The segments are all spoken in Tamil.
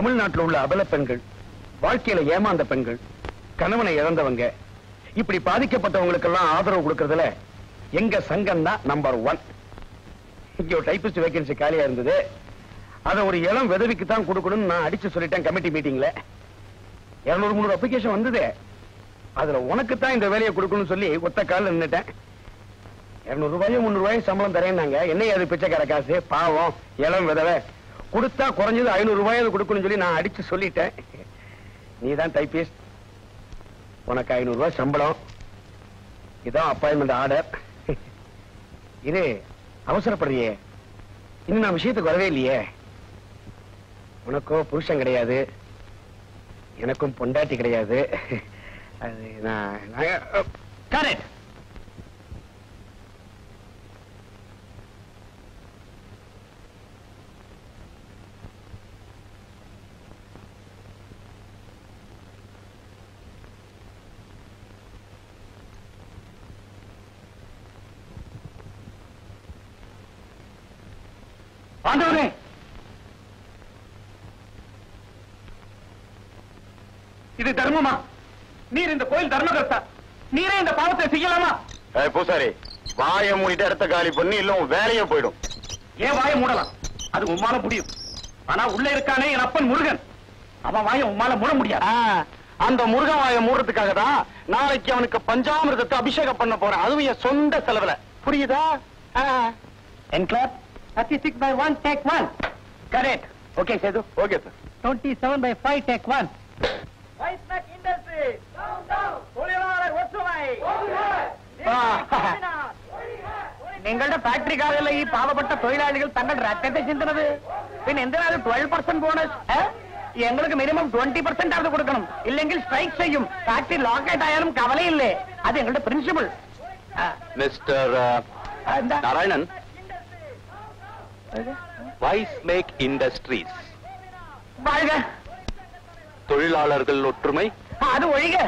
தமிழ்நாட்டில் உள்ள அபல பெண்கள் வாழ்க்கையில ஏமாந்த பெண்கள் கணவனை இழந்தவங்க இப்படி பாதிக்கப்பட்டவங்களுக்கெல்லாம் ஆதரவு கொடுக்கறதுல எங்க சங்கம் தான் நம்பர் ஒன் இங்க ஒரு டைபிஸ்ட் வேகன்சி காலியா இருந்தது. அதை ஒரு இளம் விதவிக்கு தான் கொடுக்கணும்னு நான் அடிச்சு சொல்லிட்டேன் கமிட்டி மீட்டிங்ல இருநூறு முந்நூறு அப்ளிகேஷன் வந்தது. அதுல உனக்கு தான் இந்த வேலையை கொடுக்கணும்னு சொல்லி ஒத்த காலில் நின்னுட்டேன். இருநூறு ரூபாயும் முந்நூறு ரூபாயும் சம்பளம் தரேன்னாங்க. என்ன அது பிச்சைக்கார காசு? பாவம் இளம் விதவை. கொடுத்தா குறைஞ்சது ஐநூறு ரூபாயாவது கொடுக்கணும்னு சொல்லி நான் அடிச்சு சொல்லிட்டேன். நீ தான் டைபிஸ்ட் உனக்கு ஐநூறு ரூபாய் சம்பளம். இதான் அப்பாயின்மெண்ட் ஆர்டர் இது அவசரப்படுறியே. இன்னும் நான் விஷயத்துக்கு வரவே இல்லையே. உனக்கோ புருஷன் கிடையாது. எனக்கும் பொண்டாட்டி கிடையாது. அது நான் கரெக்ட் ஆண்டவரே இது தர்மமா? நீர் இந்த கோயில் தர்மகர்த்தா. நீரே இந்த பாவத்தை செய்யலாமா? பூசாரி வாய மூடிட்டு இடத்த காலி பண்ணி இல்ல உன் வேலையே போயிடும். ஏன் வாயை மூடலாம்? அது உம்மால முடியும். ஆனா உள்ள இருக்கானே என் அப்பன் முருகன். அவன் வாயை உம்மால மூட முடியாது. அந்த முருகன் வாய மூடுறதுக்காக தான் நாளைக்கு அவனுக்கு பஞ்சாமிர்தத்தை அபிஷேகம் பண்ண போறேன். அதுவும் என் சொந்த செலவுல. புரியுதா? என் clap thirty six by one take one correct okay Sethu okay sir twenty seven by five take one നിങ്ങളുടെ ഫാക്ടറിക്കാരിലെ ഈ പാവപ്പെട്ട തൊഴിലാളികൾ തങ്ങളുടെ രക്തത്തെ ചിന്തണത് പിന്നെ എന്തിനാണ് twelve percent bonus എങ്ങൾക്ക് minimum twenty percent അത് കൊടുക്കണം ഇല്ലെങ്കിൽ സ്ട്രൈക്ക് ചെയ്യും ഫാക്ടറി ലോക്കേറ്റ് ആയാലും കവലയില്ലേ അത് ഞങ്ങളുടെ പ്രിൻസിപ്പിൾ மிஸ்டர் എന്താ நாராயணன் வைஸ் மேக் இண்டஸ்ட்ரீஸ் வாழ்க தொழிலாளர்கள் ஒற்றுமை അത് ഒഴികെ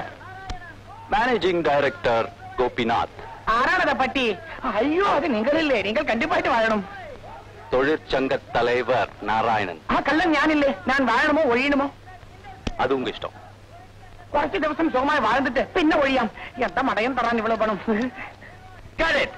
மேனேஜிங் டைரக்டர் கோபிநாத் ആരാണത് പറ്റി അയ്യോ അത് നിങ്ങളില്ലേ നിങ്ങൾ കണ്ടിപ്പായിട്ട് വാഴണം தொழிற்சங்க தலைவர் நாராயணன் ആ കള്ളൻ ഞാനില്ലേ ഞാൻ വാഴണമോ ഒഴിയണമോ அது உங்க இஷ்டம் കുറച്ച് ദിവസം സുഖമായി வாழ்ந்துட்டு പിന്നെ ഒഴിയാം എന്താ മടയം തരാൻ ഇവള് പണം Correct.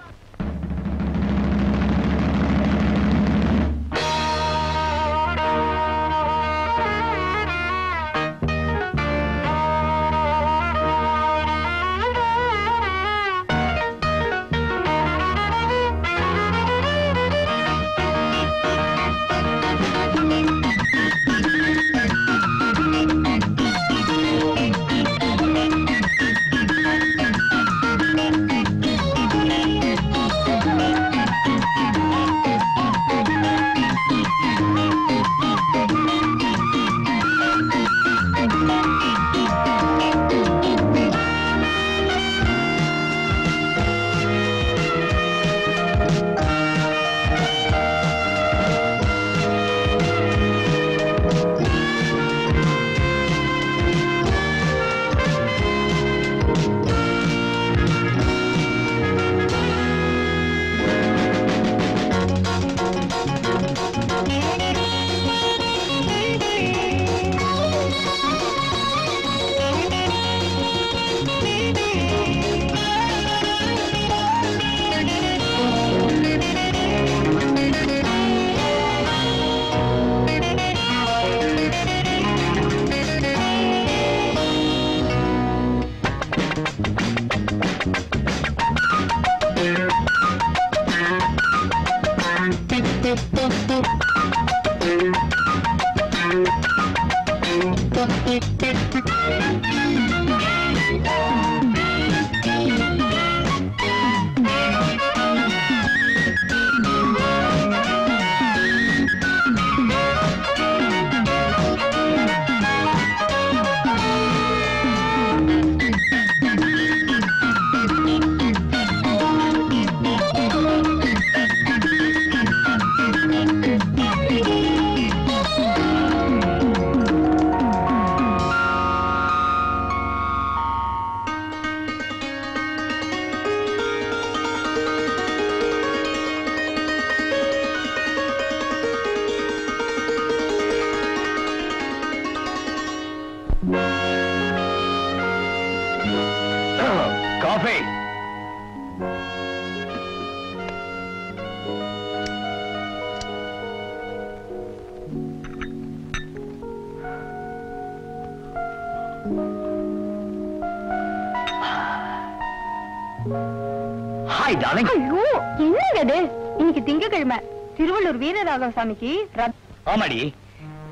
சாமிக்கு ரத்- ஆமாடி.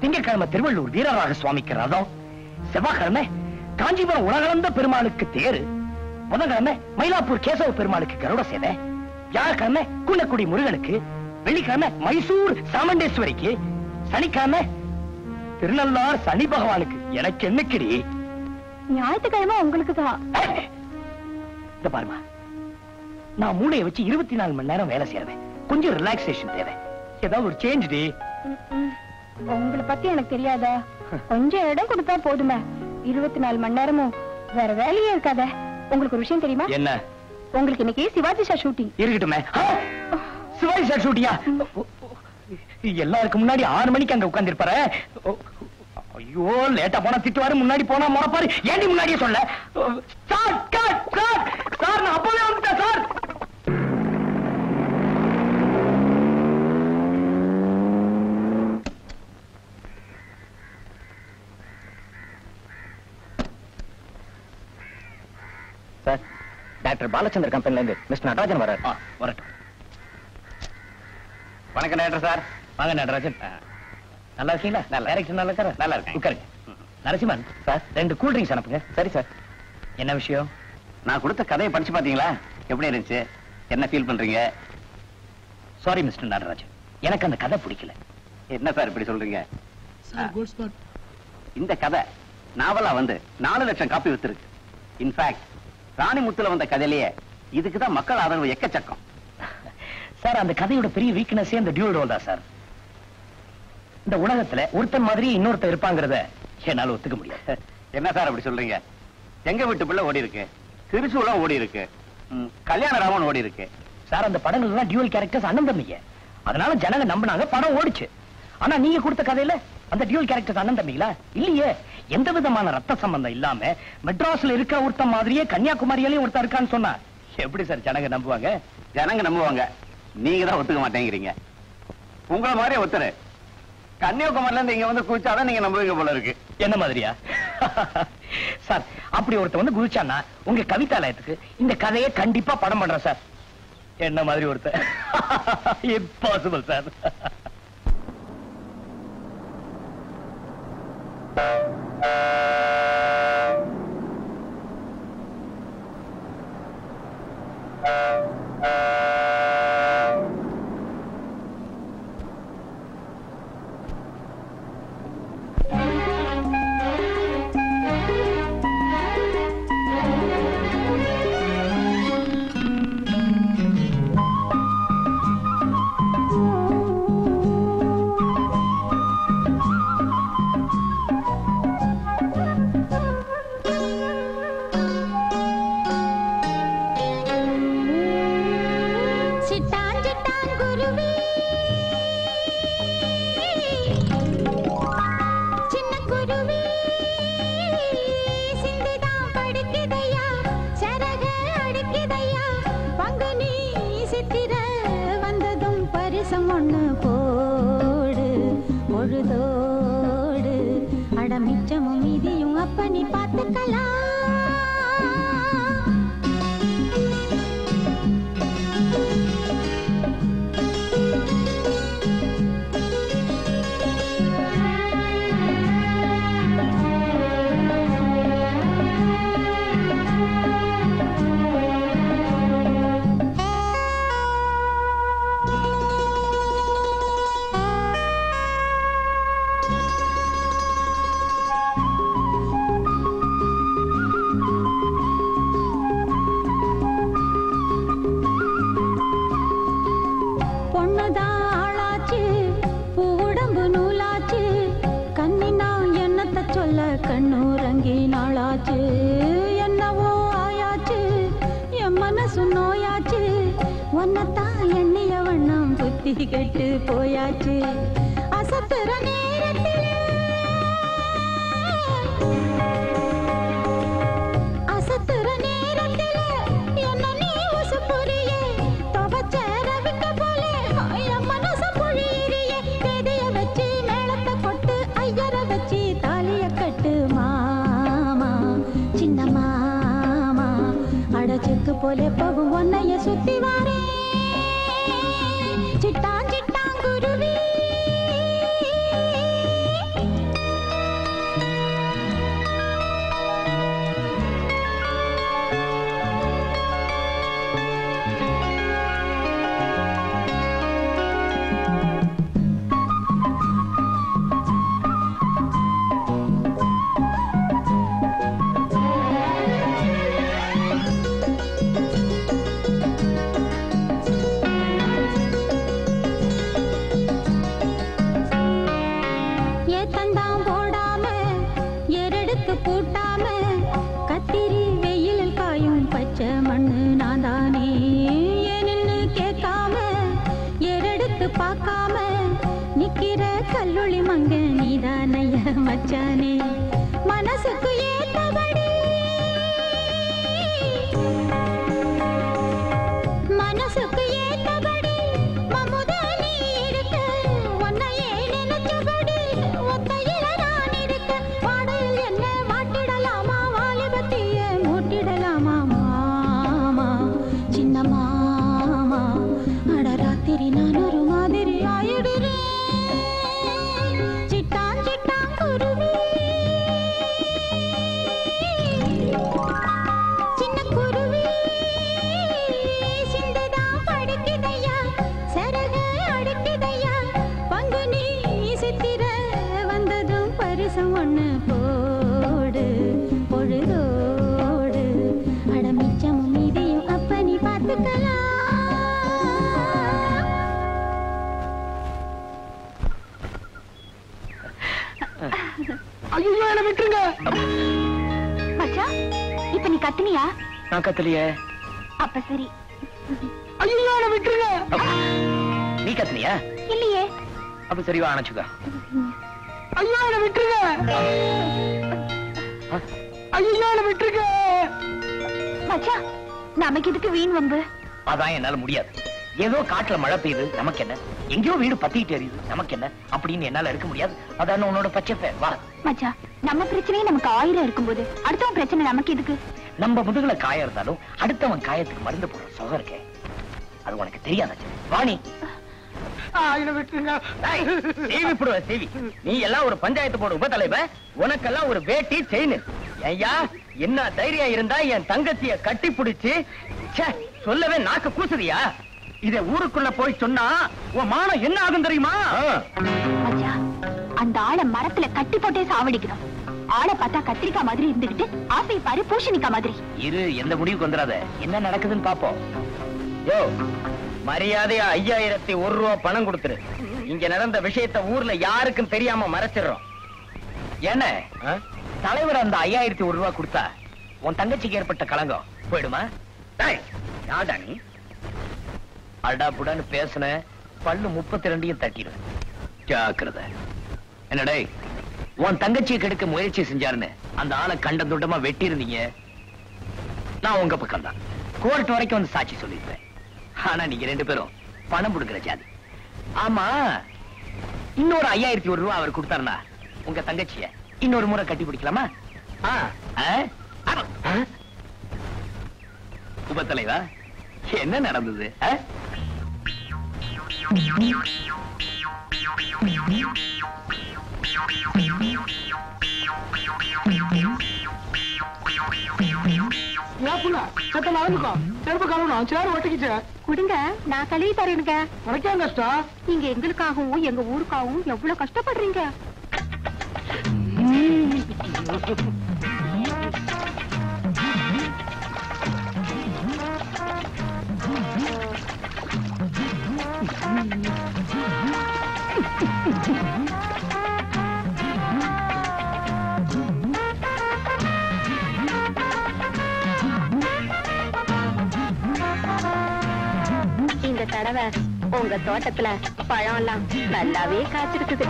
திங்கட்கிழமை திருவள்ளூர் வீரராக சுவாமிக்கு ரதம். செவ்வாய்க்கிழமை காஞ்சிபுரம் உலகளந்த பெருமாளுக்கு தேரு. புதன்கிழமை மயிலாப்பூர் கேசவ பெருமாளுக்கு கருட சேவை. வியாழக்கிழமை குன்னக்குடி முருகனுக்கு. வெள்ளிக்கிழமை மைசூர் சாமண்டேஸ்வரிக்கு. சனிக்கிழமை திருநள்ளார் சனி பகவானுக்கு. எனக்கு என்னக்கிடி? ஞாயிற்றுக்கிழமை உங்களுக்கு தான். இந்த பாருமா. நான் மூளையை வச்சு இருபத்தி நாலு மணி நேரம் வேலை செய்யறேன் கொஞ்சம் ரிலாக்ஸேஷன் தேவை. ஏதாவது ஒரு சேஞ்ச் டி. உங்களை பத்தி எனக்கு தெரியாதா? கொஞ்சம் இடம் கொடுத்தா போதுமே. இருபத்தி நாலு மணி நேரமும் வேற வேலையே இருக்காத. உங்களுக்கு ஒரு விஷயம் தெரியுமா? என்ன? உங்களுக்கு இன்னைக்கு சிவாஜி சார் ஷூட்டிங் இருக்கட்டுமே! சிவாஜி சார் ஷூட்டியா எல்லாருக்கும் முன்னாடி ஆறு மணிக்கு அங்க உட்கார்ந்து ஐயோ லேட்டா போனா திட்டுவாரு முன்னாடி போனா முறப்பாரு ஏண்டி முன்னாடியே சொல்ல சார் சார் சார் சார் நான் அப்பவே வந்துட்டேன் சார் சார் டாக்டர் பாலச்சந்தர் கம்பெனில இருந்து மிஸ்டர் நடராஜன் வர்றாரு. வரட்டும். வணக்கம் டாக்டர் சார். வாங்க நடராஜன். நல்லா இருக்கீங்களா? நல்லா. டைரக்டர் நல்லா இருக்காரு நல்லா இருக்கு உட்காருங்க. நரசிம்மன். சார். ரெண்டு கூல் ட்ரிங்க்ஸ் அனுப்புங்க. சரி சார். என்ன விஷயம்? நான் கொடுத்த கதையை படிச்சு பாத்தீங்களா எப்படி இருந்துச்சு? என்ன ஃபீல் பண்றீங்க? Sorry mister Natarajan. எனக்கு அந்த கதை பிடிக்கல. என்ன சார் இப்படி சொல்றீங்க? இந்த கதை நாவலா வந்து நாலு லட்சம் காப்பி வித்திருக்கு. இன்ஃபேக்ட் ராணிமுத்துல வந்த கதையிலேயே இதுக்கு தான் மக்கள் ஆதரவு எக்கச்சக்கம். சார் அந்த கதையோட பெரிய வீக்னஸே அந்த டியூல் ரோல் தான் சார். இந்த உலகத்துல ஒருத்தன் மாதிரி இன்னொருத்தன் இருப்பாங்கிறத என்னால ஒத்துக்க முடியாது என்ன சார் அப்படி சொல்றீங்க? எங்க வீட்டு பிள்ளை ஓடி இருக்கு. திருசூலம் ஓடி இருக்கு. ம், கல்யாணராமன் ஓடி இருக்கு. சார் அந்த படங்கள்லாம் டியூல் கேரக்டர்ஸ் அண்ணன் தம்பிங்க. அதனால ஜனங்க நம்பினாங்க படம் ஓடிச்சு. ஆனா நீங்க கொடுத்த கதையில அந்த டியூல் கேரக்டர்ஸ் அண்ணன் தம்பிங்களா? இல்லையே. எந்த விதமான ரத்த சம்பந்தம் இல்லாம மெட்ராஸ்ல இருக்கிற ஒருத்தன் மாதிரியே கன்னியாகுமரியிலயும் ஒருத்தன் இருக்கான்னு சொன்னா எப்படி சார் ஜனங்க நம்புவாங்க? ஜனங்க நம்புவாங்க. நீங்க தான் ஒத்துக்க மாட்டேங்கிறீங்க. உங்களை மாதிரி ஒருத்தர். கன்னியாகுமரியில இருந்து இங்க வந்து குதிச்சாதான் நீங்க நம்புவீங்க போல இருக்கு. என்ன மாதிரியா? சார் அப்படி ஒருத்தன் வந்து குதிச்சான்னா உங்க கவிதாலயத்துக்கு இந்த கதையை கண்டிப்பா படம் பண்றேன் சார். என்ன மாதிரி ஒருத்தன்? Impossible sir. Thank you. புத்தி கெட்டு போயாச்சு. அசத்துற நேரத்தில். அசத்துற நேரத்தில் என்ன நீ உசு புரிய தவச்சேர விட்ட போல. என் மனசு புழியிறிய தேதிய வச்சு மேளத்தை கொட்டு ஐயர வச்சு தாலிய கட்டு மாமா சின்ன மாமா. அடச்சுக்கு போல போகும் உன்னைய சுத்தி நீதானைய மச்சானே விட்டுருங்க. மச்சான் இப்ப நீ கத்துனியா? நான் கத்தலையே. அப்ப சரி. ஐயோ விட்டுருங்க. நீ கத்துனியா? இல்லையே. அப்ப சரி வா அணைச்சுக்க. ஐயோ விட்டுருங்க. ஐயோ விட்டுருங்க. மச்சான் நமக்கு இதுக்கு வீண் வம்பு? அதான் என்னால முடியாது. ஏதோ காட்டுல மழை பெய்யுது நமக்கு என்ன? எங்கேயோ வீடு பத்திக்கிட்டு எரியுது நமக்கு என்ன? அப்படின்னு என்னால இருக்க முடியாது. அதான் உன்னோட பச்சை வா. மச்சான் நம்ம பிரச்சனையே நமக்கு ஆயிரம் இருக்கும்போது அடுத்தவன் பிரச்சனை நமக்கு எதுக்கு? நம்ம முதுகுல காயம் இருந்தாலும் அடுத்தவன் காயத்துக்கு மருந்து போடுற சுகம் இருக்கே. அது உனக்கு தெரியாத வாணி நீ. எல்லாம் ஒரு பஞ்சாயத்து போட உப உனக்கெல்லாம் ஒரு வேட்டி செயின். ஐயா என்ன தைரியம் இருந்தா என் தங்கச்சிய கட்டி பிடிச்சு ச்சே, சொல்லவே நாக்கு கூசுதியா? இத ஊருக்குள்ள போய் சொன்னா உன் மானம் என்ன ஆகும் தெரியுமா? அந்த ஆளை மரத்துல கட்டி போட்டே சாவடிக்கணும். ஆளை பார்த்தா கத்திரிக்காய் மாதிரி இருந்துகிட்டு ஆசை பாரு பூசணிக்காய் மாதிரி. இரு எந்த முடிவுக்கு வந்துடாத. என்ன நடக்குதுன்னு பாப்போம். யோ மரியாதையா ஐயாயிரத்தி ஒரு ரூபா பணம் கொடுத்துரு. இங்க நடந்த விஷயத்த ஊர்ல யாருக்கும் தெரியாம மறைச்சிடுறோம். என்ன? தலைவர் அந்த ஐயாயிரத்தி ஒரு ரூபா கொடுத்தா உன் தங்கச்சிக்கு ஏற்பட்ட களங்கம் போயிடுமா? நீ? அடா புடான்னு பேசுன பல்லு முப்பத்தி ரெண்டையும் தட்டிடுவேன். ஜாக்கிரதை. என்னடே உன் தங்கச்சியை கெடுக்க முயற்சி செஞ்சாருன்னு அந்த ஆளை கண்ட துண்டமா வெட்டி இருந்தீங்க நான் உங்க பக்கம் தான் கோர்ட் வரைக்கும் வந்து சாட்சி சொல்லியிருப்பேன். ஆனா நீங்க ரெண்டு பேரும் பணம் கொடுக்கிற ஜாதி. ஆமா இன்னொரு ஐயாயிரத்தி ஒரு ரூபா அவர் கொடுத்தாருனா உங்க தங்கச்சிய இன்னொரு முறை கட்டி பிடிக்கலாமா? உப தலைவா என்ன நடந்தது கொடுங்க நான் கழுவி தரேனுங்க. உனக்கே கஷ்டம் நீங்க எங்களுக்காகவும் எங்க ஊருக்காகவும் எவ்வளவு கஷ்டப்படுறீங்க? இந்த தடவை உங்க தோட்டத்துல பழம் எல்லாம் நல்லாவே காய்ச்சிருக்குது.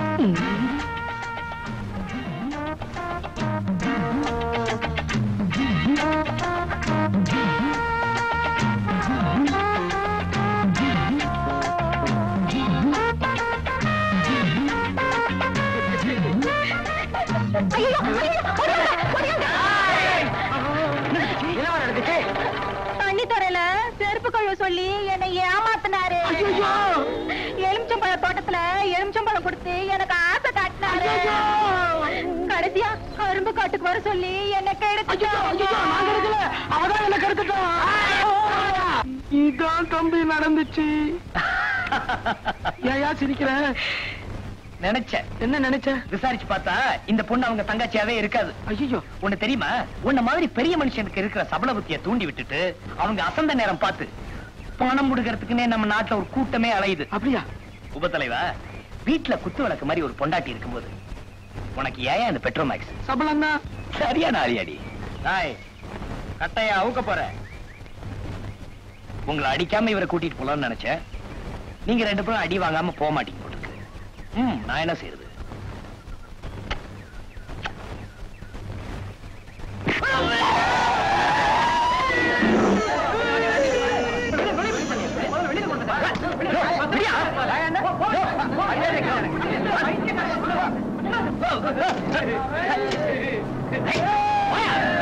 தம்பி நடந்துச்சு. ஏயா சிரிக்கிற? நினைச்சேன் என்ன நினைச்ச? விசாரிச்சு பார்த்தா இந்த பொண்ணு அவங்க தங்கச்சியாவே இருக்காது. ஐயோ உன்னை தெரியுமா? உன்ன மாதிரி பெரிய மனுஷனுக்கு இருக்கிற சபல புத்திய தூண்டி விட்டுட்டு அவங்க அசந்த நேரம் பார்த்து பணம் முடுக்கிறதுக்குன்னே நம்ம நாட்டுல ஒரு கூட்டமே அலையுது. அப்படியா? உபத்தலைவா வீட்டுல குத்து விளக்கு மாதிரி ஒரு பொண்டாட்டி இருக்கும்போது உனக்கு ஏன் இந்த பெட்ரோமேக்ஸ் சபலம் தான் சரியான ஆரியாடி நாய் கட்டையா அவுக்க போற. உங்களை அடிக்காம இவரை கூட்டிட்டு போலாம்னு நினைச்சேன். நீங்க ரெண்டு பேரும் அடி வாங்காம போக மாட்டீங்க ம் நான் என்ன செய்யறது Hey!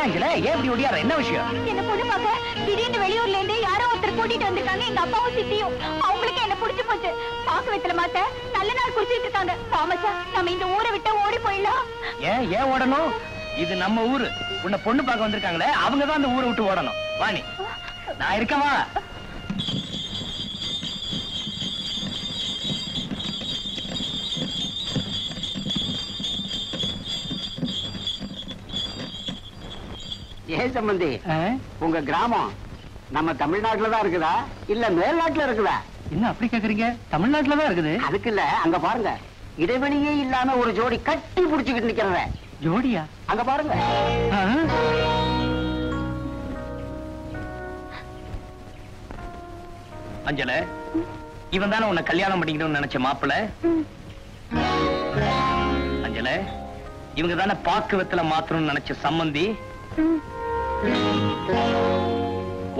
என்ன அஞ்சல ஏன் இப்படி ஒடியார என்ன விஷயம்? என்ன பொண்ணு திடீர்னு வெளியூர்ல இருந்து யாரோ ஒருத்தர் கூட்டிட்டு வந்திருக்காங்க. எங்க அப்பாவும் சித்தியும். அவங்களுக்கு என்ன புடிச்சு போச்சு. பாக்கு வெத்தல மாத்த. நல்ல நாள் குறிச்சிட்டு இருக்காங்க. தாமசா நம்ம இந்த ஊரை விட்டு ஓடி போயிடலாம். ஏன் ஏன் ஓடணும்? இது நம்ம ஊரு. உன்னை பொண்ணு பார்க்க வந்திருக்காங்களே அவங்க தான் அந்த ஊரை விட்டு ஓடணும். வாணி நான் இருக்கவா ஏன் சம்பந்தி? உங்க கிராமம் நம்ம தமிழ்நாட்டுல தான் இருக்குதா? இல்ல மேல்நாட்டுல இருக்குதா? என்ன அப்படி கேக்குறீங்க? தமிழ்நாட்டுல தான் இருக்குது. அதுக்கு இல்ல அங்க பாருங்க. இடைவெளியே இல்லாம ஒரு ஜோடி கட்டி புடிச்சுக்கிட்டு நிக்கிறத. ஜோடியா? அங்க பாருங்க. அஞ்சல இவன் தானே உன்னை கல்யாணம் பண்ணிக்கணும்னு நினைச்ச மாப்பிள? அஞ்சல இவங்க தானே பாக்கு வெத்தல மாத்தணும்னு நினைச்ச சம்மந்தி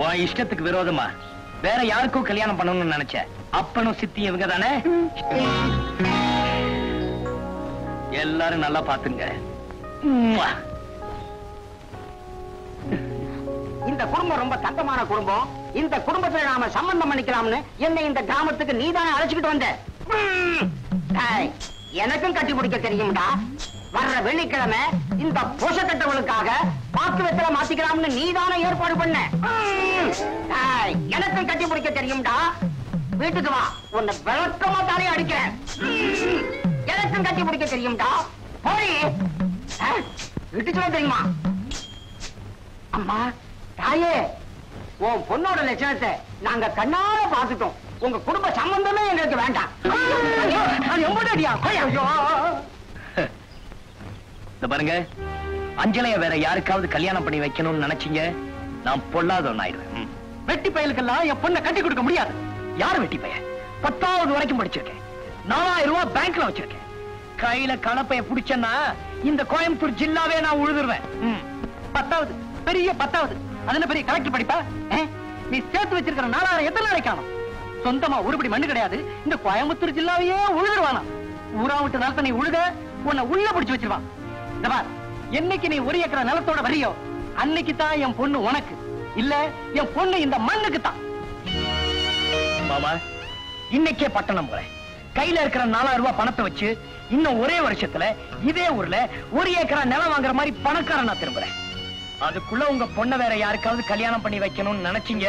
உன் இஷ்டத்துக்கு விரோதமா? வேற யாருக்கும் கல்யாணம் பண்ணணும்னு நினைச்ச அப்பனும் சித்தி இவங்க தானே? எல்லாரும் நல்லா பாத்துங்க. இந்த குடும்பம் ரொம்ப தங்கமான குடும்பம். இந்த குடும்பத்துல நாம சம்பந்தம் பண்ணிக்கலாம்னு என்னை இந்த கிராமத்துக்கு நீதானே அழைச்சுக்கிட்டு வந்த. எனக்கும் கட்டி பிடிக்க தெரியும்டா. வர்ற வெள்ளிக்கிழமை இந்த புஷக்கட்டவளுக்காக பாக்கு வெத்தல மாத்திக்கலாம்னு நீதானே ஏற்பாடு பண்ண ம். எனக்கும் கட்டி பிடிக்க தெரியும்டா வீட்டுக்கு வா உன்னை விளக்கமா தானே அடிக்கிறேன் எனக்கும் கட்டி பிடிக்க தெரியும்டா போய் வீட்டுக்கு தெரியுமா அம்மா தாயே உன் பொண்ணோட லட்சணத்தை நாங்க கண்ணார பார்த்துட்டோம் உங்க குடும்ப சம்பந்தமே எங்களுக்கு வேண்டாம் ஐயோ, அது எம்புட்டடியா? ஐயோ. இந்த பாருங்க அஞ்சலைய வேற யாருக்காவது கல்யாணம் பண்ணி வைக்கணும்னு நினைச்சீங்க நான் பொல்லாதவன் ஆயிடுவேன். வெட்டி பயலுக்கெல்லாம் என் பொண்ணை கட்டி கொடுக்க முடியாது. யாரு வெட்டி பையன் பத்தாவது வரைக்கும் படிச்சிருக்கேன். நாலாயிரம் ரூபாய் பேங்க்ல வச்சிருக்கேன். கையில கணப்பைய புடிச்சேன்னா இந்த கோயம்புத்தூர் ஜில்லாவே நான் உழுதுருவேன். பத்தாவது. பெரிய பத்தாவது. அதுல பெரிய கலெக்டர் படிப்பா? நீ சேர்த்து வச்சிருக்கிற நாலாயிரம் எத்தனை நாளைக்கான சொந்தமா உருப்படி மண்ணு கிடையாது. இந்த கோயம்புத்தூர் ஜில்லாவையே உழுதுருவானா? ஊரா விட்டு நாள் நீ உழுத உன்னை உள்ள பிடிச்சு வச்சிருவான். என்னைக்கு நீ ஒரு ஏக்கர் நிலத்தோட வரியோ அன்னைக்கு தான் என் பொண்ணு உனக்கு. இல்ல என் பொண்ணு இந்த மண்ணுக்கு தான் மாமா இன்னைக்கே பட்டணம் போறேன். கையில இருக்கிற நாலாயிரம் ரூபாய் பணத்தை வச்சு இன்னும் ஒரே வருஷத்துல இதே ஊர்ல ஒரு ஏக்கரா நிலம் வாங்குற மாதிரி பணக்காரன் நான் திரும்புறேன். அதுக்குள்ள உங்க பொண்ணை வேற யாருக்காவது கல்யாணம் பண்ணி வைக்கணும்னு நினைச்சீங்க?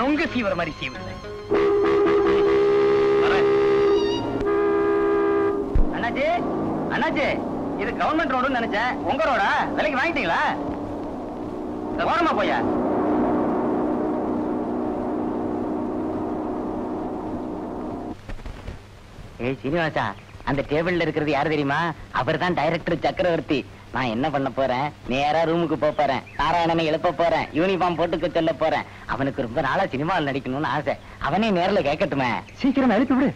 நொங்கு சீவர மாதிரி சீவுறேன். அண்ணாஜே அண்ணாஜே. இது கவர்மெண்ட் ரோடுன்னு நினைச்சேன். உங்க ரோடா விலைக்கு வாங்கிட்டீங்களா? ஓரமா போயா? ஏய் சீனிவாசா அந்த டேபிள்ல இருக்கிறது யாரு தெரியுமா? அவர் தான் டைரக்டர் சக்கரவர்த்தி. நான் என்ன பண்ண போறேன்? நேரா ரூமுக்கு போக போறேன். நாராயணனை எழுப்ப போறேன். யூனிஃபார்ம் போட்டுக்க சொல்ல போறேன். அவனுக்கு ரொம்ப நாளா சினிமாவில் நடிக்கணும்னு ஆசை. அவனே நேர்ல கேட்கட்டுமே சீக்கிரம் அழுத்து விடு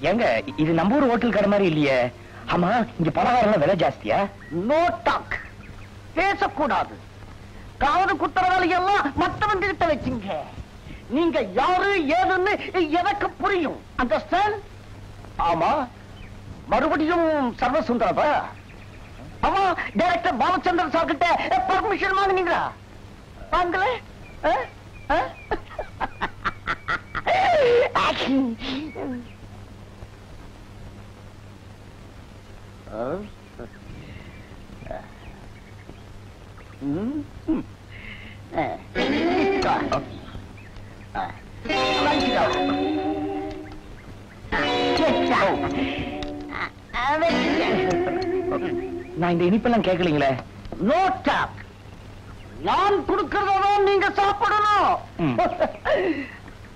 எங்க இது நம்ம ஊர் ஹோட்டல் கடை மாதிரி இல்லையே. ஆமா இங்க பலகாரம் விலை ஜாஸ்தியா? நோ டாக் பேசக்கூடாது. காது குத்துற வேலையெல்லாம் மற்றவங்க கிட்ட வச்சுங்க. நீங்க யாரு ஏதுன்னு எனக்கு புரியும். அண்டர்ஸ்டாண்ட் ஆமா. மறுபடியும் சர்வசுந்தரவா? ஆமா டைரக்டர் பாலச்சந்திரன் சார் கிட்ட பர்மிஷன் வாங்குனீங்களா? வாங்கல? நான் இந்த இனிப்பெல்லாம் கேட்கலீங்களே. நோ டாக் நான் கொடுக்கறதான் நீங்க சாப்பிடணும்.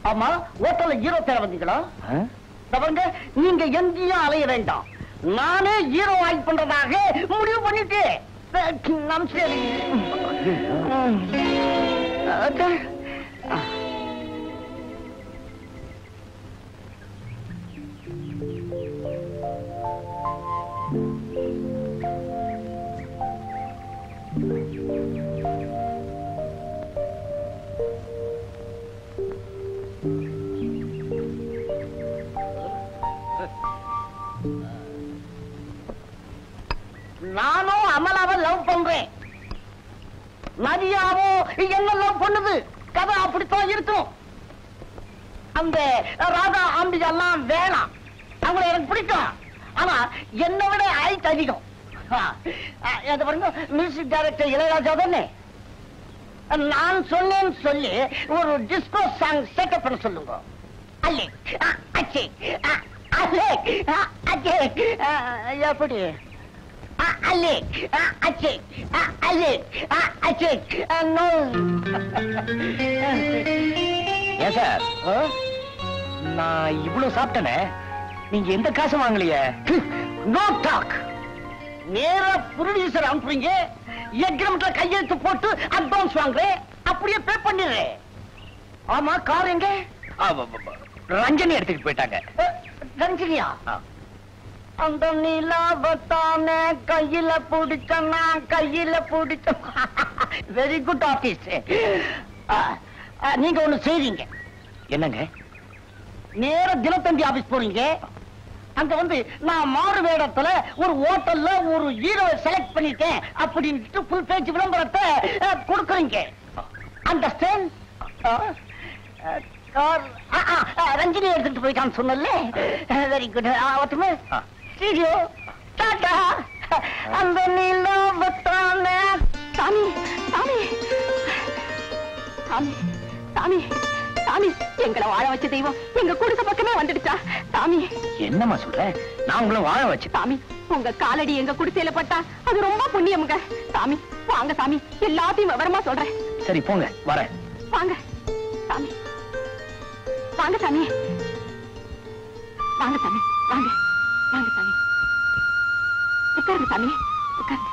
ஆமா ஹோட்டல்ல ஹீரோ தேட வந்தீங்களா? ஆ? அவங்க நீங்க எங்கேயும் அலைய வேண்டாம். நானே ஹீரோ ஆக்ட் பண்றதாக முடிவு பண்ணிட்டேன் நம் சரி நானும் அமலாவை லவ் பண்றேன். நதியாவோ என்ன லவ் பண்ணுது? கதை அப்படித்தான் இருக்கும். அந்த ராதா ஆம்பிகா எல்லாம் வேணாம். அவங்கள எனக்கு பிடிக்கும். ஆனா என்னை விட ஹைட் அதிகம். அது பாருங்க மியூசிக் டைரக்டர் இளையராஜா தானே? நான் சொன்னேன்னு சொல்லி ஒரு டிஸ்கோ சாங் செட்டப் பண்ண சொல்லுங்க. அல்லே அச்சே ஆ, அல்லே அச்சே எப்படி? ஏன் சார் நான் இவ்வளவு சாப்பிட்டேனே. நீங்க எந்த காசு வாங்கலையே? நோ டாக் நேரா ப்ரொடியூசர் அனுப்புறீங்க. எக்ரிமெண்ட்ல கையெழுத்து போட்டு அட்வான்ஸ் வாங்குறேன். அப்படியே பே பண்ணிடுறேன். ஆமா கார் எங்க? ரஞ்சனி எடுத்துட்டு போயிட்டாங்க. ரஞ்சினியா. அந்த நிலாவத்தான கையில பிடிச்சனா கையில பிடிச்ச வெரி குட் ஆபீஸ் நீங்க ஒண்ணு செய்வீங்க என்னங்க? நேர தினத்தந்தி ஆபீஸ் போறீங்க. அங்க வந்து நான் மாறு வேடத்துல ஒரு ஹோட்டல்ல ஒரு ஹீரோ செலக்ட் பண்ணிட்டேன் அப்படின்ட்டு புல் பேஜ் விளம்பரத்தை கொடுக்குறீங்க. அண்டர்ஸ்டாண்ட் ரஞ்சினி எடுத்துட்டு போயிட்டான்னு சொன்னல வெரி குட் ஒத்துமே. ஸ்டீடியோ டாடா அந்த நிலவத்தான சாமி சாமி. சாமி சாமி சாமி எங்களை வாழ வச்ச தெய்வம் எங்க குடிசை பக்கமே வந்துடுச்சா? சாமி. என்னம்மா சொல்ற? நான் உங்களை வாழ வச்சு சாமி உங்க காலடி எங்க குடிசையில பட்டா அது ரொம்ப புண்ணியமுங்க. சாமி வாங்க சாமி எல்லாத்தையும் விவரமா சொல்றேன். சரி போங்க வரேன். வாங்க சாமி. வாங்க சாமி. வாங்க சாமி. வாங்க வாங்க சாமி. உட்காருங்க சாமி. உட்காருங்க.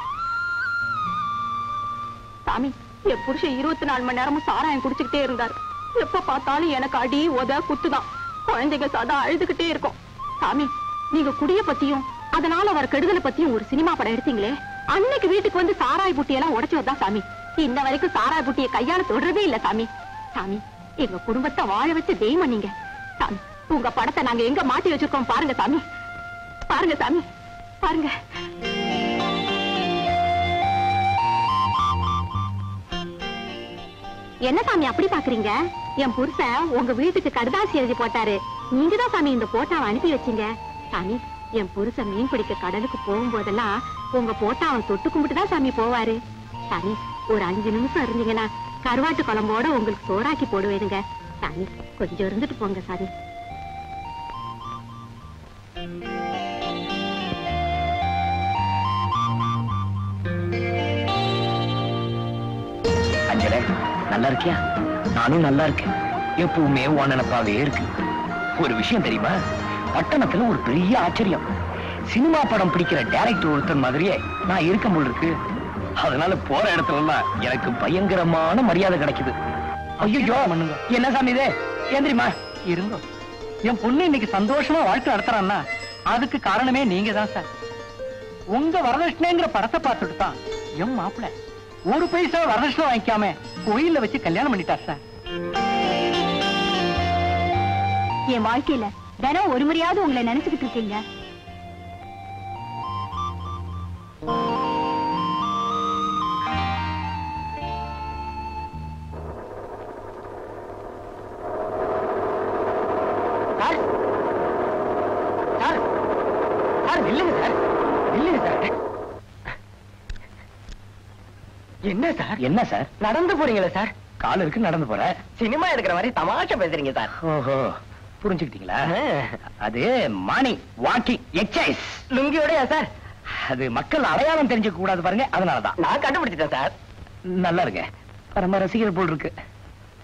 சாமி என் புருஷன் இருபத்தி நாலு மணி நேரமும் சாராயம் குடிச்சுக்கிட்டே இருந்தார். எப்ப பார்த்தாலும் எனக்கு அடி உத குத்துதான். குழந்தைங்க சதா அழுதுகிட்டே இருக்கும். சாமி நீங்க குடிய பத்தியும் அதனால வர கெடுதலை பத்தியும் ஒரு சினிமா படம் எடுத்தீங்களே? அன்னைக்கு வீட்டுக்கு வந்து சாராய் புட்டி எல்லாம் உடைச்சவர் தான் சாமி. இன்ன வரைக்கும் சாராய் புட்டியை கையால தொடுறதே இல்ல சாமி. சாமி எங்க குடும்பத்தை வாழ வச்ச தெய்வம் நீங்க. சாமி உங்க படத்தை நாங்க எங்க மாட்டி வச்சிருக்கோம் பாருங்க சாமி. பாருங்க சாமி. பாருங்க. என்ன சாமி அப்படி பாக்குறீங்க? என் புருஷன் உங்க வீட்டுக்கு கடுதாசி எழுதி போட்டாரு. நீங்க தான் சாமி இந்த போட்டாவை அனுப்பி வச்சீங்க. சாமி என் புருஷன் மீன் பிடிக்க கடலுக்கு போகும்போதெல்லாம் உங்க போட்டா அவன் தொட்டு கும்பிட்டு தான் சாமி போவாரு. சாமி ஒரு அஞ்சு நிமிஷம் இருந்தீங்கன்னா கருவாட்டு குழம்போட உங்களுக்கு சோறாக்கி போடுவேனுங்க. சாமி கொஞ்சம் இருந்துட்டு போங்க சாமி. அஞ்சலே நல்லா இருக்கியா? நானும் நல்லா இருக்கேன். எப்பவுமே நினப்பாவே இருக்கு. ஒரு விஷயம் தெரியுமா? பட்டணத்துல ஒரு பெரிய ஆச்சரியம். சினிமா படம் பிடிக்கிற டைரக்டர் ஒருத்தன் மாதிரியே நான் இருக்க போல இருக்கு. அதனால போற இடத்துல எல்லாம் எனக்கு பயங்கரமான மரியாதை கிடைக்குது. ஐயோ என்ன சாமி இதே? ஏந்திரிமா இருங்க. என் பொண்ணு இன்னைக்கு சந்தோஷமா வாழ்க்கை நடத்துறான்னா அதுக்கு காரணமே நீங்க தான் சார். உங்க வரதட்சணைங்கிற படத்தை பார்த்துட்டு தான் எம் மாப்பிள ஒரு பைசா வரதட்சணை வாங்கிக்காம கோயில்ல வச்சு கல்யாணம் பண்ணிட்டார் சார். என் வாழ்க்கையில தினம் ஒரு முறையாவது உங்களை நினைச்சுக்கிட்டு இருக்கீங்க. என்ன சார்? என்ன சார்? நடந்து போறீங்களா சார்? கால் இருக்கு நடந்து போற. சினிமா எடுக்கிற மாதிரி தமாஷா பேசுறீங்க சார். ஓஹோ புரிஞ்சுக்கிட்டீங்களா? அது மார்னிங் வாக்கிங் எக்ஸசைஸ் லுங்கியோடயா சார்? அது மக்கள் அடையாளம் தெரிஞ்சுக்க கூடாது பாருங்க அதனாலதான் நான் கண்டுபிடிச்சிட்டேன் சார். நல்லா இருங்க பரம ரசிகர் போல் இருக்கு.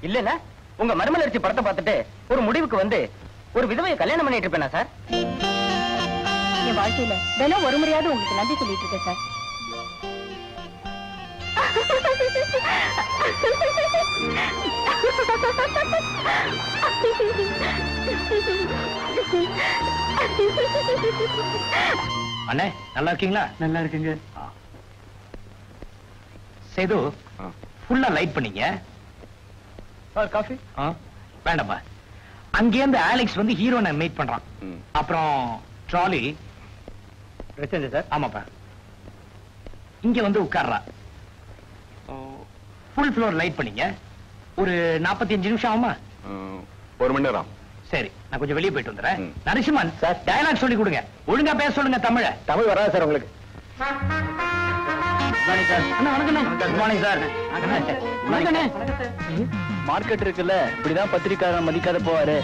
இல்லன்னா உங்க மருமலர்ச்சி படத்தை பார்த்துட்டு ஒரு முடிவுக்கு வந்து ஒரு விதவையை கல்யாணம் பண்ணிட்டு இருப்பேனா சார்? என் வாழ்க்கையில தினம் ஒரு முறையாவது உங்களுக்கு நன்றி சொல்லிட்டு இருக்கேன் சார். அண்ணே நல்லா இருக்கீங்களா? நல்லா இருக்குங்க. சேது ஃபுல்லா லைட் பண்ணீங்க. காஃபி? ஆ, வேண்டாம்ப்பா அங்கேருந்து ஆலெக்ஸ் வந்து ஹீரோனை மீட் பண்றான். அப்புறம் ட்ராலி சார். ஆமாப்பா. இங்க வந்து உட்கார்றா. ஃபுல் ஃப்ளோர் லைட் பண்ணீங்க. ஒரு 45 நிமிஷம் ஆகுமா? ஒரு மணி நேரம் சரி நான் கொஞ்சம் வெளியே போயிட்டு வந்துடுறேன். நரசிம்மன் சார். டயலாக் சொல்லி கொடுங்க. ஒழுங்கா பேச சொல்லுங்க தமிழ. தமிழ் வராது சார் உங்களுக்கு. மார்க்கெட் இருக்குல்ல இப்படிதான் பத்திரிக்காரன் மதிக்காத போவாரு.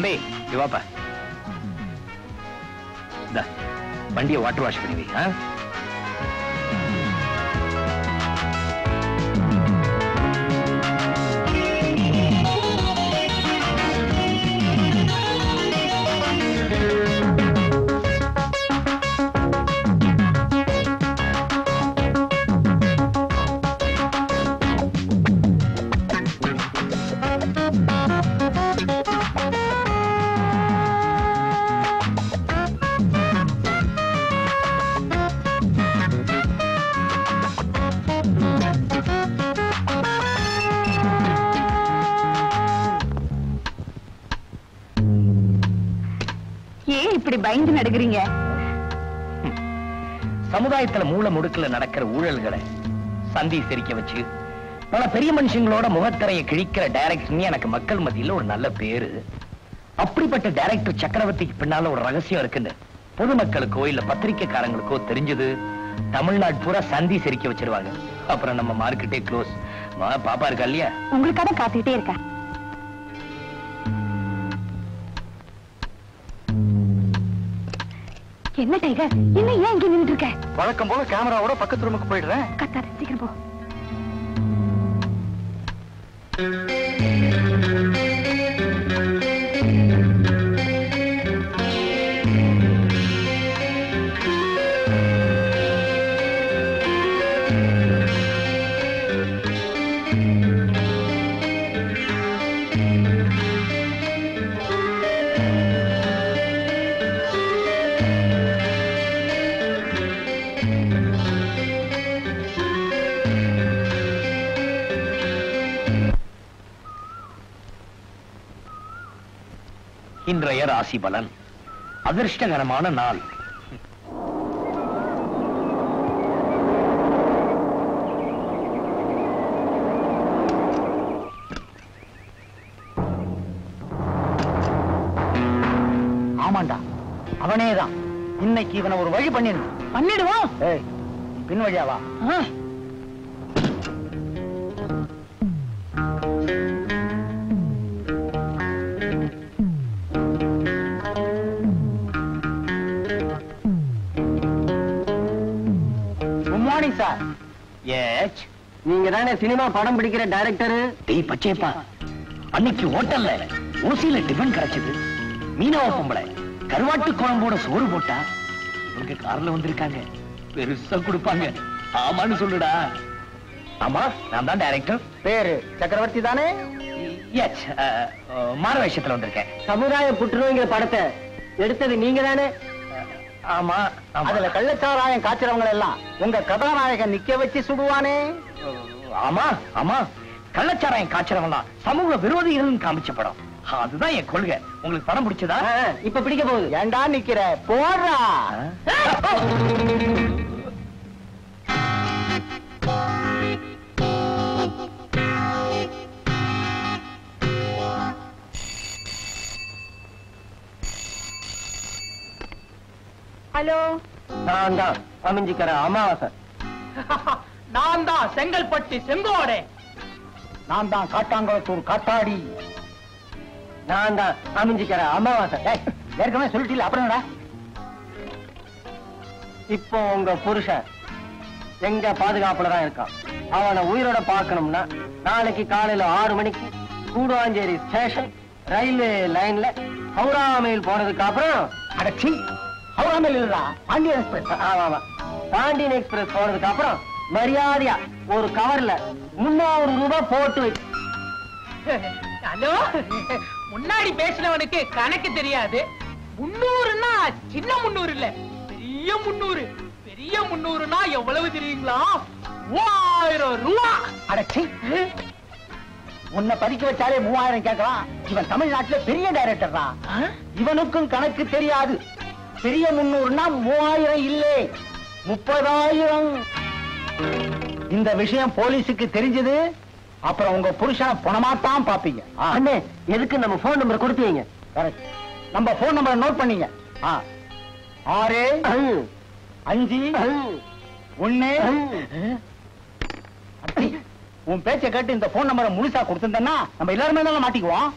தம்பி இவாப்பா வண்டியை வாட்டர் வாஷ் பண்ணுவீங்க பயந்து நடுக்குறீங்க சமுதாயத்துல மூல முடுக்குல நடக்கிற ஊழல்களை சந்தி சிரிக்க வச்சு பல பெரிய மனுஷங்களோட முகத்திரையை கிழிக்கிற டைரக்டர்னு எனக்கு மக்கள் மத்தியில ஒரு நல்ல பேரு. அப்படிப்பட்ட டைரக்டர் சக்கரவர்த்திக்கு பின்னால ஒரு ரகசியம் இருக்குன்னு பொதுமக்களுக்கோ இல்ல பத்திரிக்கைக்காரங்களுக்கோ தெரிஞ்சது தமிழ்நாடு பூரா சந்தி சிரிக்க வச்சிருவாங்க. அப்புறம் நம்ம மார்க்கெட்டே க்ளோஸ் பாப்பா இருக்கா இல்லையா? உங்களுக்காக காத்துக்கிட்டே இருக்கேன் என்ன டைகர் என்ன ஏன் இங்க நின்னுட்டு இருக்க? வழக்கம் போல கேமராவோட பக்கத்து ரூமுக்கு போயிடுறேன். கத்தாத சீக்கிரம் போ. இன்றைய ராசி பலன். அதிர்ஷ்டகரமான நாள். ஆமாண்டா. அவனேதான். இன்னைக்கு இவனை ஒரு வழி பண்ணிடு. பண்ணிடுவான் ஏய் பின் வழியாவா தானே சினிமா படம் பிடிக்கிற டைரக்டர் டேய் பச்சேப்பா அன்னைக்கு ஹோட்டல்ல ஓசியில டிபன் கிடைச்சது மீனவ பொம்பளை. கருவாட்டு குழம்போட சோறு போட்டா இவங்க கார்ல வந்திருக்காங்க. பெருசா கொடுப்பாங்க. ஆமான்னு சொல்லுடா. ஆமா நான் தான் டைரக்டர் பேரு சக்கரவர்த்தி தானே? மாற வேஷத்துல வந்திருக்கேன். சமுதாய புற்றுநோய்ங்கிற படத்தை எடுத்தது நீங்க தானே? ஆமா ஆமா. அதுல கள்ளச்சாராயம் காய்ச்சறவங்க எல்லாம் உங்க கதாநாயகன் நிக்க வச்சு சுடுவானே? ஆமா ஆமா. கள்ளச்சாராயம் காய்ச்சறவங்களா சமூக விரோதிகள் காமிச்ச படம் அதுதான் என் கொள்கை. உங்களுக்கு படம் பிடிச்சதா? இப்ப பிடிக்க போகுது. ஏண்டா நிக்கிற? போடுறா. ஹலோ. நான் தான் அமாவாசை. நான் தான் செங்கல்பட்டு செங்கோடே. நான் தான் காட்டாங்குளத்தூர் காத்தாடி. நான் தான் அமைஞ்சிக்கிற அமாவாசை. ஏற்கனவே சொல்லிட்டீல அப்புறம்? இப்போ உங்க புருஷன் எங்க பாதுகாப்புல தான் இருக்கான். அவனை உயிரோட பார்க்கணும்னா நாளைக்கு காலையில ஆறு மணிக்கு கூடுவாஞ்சேரி ஸ்டேஷன் ரயில்வே லைன்ல ஹவுரா மெயில் போனதுக்கு அப்புறம் அடச்சி ஹவுரா மெயில் இல்லடா பாண்டியன் எக்ஸ்பிரஸ். ஆமா ஆமா. பாண்டியன் எக்ஸ்பிரஸ் போனதுக்கு அப்புறம் மரியாதையா? ஒரு கவர்ல முன்னூறு ரூபாய் போட்டு வை. ஹலோ முன்னாடி பேசினவனுக்கு கணக்கு தெரியாது. முன்னூறுன்னா சின்ன முன்னூறு இல்ல பெரிய முன்னூறு பெரிய முன்னூறுனா எவ்வளவு தெரியுங்களா? மூவாயிரம் ரூபா. அடச்சி உன்னை படிக்க வச்சாலே மூவாயிரம் கேட்கலாம். இவன் தமிழ்நாட்டுல பெரிய டைரக்டர் தான் இவனுக்கும் கணக்கு தெரியாது. பெரிய முன்னூறுனா மூவாயிரம் இல்லை. முப்பதாயிரம். இந்த விஷயம் போலீஸுக்கு தெரிஞ்சது அப்புறம் உங்க புருஷனை பணமாத்தான் பாப்பீங்க அண்ணே எதுக்கு நம்ம போன் நம்பர் கொடுத்தீங்க கரெக்ட் நம்ம போன் நம்பர் நோட் பண்ணீங்க. ஆறு அஞ்சு அத்தி, உன் பேச்ச கேட்டு இந்த போன் நம்பரை முழுசா கொடுத்திருந்தேன்னா நம்ம எல்லாருமே தான் மாட்டிக்குவோம்?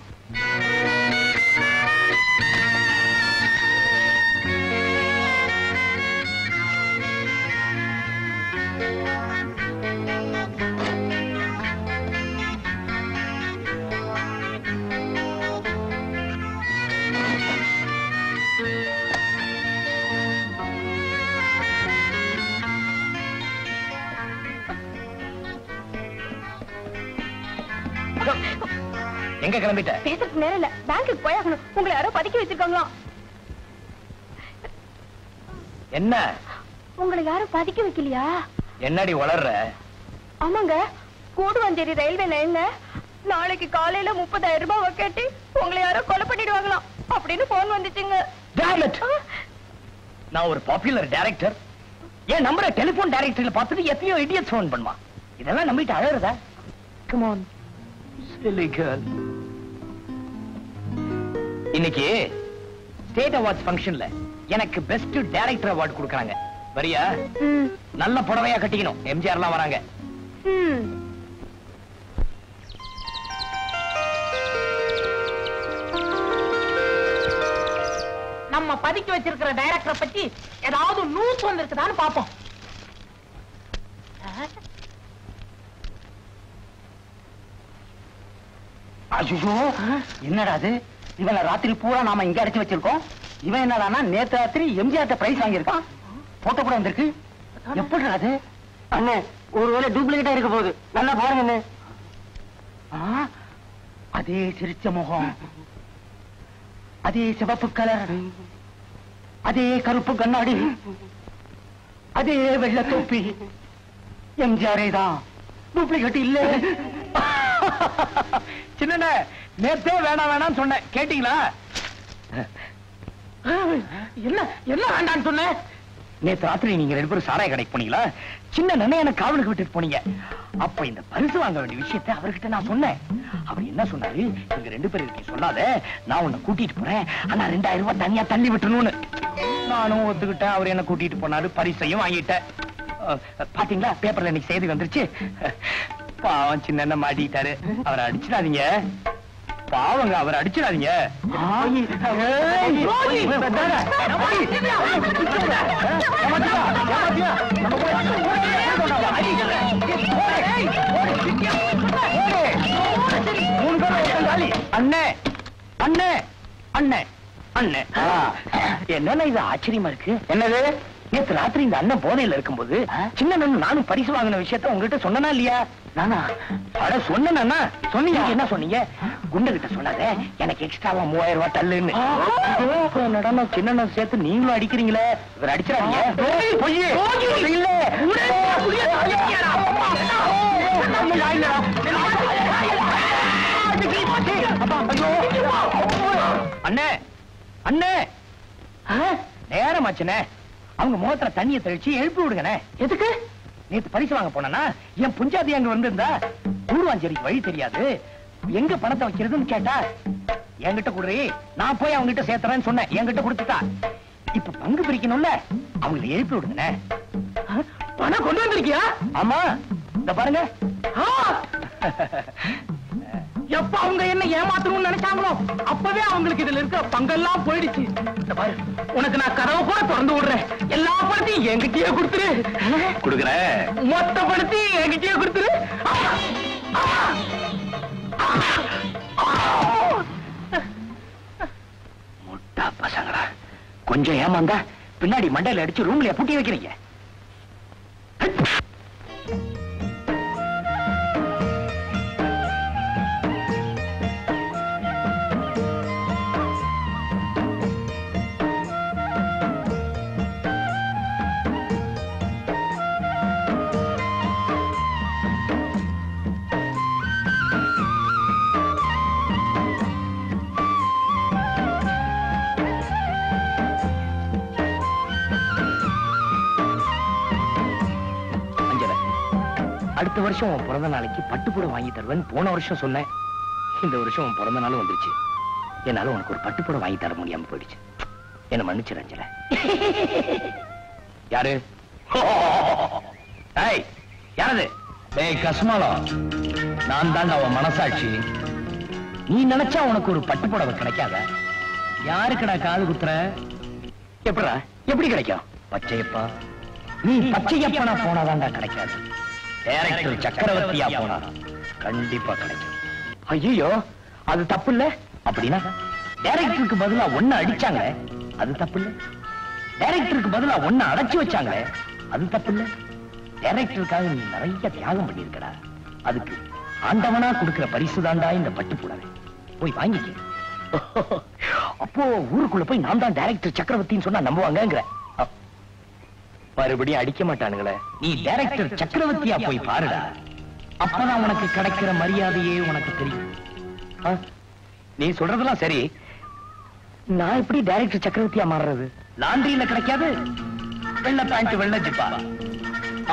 எங்க கிளம்பிட்ட? பேசுறதுக்கு நேரம் இல்ல. பேங்க்குக்கு போயாகணும். உங்களை யாரோ பதுக்கி வச்சிருக்காங்களாம். என்ன? உங்களை யாரும் பதுக்கி வைக்கலையா? என்னடி வளர்ற ஆமாங்க. கூடுவாஞ்சேரி ரயில்வே லைன்ல நாளைக்கு காலையில முப்பதாயிரம் ரூபாய் கேட்டு உங்களை யாரோ கொலை பண்ணிடுவாங்களாம். அப்படின்னு போன் வந்துச்சுங்க! நான் ஒரு பாப்புலர் டைரக்டர் என் நம்பரை டெலிபோன் டைரக்டர்ல பார்த்துட்டு எத்தனையோ இடியட் ஃபோன் பண்ணுவான். இதெல்லாம் நம்பிட்டு அழறதா? Come on silly girl. இன்னைக்கு ஸ்டேட் அவார்ட்ஸ் ஃபங்க்ஷன்ல எனக்கு பெஸ்ட் டைரக்டர் அவார்டு கொடுக்கறாங்க. வரியா? நல்ல புடவையா கட்டிக்கணும். எம்ஜிஆர்லாம் வராங்க. ம். நம்ம பதுக்கி வச்சிருக்கிற டைரக்டரை பத்தி ஏதாவது நியூஸ் வந்திருக்குதான்னு பாப்போம் என்னடா அது? இவனை ராத்திரி பூரா நாம இங்க அடைச்சு வச்சிருக்கோம். இவன் என்னடானா நேத்து ராத்திரி எம்ஜிஆர் பிரைஸ் வாங்கியிருக்கான். போட்டோ கூட வந்திருக்கு. எப்படி அது? அண்ணே ஒருவேளை டூப்ளிகேட்டா இருக்க போகுது. நல்லா பாருங்க அதே சிரிச்ச முகம். அதே சிவப்பு கலர் அதே கருப்பு கண்ணாடி. அதே வெள்ள தொப்பி. எம்ஜிஆரே தான். டூப்ளிகேட் இல்ல. சின்ன நேத்தே வேணாம் வேணாம்னு சொன்னேன். கேட்டீங்களா? என்ன என்ன வேண்டான்னு சொன்னேன் நேத்து ராத்திரி நீங்க ரெண்டு பேரும் சாராய கடைக்கு போனீங்களா? சின்ன நன்னையான காவலுக்கு விட்டுட்டு போனீங்க. அப்ப இந்த பரிசு வாங்க வேண்டிய விஷயத்தை அவர்கிட்ட நான் சொன்னேன். அவர் என்ன சொன்னாரு? நீங்க ரெண்டு பேரும் இருக்கீங்க சொல்லாத. நான் உன்னை கூட்டிட்டு போறேன். ஆனா ரெண்டாயிரம் ரூபாய் தனியா தள்ளி விட்டுணும்னு நானும் ஒத்துக்கிட்டேன். அவர் என்ன கூட்டிட்டு போனாரு. பரிசையும் வாங்கிட்டேன். பாத்தீங்களா? பேப்பர்ல இன்னைக்கு செய்தி வந்துருச்சு. பாவம் சின்ன மாட்டிட்டாரு அவரை அடிச்சிடாதீங்க. பாவங்க அவர் அடிச்சிடாதீங்க அண்ணே அண்ணே அண்ணே அண்ணே என்னன்னா இது ஆச்சரியமா இருக்கு என்னது நேத்து ராத்திரி இந்த அண்ணன் போதையில இருக்கும்போது சின்ன நானும் பரிசு வாங்கின விஷயத்த உங்ககிட்ட சொன்னனா இல்லையா? நானா? அட சொன்னா சொன்னீங்க. என்ன சொன்னீங்க? குண்டு கிட்ட சொன்னாங்க எனக்கு எக்ஸ்ட்ராவா மூவாயிரம் ரூபாய் தள்ளுன்னு. நடனம் சின்ன சேர்த்து நீங்களும் அடிக்கிறீங்களே? இவர் அடிச்சிடாதீங்க. அண்ணே. அண்ணே. நேரமாச்சுனே அவங்க முகத்துல தண்ணிய தெளிச்சு எழுப்பி விடுங்கண்ணே. எதுக்கு? நேத்து பரிசு வாங்க போனா என் புஞ்சாதி அங்க வந்திருந்தா கூடுவாஞ்சேரிக்கு வழி தெரியாது. எங்க பணத்தை வைக்கிறதுன்னு கேட்டா என்கிட்ட குடுறி நான் போய் அவங்க கிட்ட சேர்த்துறேன்னு சொன்னேன். என்கிட்ட கொடுத்துட்டா. இப்ப பங்கு பிரிக்கணும்ல அவங்களை எழுப்பி விடுங்கண்ணே. பணம் கொண்டு வந்திருக்கியா? ஆமா இந்த பாருங்க. எப்ப அவங்க என்ன ஏமாத்தணும்னு நினைச்சாங்களோ அப்பவே அவங்களுக்கு இதுல இருக்க பங்கெல்லாம் போயிடுச்சு. பாரு உனக்கு நான் கதவை கூட திறந்து விடுறேன். எல்லா பணத்தையும் என்கிட்டயே கொடுத்துரு. கொடுக்குறேன் மொத்த பணத்தையும் என்கிட்டயே கொடுத்துரு. முட்டா பசங்களா கொஞ்சம் ஏமாந்தா பின்னாடி மண்டையில அடிச்சு ரூம்ல பூட்டி வைக்கிறீங்க. அடுத்த வருஷம் உன் பிறந்த நாளைக்கு பட்டுப்புடவை வாங்கி தருவேன் போன வருஷம் சொன்னேன். இந்த வருஷம் உன் பிறந்த நாளும் வந்துருச்சு. என்னால உனக்கு ஒரு பட்டுப்புடவை வாங்கி தர முடியாம போயிடுச்சு. என்ன மன்னிச்சிரு அஞ்சல. யாரு? யாரது? கஸ்மாலம் நான் தாங்க அவன் மனசாட்சி. நீ நினைச்சா உனக்கு ஒரு பட்டுப்புடவை கிடைக்காத. யாருக்குடா காது குத்துற? எப்படா எப்படி கிடைக்கும்? பச்சையப்பா. நீ பச்சையப்பனா போனாதான்டா கிடைக்காது. டைரக்டர் சக்கரவர்த்தியா போனா? கண்டிப்பா கிடைக்கும். ஐயோ அது தப்பு இல்ல அப்படின்னா டைரக்டருக்கு பதிலா ஒண்ணு அடிச்சாங்க அது தப்பு இல்ல டைரக்டருக்கு பதிலா ஒண்ணு அடைச்சு வச்சாங்க அது தப்பு இல்ல டைரக்டருக்காக நீ நிறைய தியாகம் பண்ணிருக்கடா அதுக்கு ஆண்டவனா கொடுக்கிற பரிசு தாண்டா இந்த பட்டு புடவை. போய் வாங்கிக்க. அப்போ ஊருக்குள்ள போய் நான் தான் டைரக்டர் சக்கரவர்த்தின்னு சொன்னா நம்புவாங்கங்கிற. மறுபடியும் அடிக்க மாட்டானுங்களே. நீ டைரக்டர் சக்கரவர்த்தியா போய் பாருடா. அப்பதான் உனக்கு கிடைக்கிற மரியாதையே உனக்கு தெரியும். நீ சொல்றதெல்லாம் சரி. நான் எப்படி டைரக்டர் சக்கரவர்த்தியா மாறுறது? லாண்டரியில கிடைக்காது. வெள்ள பேண்ட் வெள்ள ஜிப்பா.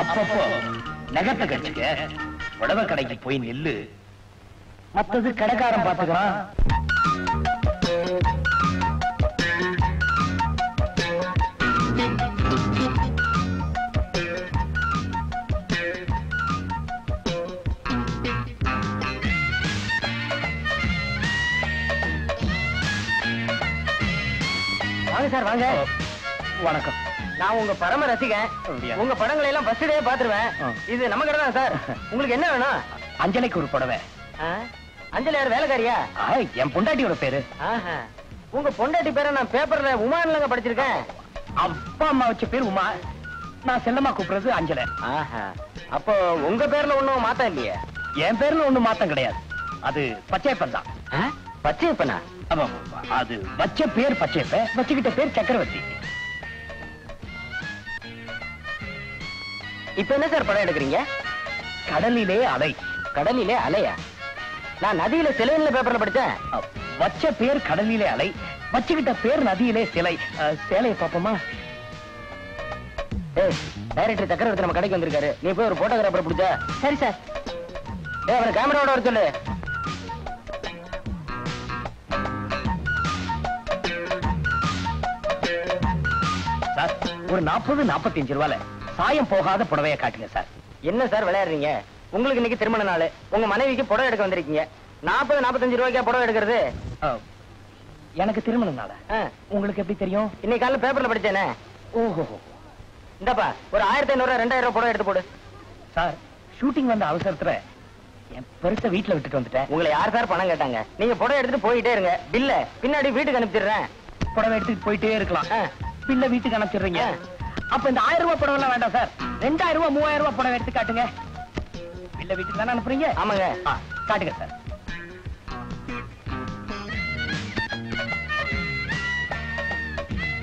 அப்பப்போ நகத்தை கடிச்சுக்க உடவை கடைக்கு போய் நில்லு. மத்தது கடைக்காரன் பாத்துக்கிறான் சார் வாங்க. வணக்கம். நான் உங்க பரம ரசிகன்? உங்க படங்களை எல்லாம் ஃபர்ஸ்ட் டே பாத்துருவேன். இது நம்ம கடை தான் சார். உங்களுக்கு என்ன வேணும்? அஞ்சலைக்கு ஒரு புடவை? அஞ்சலி யார் வேலைக்காரியா? என் பொண்டாட்டியோட பேரு. ஆஹா. உங்க பொண்டாட்டி பேரை நான் பேப்பர்ல உமான்லங்க படிச்சிருக்கேன். அப்பா அம்மா வச்ச பேர் உமா. நான் செல்லமா கூப்பிடுறது அஞ்சலை. ஆஹா. அப்போ உங்க பேர்ல ஒண்ணும் மாத்தம் இல்லையே? என் பேர்ல ஒண்ணு மாத்தம் கிடையாது. அது பச்சையப்பன் தான்? பச்சையப்பனா? அது வச்ச பேர் பச்சையப்ப வச்சுக்கிட்ட பேர் சக்கரவர்த்தி. இப்ப என்ன சார் படம் எடுக்கிறீங்க? கடலிலே அலை. கடலிலே அலையா? நான் நதியில சிலையில பேப்பர்ல படிச்சேன். அ, வச்ச பேர் கடலிலே அலை. வச்சுக்கிட்ட பேர் நதியிலே சிலை. சேலையை பாப்போமா ஏய் டைரக்டர் சக்கரவர்த்தி நம்ம கடைக்கு வந்திருக்காரு. நீ போய் ஒரு போட்டோகிராஃபர் பிடிச்ச? சரி சார். ஏய் அவரை கேமராவோட வர சொல்லு. ஒரு நாற்பது நாற்பத்தஞ்சு ரூபால சாயம் போகாத புடவைய காட்டுங்க சார். என்ன சார் விளையாடுறீங்க? உங்களுக்கு இன்னைக்கு திருமண நாள். உங்க மனைவிக்கு புடவை எடுக்க வந்திருக்கீங்க. நாற்பது நாற்பத்தஞ்சு ரூபாய்க்கா புடவை எடுக்கிறது? எனக்கு திருமணம் நாள? உங்களுக்கு எப்படி தெரியும்? இன்னைக்கு காலைல பேப்பர்ல படிச்சேனே. ஓஹோ. இந்தப்பா ஒரு ஆயிரத்தி ஐநூறு ரெண்டாயிரம் ரூபாய் புடவை எடுத்து போடு. சார் ஷூட்டிங் வந்த அவசரத்துல என் பெருச வீட்டுல விட்டுட்டு வந்துட்டேன். உங்களை யார் சார் பணம் கேட்டாங்க? நீங்க புடவை எடுத்துட்டு போயிட்டே இருங்க. பில்ல பின்னாடி வீட்டுக்கு அனுப்பிச்சிடுறேன். புடவை எடுத்துட்டு போயிட்டே இருக்கலாம். பில்ல வீட்டுக்கு அனுப்பிச்சிடுறீங்க. அப்ப இந்த ஆயிரம் ரூபாய் புடவை எல்லாம் வேண்டாம் சார். ரெண்டாயிரம் ரூபாய் மூவாயிரம் ரூபாய் புடவை எடுத்து காட்டுங்க. பில்ல வீட்டுக்கு தானே அனுப்புறீங்க? ஆமாங்க. காட்டுங்க சார்.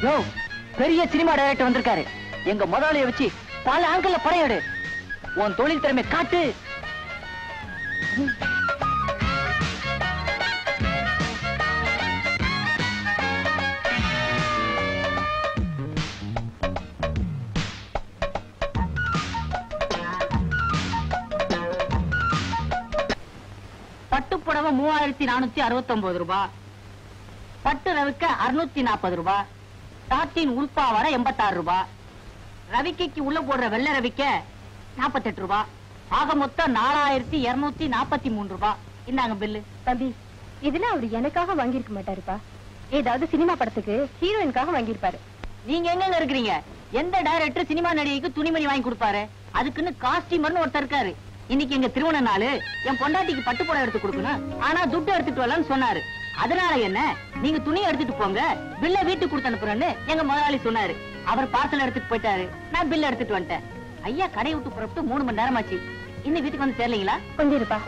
யோ பெரிய சினிமா டைரக்டர் வந்திருக்காரு. எங்க முதலாளிய வச்சு பல ஆங்கிள் படையெடு. உன் தொழில் திறமை காட்டு. பட்டுப்புடவை மூவாயிரத்தி நானூத்தி அறுபத்தி ஒன்பது ரூபாய் பட்டு ரவிக்க அறுநூத்தி நாற்பது ரூபாய் டாட்டின் உள்பாவாடை எண்பத்தாறு ரூபாய் ரவிக்கைக்கு உள்ள போடுற வெள்ளை ரவிக்க நாற்பத்தெட்டு ரூபாய் ஆக மொத்தம் நாலாயிரத்தி இருநூத்தி நாற்பத்தி மூணு ரூபாய் இந்தாங்க பில்லு. தம்பி இதெல்லாம் அவர் எனக்காக வாங்கியிருக்க மாட்டாருப்பா. ஏதாவது சினிமா படத்துக்கு ஹீரோயினுக்காக வாங்கியிருப்பாரு. நீங்க எங்க இருக்கிறீங்க? எந்த டைரக்டர் சினிமா நடிகைக்கு துணிமணி வாங்கி கொடுப்பாரு? அதுக்குன்னு காஸ்டியூமர்னு ஒருத்தர் இருக்காரு. இன்னைக்கு எங்க திருமண நாள் என் பொண்டாட்டிக்கு பட்டு புடவை எடுத்து கொடுக்கணும். ஆனா துட்டு எடுத்துட்டு வரலன்னு சொன்னாரு. அதனால என்ன? நீங்க துணி எடுத்துட்டு போங்க. பில்ல வீட்டுக்கு கொடுத்து அனுப்புறேன்னு எங்க முதலாளி சொன்னாரு. அவர் பார்சல் எடுத்துட்டு போயிட்டாரு. நான் பில் எடுத்துட்டு வந்துட்டேன். ஐயா கடை விட்டு புறப்பட்டு மூணு மணி நேரம் ஆச்சு இன்னும் வீட்டுக்கு வந்து சேரலீங்களா? கொஞ்சம் இருப்பா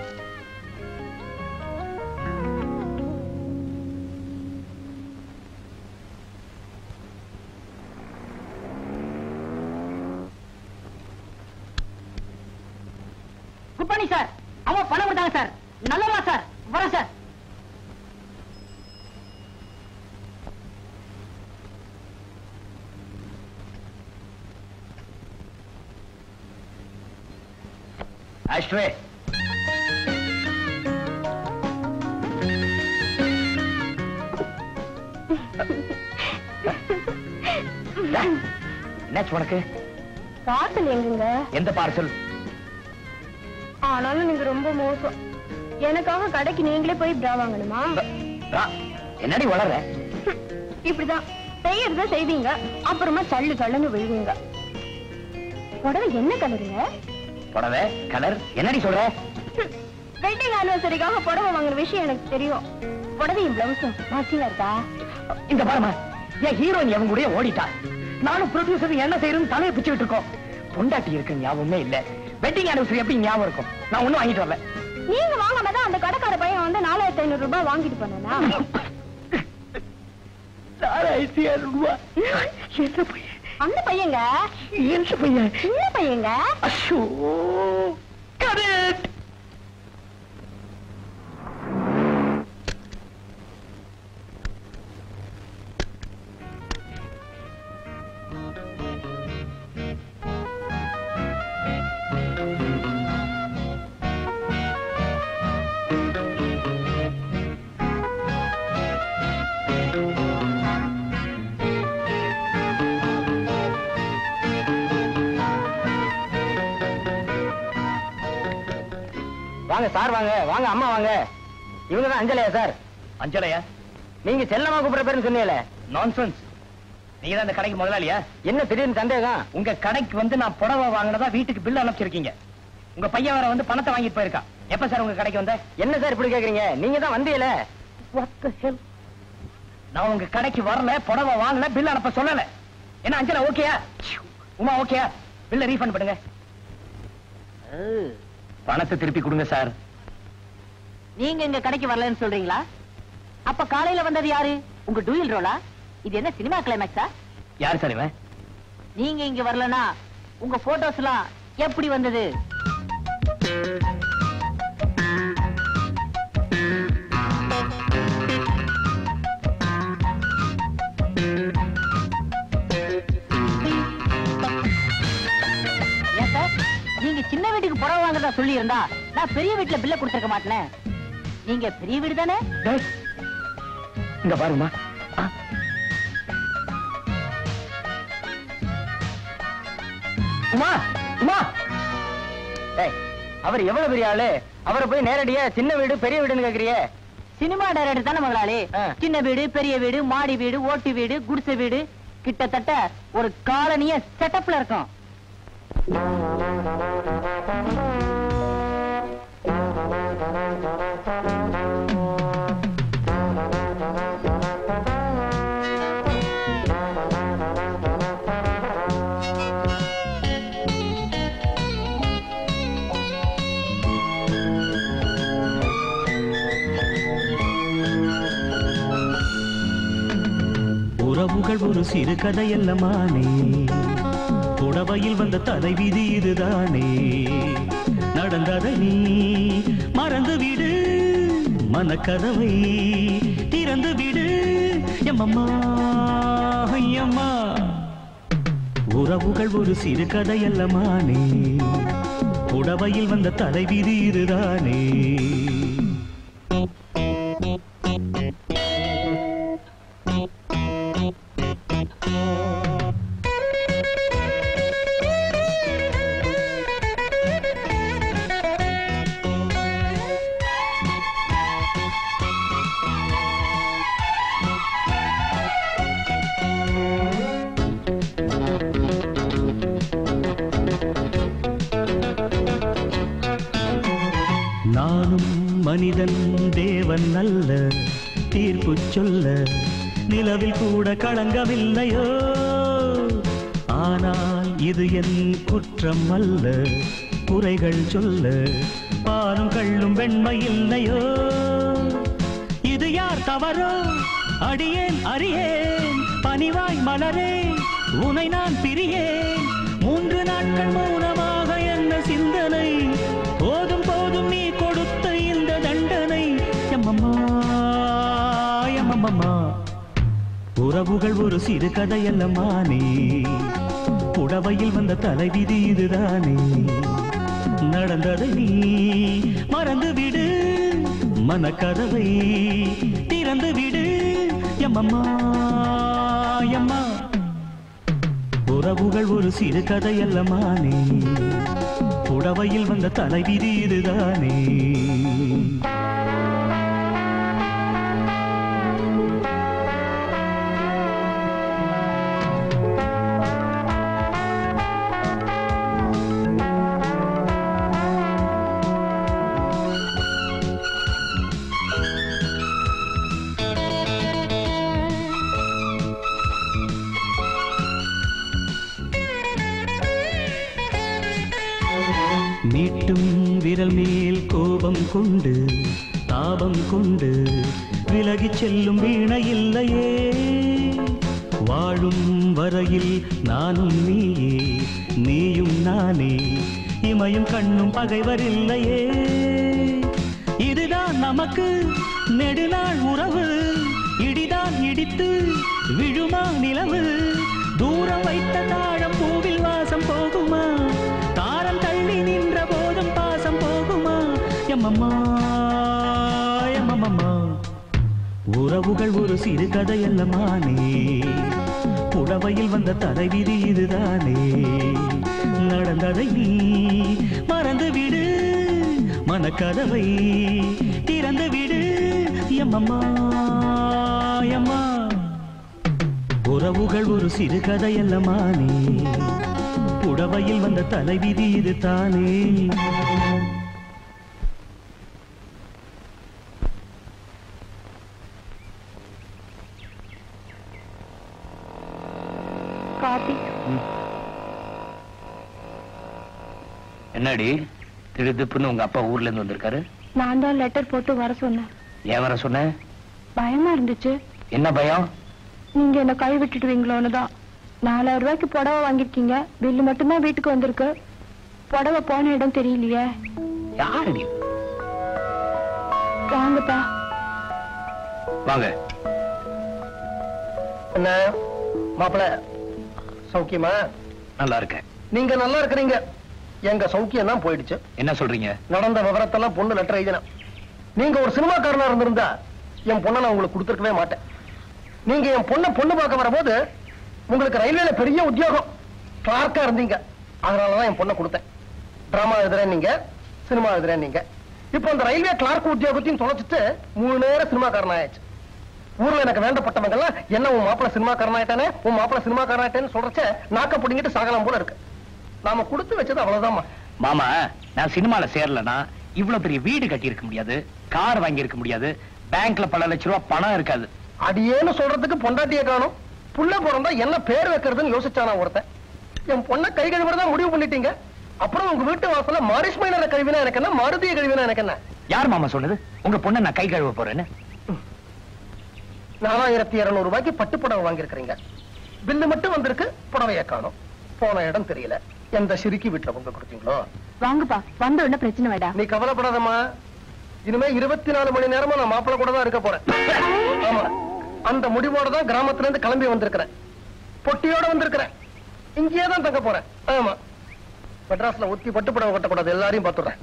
மார்னிங் சார். அம்மா பணம் கொடுத்தாங்க சார். நல்லவா சார். வரேன் சார். அஸ்வே. என்னாச்சு உனக்கு? பார்சல் எங்குங்க எந்த பார்சல்? ஆனாலும் நீங்க ரொம்ப மோசம். எனக்காக கடைக்கு நீங்களே போய் பிரா வாங்கணுமா? என்னடி வளர்ற? இப்படிதான். செய்யறத செய்வீங்க. அப்புறமா சல்லு சல்லுன்னு விழுவீங்க. புடவை என்ன கலருங்க புடவை கலர் என்னடி சொல்ற? வெட்டிங் ஆனிவர்சரிக்காக புடவை வாங்குற விஷயம் எனக்கு தெரியும். புடவையும் பிளவுஸும் மேட்சிங்கா இருக்கா? இந்த பாருமா என் ஹீரோயின் எவங்க கூட ஓடிட்டா நானும் ப்ரொடியூசர் என்ன செய்யறதுன்னு தலையை பிச்சுக்கிட்டு இருக்கோம். பொண்டாட்டி இருக்கு ஞாபகமே இல்ல. வெட்டிங் ஆனிவர்சரி எப்படி ஞாபகம் இருக்கும்? நான் ஒண்ணும் வாங்கிட்டு வரல. நீங்க வாங்காம தான் அந்த கடைக்கார பையன் வந்து நாலாயிரத்தி ஐநூறு ரூபாய் வாங்கிட்டு போனா நாலாயிரத்தி ஐநூறு ரூபாய். என்ன பையன்? அந்த பையங்க? என்ன பையன்? சின்ன பையங்க? அஷோ கரெக்ட் சார் வாங்க வாங்க அம்மா வாங்க. இவங்க தான் அஞ்சலையா சார்? அஞ்சலையா? நீங்க செல்லமா கூப்பிடுற பேருன்னு சொன்னீங்களே நான்சென்ஸ் நீங்க தான் இந்த கடைக்கு முதலாளியா? என்ன திடீர்னு சந்தேகம்? உங்க கடைக்கு வந்து நான் புடவை வாங்கினதா வீட்டுக்கு பில் அனுப்பிச்சிருக்கீங்க. உங்க பையன் வேற வந்து பணத்தை வாங்கிட்டு போயிருக்கான். எப்ப சார் உங்க கடைக்கு வந்த? என்ன சார் இப்படி கேக்குறீங்க? நீங்க தான் வந்தீங்களே நான் உங்க கடைக்கு வரல புடவை வாங்கல பில் அனுப்ப சொல்லல. என்ன அஞ்சலா ஓகேயா? உமா ஓகேயா? பில்ல ரீஃபண்ட் பண்ணுங்க. பணத்தை திருப்பி கொடுங்க சார். நீங்க எங்க கடைக்கு வரலன்னு சொல்றீங்களா? அப்ப காலையில வந்தது யாரு? உங்க டூயல் ரோலா? இது என்ன சினிமா கிளைமேக்ஸா யார் சார் இவன்? நீங்க இங்க வரலனா உங்க போட்டோஸ் எல்லாம் எப்படி வந்தது? நீங்க சின்ன வீட்டுக்கு புடவை வாங்குறதா சொல்லி இருந்தா நான் பெரிய வீட்டுல பில்ல கொடுத்திருக்க மாட்டேனே. நீங்க பெரிய வீடு தானே? இங்க பாருமா அவர் எவ்வளவு பெரிய ஆளு? அவரை போய் நேரடியா சின்ன வீடு பெரிய வீடுன்னு கேக்குறியே. சினிமா டைரக்டர் தானே முதலாளி? சின்ன வீடு பெரிய வீடு மாடி வீடு ஓட்டு வீடு குடிசை வீடு. கிட்டத்தட்ட ஒரு காலனிய செட்டப்ல இருக்கும். பூக்கள் ஒரு சிறு கதையல்லமானே. புடவையில் வந்த தலை விதி இதுதானே. நடந்ததை நீ மறந்து விடு மனக்கதவை திறந்து விடு. எம்மம்மா ஐயம்மா. உறவுகள் ஒரு சிறு கதையல்லமானே. புடவையில் வந்த தலைவிதி இதுதானே. மனிதன் தேவன் அல்ல. தீர்ப்பு சொல்ல நிலவில் கூட களங்கமில்லையோ ஆனால் இது என் குற்றம் அல்ல. குறைகள் சொல்ல பாலும் கள்ளும் வெண்மை இல்லையோ? இது யார் தவறோ? அடியேன் அறியேன் பணிவாய் மலரே உனை நான் பிரியேன். மூன்று நாட்கள் மௌனமாக என்ன சிந்தனை? உறவுகள் ஒரு சிறு கதையல்லமானே புடவையில் வந்த தலைவிதி இதுதானே. நடந்ததை நீ மறந்து விடு மனக்கதவை திறந்து விடு எம்மம்மா எம்மா. உறவுகள் ஒரு சிறு கதையல்லமானே புடவையில் வந்த தலைவிதி இதுதானே. செல்லும் வீணை இல்லையே வாழும் வரையில் நானும் நீயே நீயும் நானே இமையும் கண்ணும் பகைவர் இல்லையே இதுதான் நமக்கு நெடுநாள் உறவு. இடிதான் இடித்து விழுமா நிலவு. தூரம் வைத்த தாழம் பூவில் வாசம் போகுமா? புகழ் ஒரு சிறு கதையல்லமானே. புடவையில் வந்த தடை விதி இதுதானே. நடந்ததை நீ மறந்து விடு. மனக்கதவை திறந்து விடு. எம்மம்மா எம்மா உறவுகள் ஒரு சிறு கதையல்லமானே. புடவையில் வந்த தலைவிதி இது தானே திடுதிப்புன்னு உங்க அப்பா ஊர்ல இருந்து வந்திருக்காரு? நான் தான் லெட்டர் போட்டு வர சொன்னேன். ஏன் வர சொன்ன? பயமா இருந்துச்சு. என்ன பயம்? நீங்க என்ன கை விட்டுடுவீங்களோன்னு தான். நாலாயிரம் ரூபாய்க்கு புடவை வாங்கிருக்கீங்க பில்லு மட்டும்தான் வீட்டுக்கு வந்திருக்கு. புடவை போன இடம் தெரியலையே. யாரடி? வாங்கப்பா. வாங்க. என்ன மாப்பிள சௌக்கியமா? நல்லா இருக்கேன். நீங்க நல்லா இருக்கிறீங்க. எங்க சௌக்கியம் தான் போயிடுச்சு. என்ன சொல்றீங்க? நடந்த விவரத்தெல்லாம் பொண்ணு லெட்டர் எழுதினா. நீங்க ஒரு சினிமாக்காரனா இருந்திருந்தா என் பொண்ணை நான் உங்களுக்கு கொடுத்துருக்கவே மாட்டேன். நீங்க என் பொண்ணை பொண்ணு பார்க்க வரும்போது உங்களுக்கு ரயில்வேல பெரிய உத்தியோகம். கிளார்க்கா இருந்தீங்க. அதனாலதான் என் பொண்ணை கொடுத்தேன். டிராமா எழுதுறேன் நீங்க சினிமா எழுதுறேன் நீங்க. இப்போ அந்த ரயில்வே கிளார்க் உத்தியோகத்தையும் தொலைச்சிட்டு மூணு நேரம் சினிமாக்காரன் ஆயாச்சு ஊர்ல எனக்கு வேண்டப்பட்டவங்க எல்லாம் என்ன உன் மாப்பிள்ள சினிமாக்காரன் ஆயிட்டானே? உன் மாப்பிள்ள சினிமாக்காரன் ஆயிட்டேன்னு சொல்றச்ச நாக்க பிடிங்கிட்டு சாகலாம் போல இருக்கு. நாம கொடுத்து வச்சது அவ்வளவுதாம்மா. மாமா நான் சினிமால சேரலனா இவ்வளவு பெரிய வீடு கட்டி இருக்க முடியாது கார் வாங்கி இருக்க முடியாது பேங்க்ல பல லட்ச ரூபாய் பணம் இருக்காது. அடியேன்னு சொல்றதுக்கு பொண்டாட்டிய காணும். புள்ள பிறந்தா என்ன பேர் வைக்கிறதுன்னு யோசிச்சானா ஒருத்தன். என் பொண்ணை கை கழுவுறதா முடிவு பண்ணிட்டீங்க. அப்புறம் உங்க வீட்டு வாசல்ல மாரிஸ் மைனரை கழுவினா எனக்கு என்ன மருதிய கழுவினா எனக்கு என்ன? யார் மாமா சொன்னது? உங்க பொண்ணை நான் கை கழுவ போறேன்னு. நாலாயிரத்தி இருநூறு ரூபாய்க்கு பட்டு புடவை வாங்கியிருக்கிறீங்க. பில்லு மட்டும் வந்திருக்கு புடவைய காணும். போன இடம் தெரியல. எந்த சிறுக்கி வீட்டுல பொங்க கொடுத்தீங்களோ? வாங்கப்பா வந்த உடனே பிரச்சனை வேடா நீ கவலைப்படாதம்மா. இனிமே இருபத்தி நாலு மணி நேரமா நான் மாப்பிள்ள கூட தான் இருக்க போறேன். ஆமா. அந்த முடிவோட தான் கிராமத்துல இருந்து கிளம்பி வந்திருக்கிறேன். பொட்டியோட வந்திருக்கிறேன். இங்கேயே தான் தங்க போறேன். ஆமா. மெட்ராஸ்ல ஒத்தி பட்டு புடவை கட்டக்கூடாது எல்லாரையும் பார்த்துடுறேன்.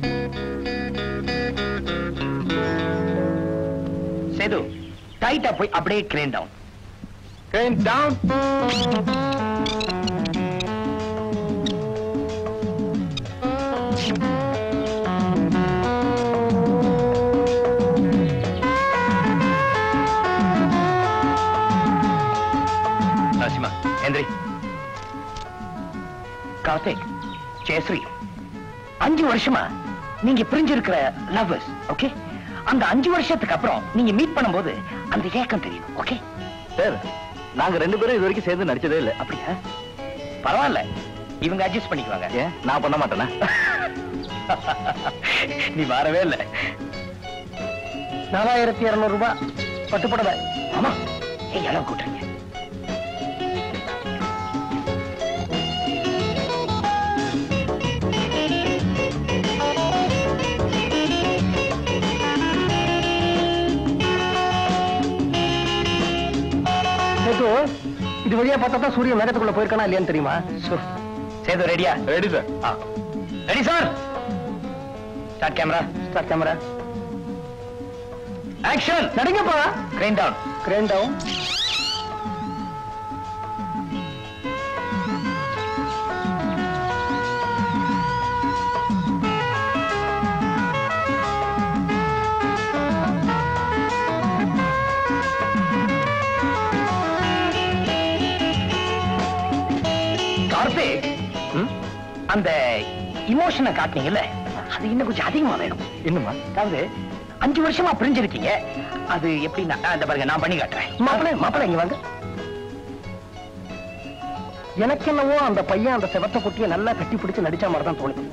சேது டைட்டா போய் அப்படியே கிரேன் டவுன் Going down. எந்திரி கார்த்திக் ஜெயஸ்ரீ அஞ்சு வருஷமா நீங்க பிரிஞ்சிருக்கிற லவ்வர்ஸ் ஓகே அந்த அஞ்சு வருஷத்துக்கு அப்புறம் நீங்க மீட் பண்ணும்போது அந்த ஏக்கம் தெரியும் ஓகே சார் நாங்க ரெண்டு பேரும் இது வரைக்கும் சேர்ந்து நடிச்சதே இல்ல. அப்படியா? பரவாயில்ல. இவங்க அட்ஜஸ்ட் பண்ணிக்குவாங்க. ஏன்? நான் பண்ண மாட்டேனா? நீ வரவே இல்ல. நாலாயிரத்தி இருநூறு ரூபாய் பட்டு புடவை. ஆமா. ஏன் எவ்வளவு கூட்டுறீங்க. இது வழியா பார்த்தா தான் சூரியன் மேகத்துக்குள்ள போயிருக்கானா இல்லையான்னு தெரியுமா? சேது ரெடியா Ready, sir. Ready sir start camera start camera action நடிங்கப்பா. Crane down crane down அந்த இமோஷனை காட்டினீங்கல்ல அது இன்னும் கொஞ்சம் அதிகமா வேணும். இன்னுமா அதாவது அஞ்சு வருஷமா பிரிஞ்சிருக்கீங்க. அது எப்படின்னா ஆ, இந்த பாருங்க நான் பண்ணி காட்டுறேன். மாப்பிள மாப்பிள இங்க வாங்க. எனக்கு என்னவோ அந்த பையன் அந்த செவத்த குட்டியை நல்லா கட்டி பிடிச்சு நடிச்ச மாதிரி தான் தோணுது.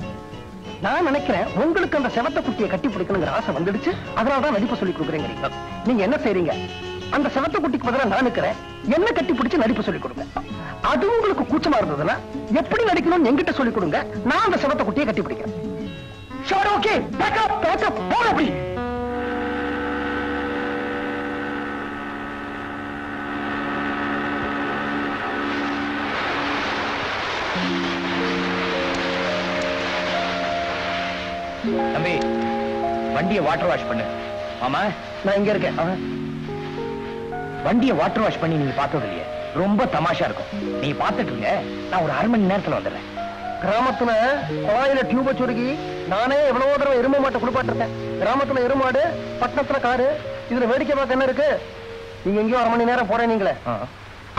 நான் நினைக்கிறேன் உங்களுக்கு அந்த செவத்த குட்டியை கட்டி பிடிக்கணுங்கிற ஆசை வந்துடுச்சு. அதனால தான் நடிப்பு சொல்லி கொடுக்குறேங்க நீங்க என்ன செய்றீங்க? அந்த செவத்த குட்டிக்கு பதிலா நான் நிக்கிறேன். என்ன கட்டி பிடிச்சு நடிப்பு சொல்லி கொடுங்க? அது உங்களுக்கு கூச்சமா இருந்ததுன்னா எப்படி நடிக்கணும்னு என்கிட்ட சொல்லி கொடுங்க. நான் அந்த செவத்த குட்டியை கட்டி பிடிக்கிறேன். ஷோர் ஓகே பேக் அப் போற அப்படி தம்பி வண்டியை வாட்டர் வாஷ் பண்ணு. ஆமா? நான் இங்க இருக்கேன். வண்டியை வாட்டர் வாஷ் பண்ணி நீங்க பார்த்தது இல்லையே? ரொம்ப தமாஷா இருக்கும். நீங்க பார்த்துட்டு இருங்க. நான் ஒரு அரை மணி நேரத்துல வந்துடுறேன். கிராமத்துல குழாயில டியூப சுருகி நானே எவ்வளவோ தடவை எருமை மாட்டை குளிப்பாட்டிருக்கேன். கிராமத்துல எருமாடு பட்டணத்துல காரு இதுல வேடிக்கை பார்க்க என்ன இருக்கு? நீங்க எங்கேயோ அரை மணி நேரம் போறேன் நீங்களே.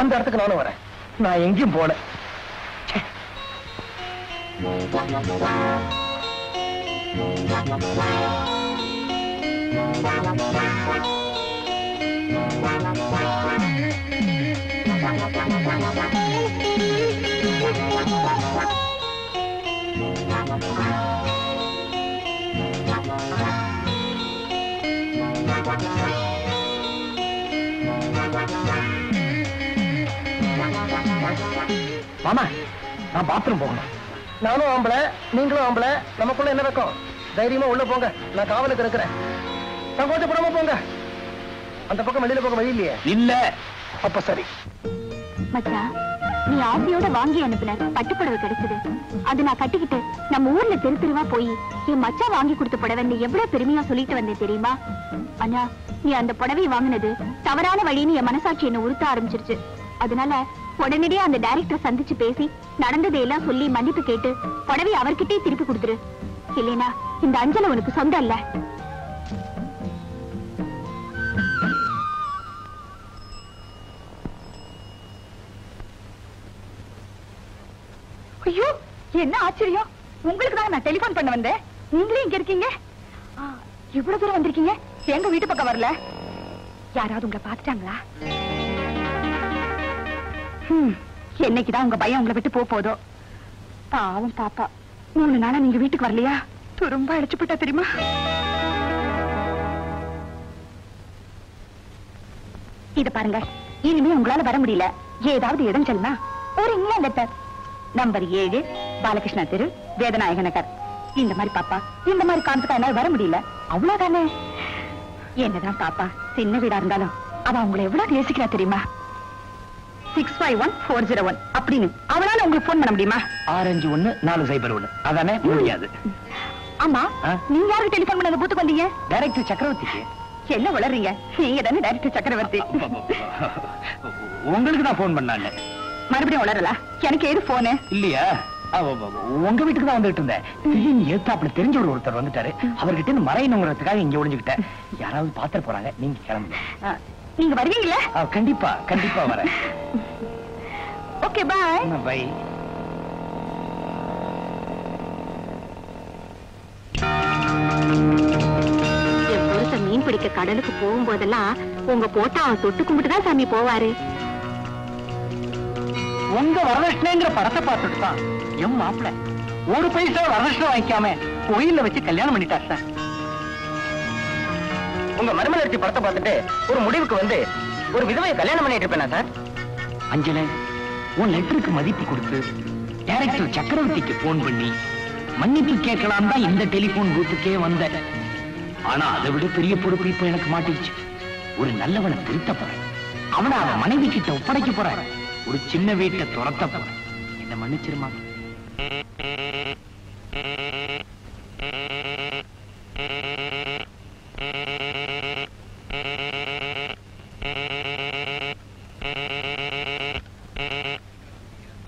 அந்த இடத்துக்கு நானும் வரேன். நான் எங்கேயும் போல. மாமா நான் பாத்ரூம் போகணும். நானும் ஆம்பளை நீங்களும் ஆம்பளை நமக்குள்ள என்ன வைக்கும்? தைரியமா உள்ள போங்க. நான் காவலுக்கு இருக்கிறேன். சங்கோச்சப்படாம போங்க. அந்த பக்கம் வெளியில போக வழி இல்லையே? இல்ல. அப்ப சரி. மச்சான் நீ ஆசையோட வாங்கி அனுப்புன பட்டுப்புடவை கிடைச்சது. அது நான் கட்டிக்கிட்டு நம்ம ஊர்ல தெரு தெருவா போய் என் மச்சான் வாங்கி கொடுத்த புடவைன்னு எவ்வளவு பெருமையா சொல்லிட்டு வந்தேன் தெரியுமா? ஆனா நீ அந்த புடவை வாங்கினது தவறான வழின்னு என் மனசாட்சி என்ன உறுத்த ஆரம்பிச்சிருச்சு. அதனால உடனடியே அந்த டைரக்டர் சந்திச்சு பேசி நடந்ததையெல்லாம் சொல்லி மன்னிப்பு கேட்டு புடவை அவர்கிட்டயே திருப்பி கொடுத்துரு. இல்லைனா இந்த அஞ்சலை உனக்கு சொந்தம் இல்ல. ஐயோ என்ன ஆச்சரியம்? உங்களுக்கு தான் நான் டெலிபோன் பண்ண வந்தேன். நீங்களே இங்க இருக்கீங்க? இவ்வளவு தூரம் வந்திருக்கீங்க? எங்க வீட்டு பக்கம் வரல. யாராவது உங்களை பாத்துட்டாங்களா என்னைக்குதான் உங்க பையன் உங்களை விட்டு போதோ. பாவம் பாப்பா. மூணு நாளா நீங்க வீட்டுக்கு வரலையா? துரும்ப அழைச்சு போட்டா தெரியுமா? இத பாருங்க. இனிமே உங்களால வர முடியல. ஏதாவது இடம் சொல்லுனா ஒரு இங்கிலாந்து லெட்டர் நம்பர் ஏழு பாலகிருஷ்ணா தெரு வேதநாயக நகர் இந்த மாதிரி பாப்பா இந்த மாதிரி காரணத்துக்கு என்னால வர முடியல அவ்வளவுதானே என்னதான் பாப்பா சின்ன வீடா இருந்தாலும் அவ உங்களை எவ்வளவு நேசிக்கிறா தெரியுமா six five one four zero one அப்படின்னு அவளால உங்களுக்கு ஃபோன் பண்ண முடியுமா ஆரஞ்சு ஒண்ணு நாலு சைபர் ஒண்ணு அதானே முடியாது ஆமா? நீங்க யாருக்கு டெலிபோன் பண்ண பூத்துக்கு வந்தீங்க டைரக்டர் சக்கரவர்த்திக்கு என்ன வளர்றீங்க நீங்க தானே டைரக்டர் சக்கரவர்த்தி உங்களுக்கு தான் போன் பண்ணாங்க மறுபடியும் வளரல எனக்கு எது போனு இல்லையா? உங்க வீட்டுக்கு தான் வந்துட்டு இருந்தேன். திடீர்னு தெரிஞ்ச ஒரு ஒருத்தர் வந்துட்டாரு. அவர்கிட்ட இருந்து மறையணுங்கிறதுக்காக இங்க ஒளிஞ்சுக்கிட்டேன். யாராவது பாத்துட்டு போறாங்க. நீங்க கிளம்புங்க. நீங்க வருவீங்களா? ஆ, கண்டிப்பா கண்டிப்பா வரேன். ஓகே பாய் பை என் புருஷன் மீன் பிடிக்க கடலுக்கு போகும்போதெல்லாம் உங்க போட்டாவை தொட்டு கும்பிட்டு தான் சாமி போவாரு. உங்க வரதட்சணைங்கிற படத்தை பார்த்துட்டு தான். எம் மாப்பிள ஒரு பைசா வரதட்சணை வாங்கிக்காம கோயில்ல வச்சு கல்யாணம் பண்ணிட்டார் சார். உங்க மருமலர்ச்சி படத்தை பார்த்துட்டு ஒரு முடிவுக்கு வந்து ஒரு விதவையை கல்யாணம் பண்ணிட்டு இருப்பேனா சார்? அஞ்சல உன் லெட்டருக்கு மதிப்பு கொடுத்து டைரக்டர் சக்கரவர்த்திக்கு போன் பண்ணி மன்னிப்பு கேட்கலாம் தான் இந்த டெலிபோன் பூத்துக்கே வந்தேன். ஆனா அதை விட பெரிய பொறுப்பு இப்ப எனக்கு மாட்டிச்சு ஒரு நல்லவனை திருத்த போறேன். அவனை அவன் மனைவி கிட்ட ஒப்படைக்க போறேன். ஒரு சின்ன வீட்டை துரத்த போறேன். என்ன மன்னிச்சிருமா?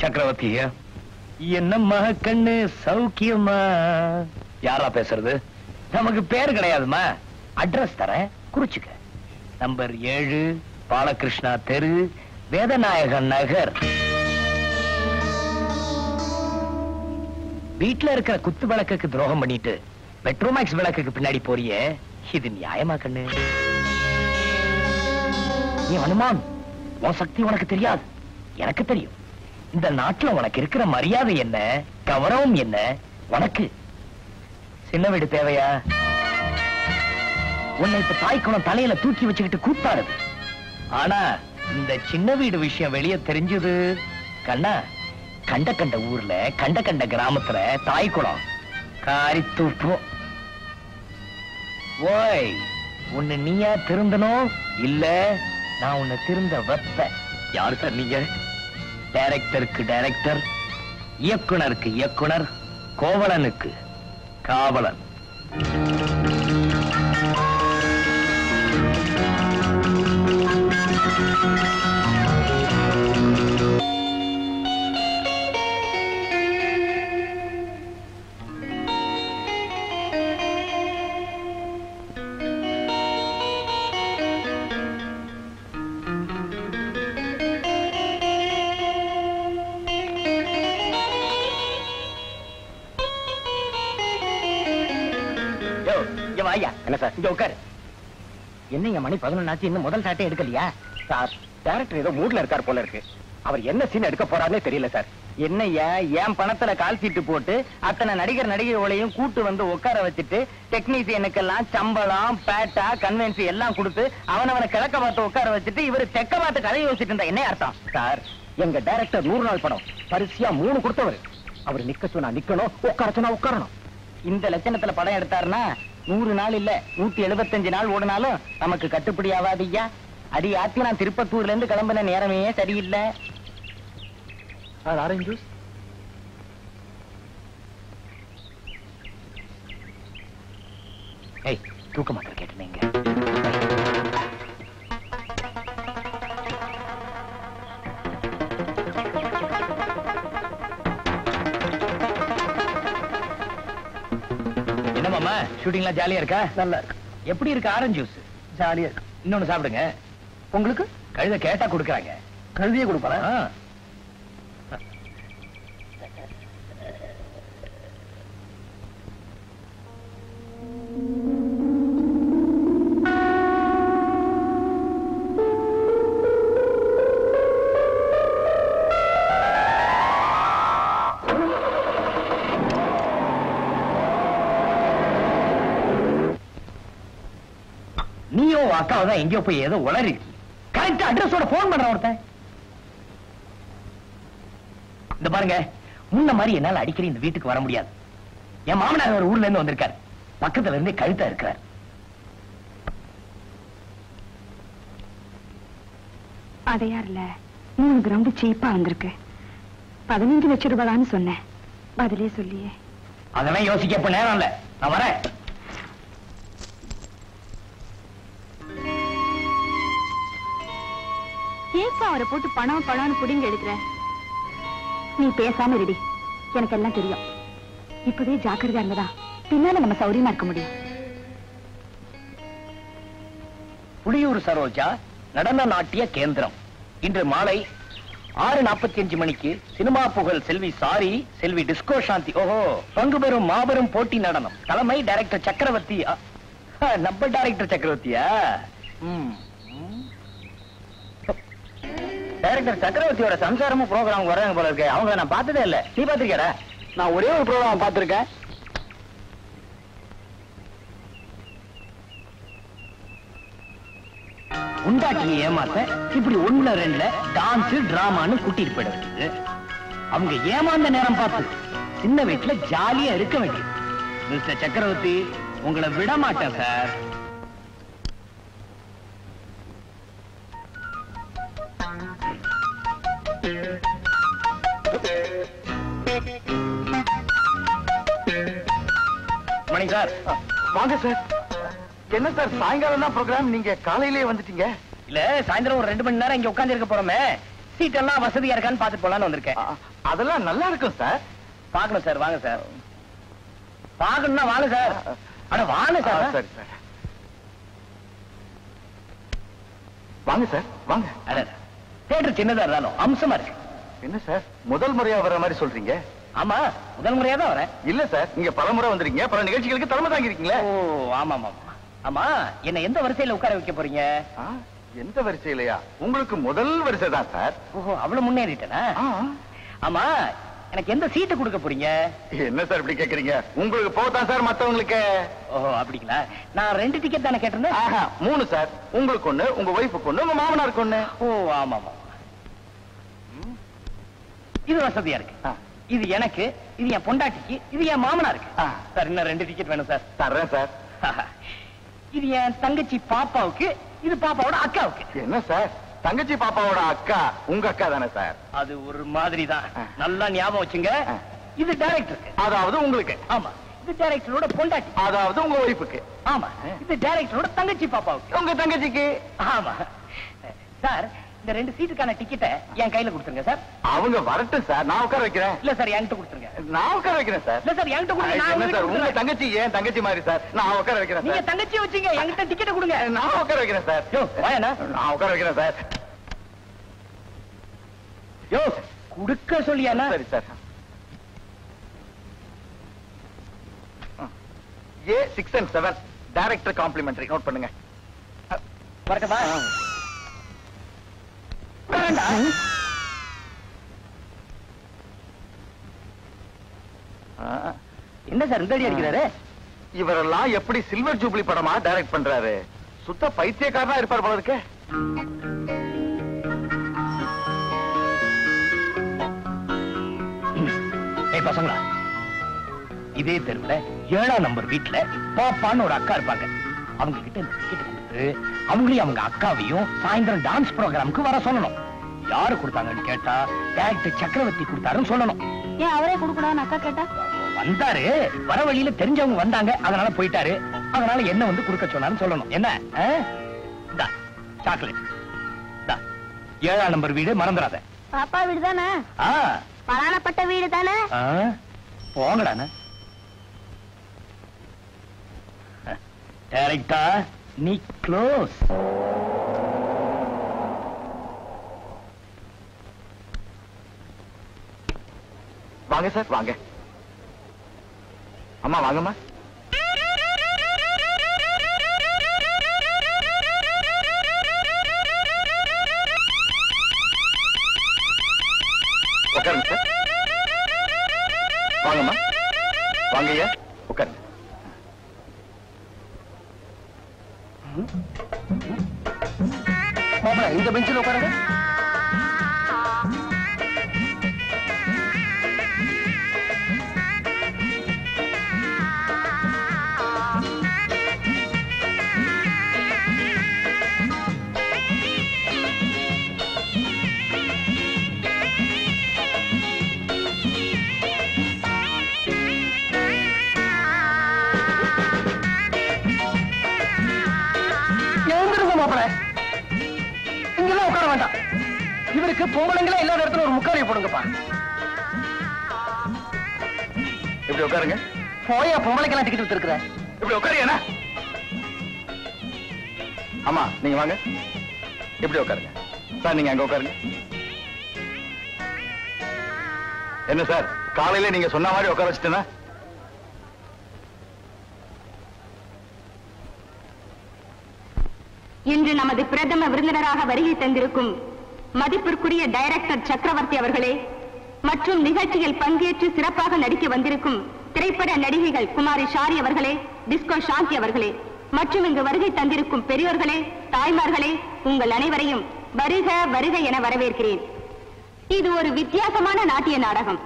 சக்கரவர்த்தியா என்னம்மா கண்ணு சௌக்கியமா? யாரா பேசுறது? நமக்கு பேர் கிடையாதுமா? அட்ரஸ் தரேன் குறிச்சுக்க. நம்பர் ஏழு பாலகிருஷ்ணா தெரு வேதநாயகன் நகர். வீட்டுல இருக்கிற குத்து விளக்குக்கு துரோகம் பண்ணிட்டு பெட்ரோமேக்ஸ் விளக்குக்கு பின்னாடி போறிய இது நியாயமா கண்ணு? நீ அனுமான் உன் சக்தி உனக்கு தெரியாது. எனக்கு தெரியும். இந்த நாட்டுல உனக்கு இருக்கிற மரியாதை என்ன கௌரவம் என்ன உனக்கு? சின்ன வீடு தேவையா? உன்னை இப்ப தாய்க்குணம் தலையில தூக்கி வச்சுக்கிட்டு கூத்தாடுது ஆனா இந்த சின்ன வீடு விஷயம் வெளியே தெரிஞ்சது. கண்ணா கண்ட கண்ட ஊர்ல கண்ட கண்ட கிராமத்துல தாய் குளம். காரி தூப்போம் ஓய் உன்னை நீயா திருந்தனும் இல்ல நான் உன்னை திருந்த வைப்பேன். யாரு சார் நீங்க? டைரக்டருக்கு டைரக்டர் இயக்குனருக்கு இயக்குனர் கோவலனுக்கு காவலன். என்னங்க மணி பதினொன்னாச்சு? இன்னும் முதல் சாட்டே எடுக்கலையா? சார் டேரக்டர் ஏதோ மூட்ல இருக்கார் போல இருக்கு. அவர் என்ன சீன் எடுக்க போறாருன்னே தெரியல சார். என்னையா என் பணத்துல கால் சீட்டு போட்டு அத்தனை நடிகர் நடிகைகளையும் கூட்டு வந்து உட்கார வச்சுட்டு டெக்னீசியனுக்கெல்லாம் சம்பளம் பேட்டா கன்வென்சி எல்லாம் கொடுத்து அவனவனை கிழக்க பார்த்து உட்கார வச்சுட்டு இவரு தெக்க பார்த்து கதை யோசிச்சுட்டு இருந்தா என்ன அர்த்தம்? சார் எங்க டைரக்டர் நூறு நாள் படம் பரிசியா மூணு கொடுத்தவர். அவர் நிக்க சொன்னா நிக்கணும் உட்கார சொன்னா உட்காரணும். இந்த லட்சணத்துல படம் எடுத்தாருன்னா நூறு நாள் இல்ல நூத்தி எழுபத்தஞ்சு நாள் ஓடினாலும் நமக்கு கட்டுப்படி ஆகாதுய்யா அடி ஆத்தி நான் திருப்பத்தூர்ல இருந்து கிளம்பின நேரமே சரியில்லை. ஆரஞ்சு ஜூஸ் ஏய் தூக்க மாட்டேன் கேட்டுனீங்க. என்ன மாமா ஷூட்டிங்லாம் ஜாலியா இருக்கா? நல்லா இருக்கு. எப்படி இருக்கு ஆரஞ்சு ஜூஸ் ஜாலியா இருக்கு. இன்னொன்னு சாப்பிடுங்க. உங்களுக்கு? கழுத கேட்டா கொடுக்கறாங்க. கழுதியே கொடுப்பாரா? அக்காவை தான் எங்கேயோ போய் ஏதோ உளறி கரெக்ட் அட்ரஸோட போன் பண்ற ஒருத்தன். இந்த பாருங்க முன்ன மாதிரி என்னால அடிக்கடி இந்த வீட்டுக்கு வர முடியாது. என் மாமனார் ஒரு ஊர்ல இருந்து வந்திருக்காரு. பக்கத்துல இருந்தே கழுத்தா இருக்கிறார். அடையார்ல மூணு கிரவுண்ட் சீப்பா வந்திருக்கு. பதினஞ்சு லட்சம் ரூபாய்னு சொன்னேன். பதிலே சொல்லியே. அதெல்லாம் யோசிக்க நேரம் இல்ல. நான் வரேன். ஏப்பா அவரை போட்டு பணம் பணம்னு புடிங்க எடுக்கிற. நீ பேசாம ரெடி எனக்கு எல்லாம் தெரியும். இப்பவே ஜாக்கிரதையா இருந்ததா பின்னால நம்ம சௌரியமா இருக்க முடியும். புளியூர் சரோஜா நடன நாட்டிய கேந்திரம். இன்று மாலை ஆறு நாற்பத்தி அஞ்சு மணிக்கு சினிமா புகழ் செல்வி சாரி செல்வி டிஸ்கோ சாந்தி. ஓஹோ பங்கு பெறும் மாபெரும் போட்டி நடனம். தலைமை டைரக்டர் சக்கரவர்த்தி நம்ம டைரக்டர் சக்கரவர்த்தியா? ம், டைரக்டர் சக்கரவர்த்தியோட சம்சாரமும் ப்ரோக்ராம் வர்றாங்க போல இருக்கு. அவங்கள நான் பார்த்ததே இல்ல. நீ பாத்திருக்கியாடா நான் ஒரே ஒரு ப்ரோக்ராம் பார்த்திருக்கேன். உண்டாட்டியை ஏமாத்த இப்படி ஒண்ணுல ரெண்டுல டான்ஸ் டிராமான்னு கூட்டிட்டு போயிட வேண்டியது. அவங்க ஏமாந்த நேரம் பார்த்து சின்ன வீட்டுல ஜாலியா இருக்க வேண்டியது. மிஸ்டர் சக்கரவர்த்தி உங்களை விட மாட்டேன் சார் மணி சார் வாங்க சார் என்ன சார் சாயங்காலம் தான் ப்ரோக்ராம் நீங்க காலையிலேயே வந்துட்டீங்க. இல்ல சாயந்தரம் ஒரு ரெண்டு மணி நேரம் இங்க உட்கார்ந்து இருக்க போறோமே. சீட் எல்லாம் வசதியா இருக்கான்னு பாத்து போலான்னு வந்திருக்கேன். அதெல்லாம் நல்லா இருக்கும் சார் பாக்கணும் சார் வாங்க சார் பாக்கணும்னா வாங்க சார் அட வாங்க சரி சார். வாங்க சார் வாங்க. அட தேட்டர் சின்னதா இருந்தாலும் அம்சமா இருக்கு. என்ன சார்? முதல் முறையா வர்ற மாதிரி சொல்றீங்க? ஆமா முதல் முறையா தான் வரேன். இல்ல சார் நீங்க பல முறை வந்திருக்கீங்க பல நிகழ்ச்சிகளுக்கு தலைமை தாங்கிருக்கீங்களே ஓ ஆமா ஆமா ஆமா. என்ன எந்த வரிசையில உட்கார வைக்க போறீங்க? எந்த வரிசையிலையா? உங்களுக்கு முதல் வரிசை தான் சார். ஓஹோ அவ்வளவு முன்னேறிட்டேனா? ஆமா எனக்கு எந்த சீட்டு கொடுக்க போறீங்க? என்ன சார் இப்படி கேக்குறீங்க? உங்களுக்கு போதான் சார் மத்தவங்களுக்கு. ஓஹோ அப்படிங்களா? நான் ரெண்டு டிக்கெட் தானே கேட்டிருந்தேன். மூணு சார். உங்களுக்கு ஒண்ணு உங்க ஒய்ஃபுக்கு ஒண்ணு உங்க மாமனாருக்கு ஒண்ணு. ஓ ஆமா ஆமா. இது வசதியா இருக்கு. இது எனக்கு இது என் பொண்டாட்டிக்கு இது என் மாமனாருக்கு. ஆ. சார் இன்னும் ரெண்டு டிக்கெட் வேணும் சார். தர்றேன் சார். இது என் தங்கச்சி பாப்பாவுக்கு இது பாப்பாவோட அக்காவுக்கு. என்ன சார்? தங்கச்சி பாப்பாவோட அக்கா உங்க அக்கா தானே சார்? அது ஒரு மாதிரி தான். நல்லா ஞாபகம் வச்சுங்க. இது டைரக்டருக்கு அதாவது உங்களுக்கு. ஆமா. இது டைரக்டரோட பொண்டாட்டி. அதாவது உங்க ஒய்ஃபுக்கு ஆமா. இது டைரக்டரோட தங்கச்சி பாப்பாவுக்கு. உங்க தங்கச்சிக்கு. ஆமா. சார் இந்த ரெண்டு சீட்டுக்கான டிக்கெட்டை என் கையில கொடுத்துருங்க சார் அவங்க வரட்டும் சார் நான் உட்கார வைக்கிறேன். இல்ல சார் என்கிட்ட கொடுத்துருங்க. நான் உட்கார வைக்கிறேன் சார் இல்ல சார் என்கிட்ட கொடுங்க. சார் உங்க. தங்கச்சி ஏன் தங்கச்சி மாதிரி சார் நான் உட்கார வைக்கிறேன் நீங்க தங்கச்சி வச்சீங்க. என்கிட்ட டிக்கெட்டை கொடுங்க. நான் உட்கார வைக்கிறேன் சார். நான் உட்கார வைக்கிறேன் சார் யோ குடுக்க சொல்லியாண்ணா சரி sir A six and seven director complimentary note பண்ணுங்க. வரட்டவா ஆ, என்ன சார் இந்த அடி அடிக்கிறாரு? இவரெல்லாம் எப்படி சில்வர் ஜூப்ளி படமா டைரக்ட் பண்றாரு? சுத்த பைத்தியக்காரனா இருப்பார் போல இருக்கே. பசங்களா இதே தெருவுல ஏழாம் நம்பர் வீட்டுல பாப்பான்னு ஒரு அக்கா இருப்பாங்க. அவங்க கிட்ட இந்த டிக்கெட் கொடுத்து அவங்களையும் அவங்க அக்காவையும் சாயந்தரம் டான்ஸ் ப்ரோக்ராமுக்கு வர சொல்லணும். யாரு கொடுத்தாங்கன்னு கேட்டா டேரக்டர் சக்கரவர்த்தி கொடுத்தாருன்னு சொல்லணும். ஏன் அவரே கொடுக்கூடாதுன்னு அக்கா கேட்டா? வந்தாரு. வர வழியில தெரிஞ்சவங்க வந்தாங்க. அதனால போயிட்டாரு. அதனால என்ன வந்து கொடுக்க சொன்னாருன்னு சொல்லணும். என்ன? சாக்லேட் ஏழாம் நம்பர் வீடு மறந்துடாத. பாப்பா வீடு தானே? பலானப்பட்ட வீடு தானே? ஆ, போங்கடாண்ணா. டைரக்டா நீ க்ளோஸ் வாங்க சார் வாங்க. அம்மா வாங்கம்மா. உட்காருங்க சார். வாங்கம்மா. வாங்க ஐயா உட்காருங்க. இந்த பெஞ்சில் உட்காருங்க இவருக்கு பொம்பளைங்களே இல்லாத இடத்துல ஒரு முக்காரியை போடுங்கப்பா இப்படி உட்காருங்க. போயா பொம்பளைக்கெல்லாம் டிக்கெட் வித்துருக்குற. இப்படி உட்காரியானா ஆமா நீங்க வாங்க. இப்படி உட்காருங்க. சார் நீங்க அங்க உட்காருங்க. என்ன சார் காலையில நீங்க சொன்ன மாதிரி உட்கார வச்சுட்டேனா இன்று நமது பிரதம விருந்தினராக வருகை தந்திருக்கும் மதிப்பிற்குரிய டைரக்டர் சக்கரவர்த்தி அவர்களே மற்றும் நிகழ்ச்சியில் பங்கேற்று சிறப்பாக நடிக்க வந்திருக்கும் திரைப்பட நடிகைகள் குமாரி ஷாரி அவர்களே டிஸ்கோ சாந்தி அவர்களே மற்றும் இங்கு வருகை தந்திருக்கும் பெரியோர்களே தாய்மார்களே உங்கள் அனைவரையும் வருக வருக என வரவேற்கிறேன். இது ஒரு வித்தியாசமான நாட்டிய நாடகம்.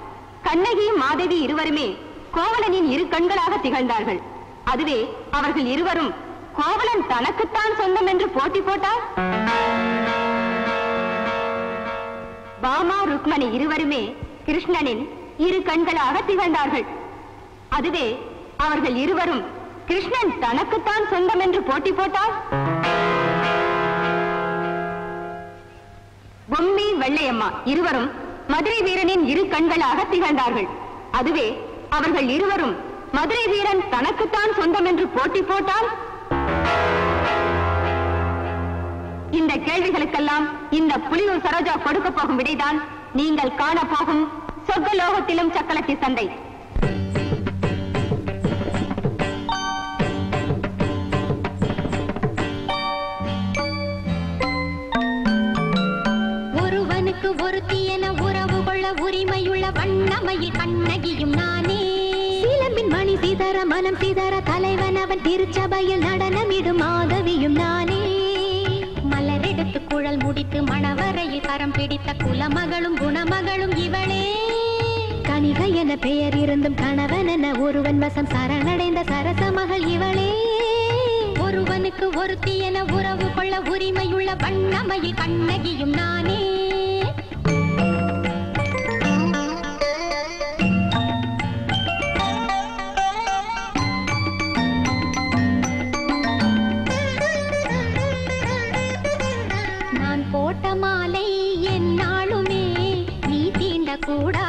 கண்ணகி மாதவி இருவருமே கோவலனின் இரு கண்களாக திகழ்ந்தார்கள். அதுவே அவர்கள் இருவரும் கோவலன் தனக்குத்தான் சொந்தம் என்று போட்டி போட்டால் பாமா ருக்மணி இருவருமே கிருஷ்ணனின் இரு கண்களாக திகழ்ந்தார்கள். அதுவே அவர்கள் இருவரும் கிருஷ்ணன் தனக்குத்தான் சொந்தம் என்று போட்டி போட்டால் பொம்மி வெள்ளையம்மா இருவரும் மதுரை வீரனின் இரு கண்களாக திகழ்ந்தார்கள். அதுவே அவர்கள் இருவரும் மதுரை வீரன் தனக்குத்தான் சொந்தம் என்று போட்டி போட்டால் கேள்விகளுக்கெல்லாம் இந்த புலியூர் சரோஜா கொடுக்க போகும் விடைதான் நீங்கள் காண போகும் சொர்க்கலோகத்திலும் சக்கலத்தி சந்தை. ஒருவனுக்கு ஒருத்தி என உறவு கொள்ள உரிமையுள்ள வண்ணமையில் கண்ணகியும் நானே. சீலம்பின் மணி சீதர மனம் சீதர தலைவன் அவன் திருச்சபையில் பிடித்த குலமகளும் குணமகளும் இவளே. கணிக என பெயர் இருந்தும் கணவன் என ஒருவன் வசம் சரணடைந்த சரச மகள் இவளே. ஒருவனுக்கு ஒருத்தி என உறவு கொள்ள உரிமையுள்ள வண்ணமையில் கண்ணகியும் நானே. தீண்ட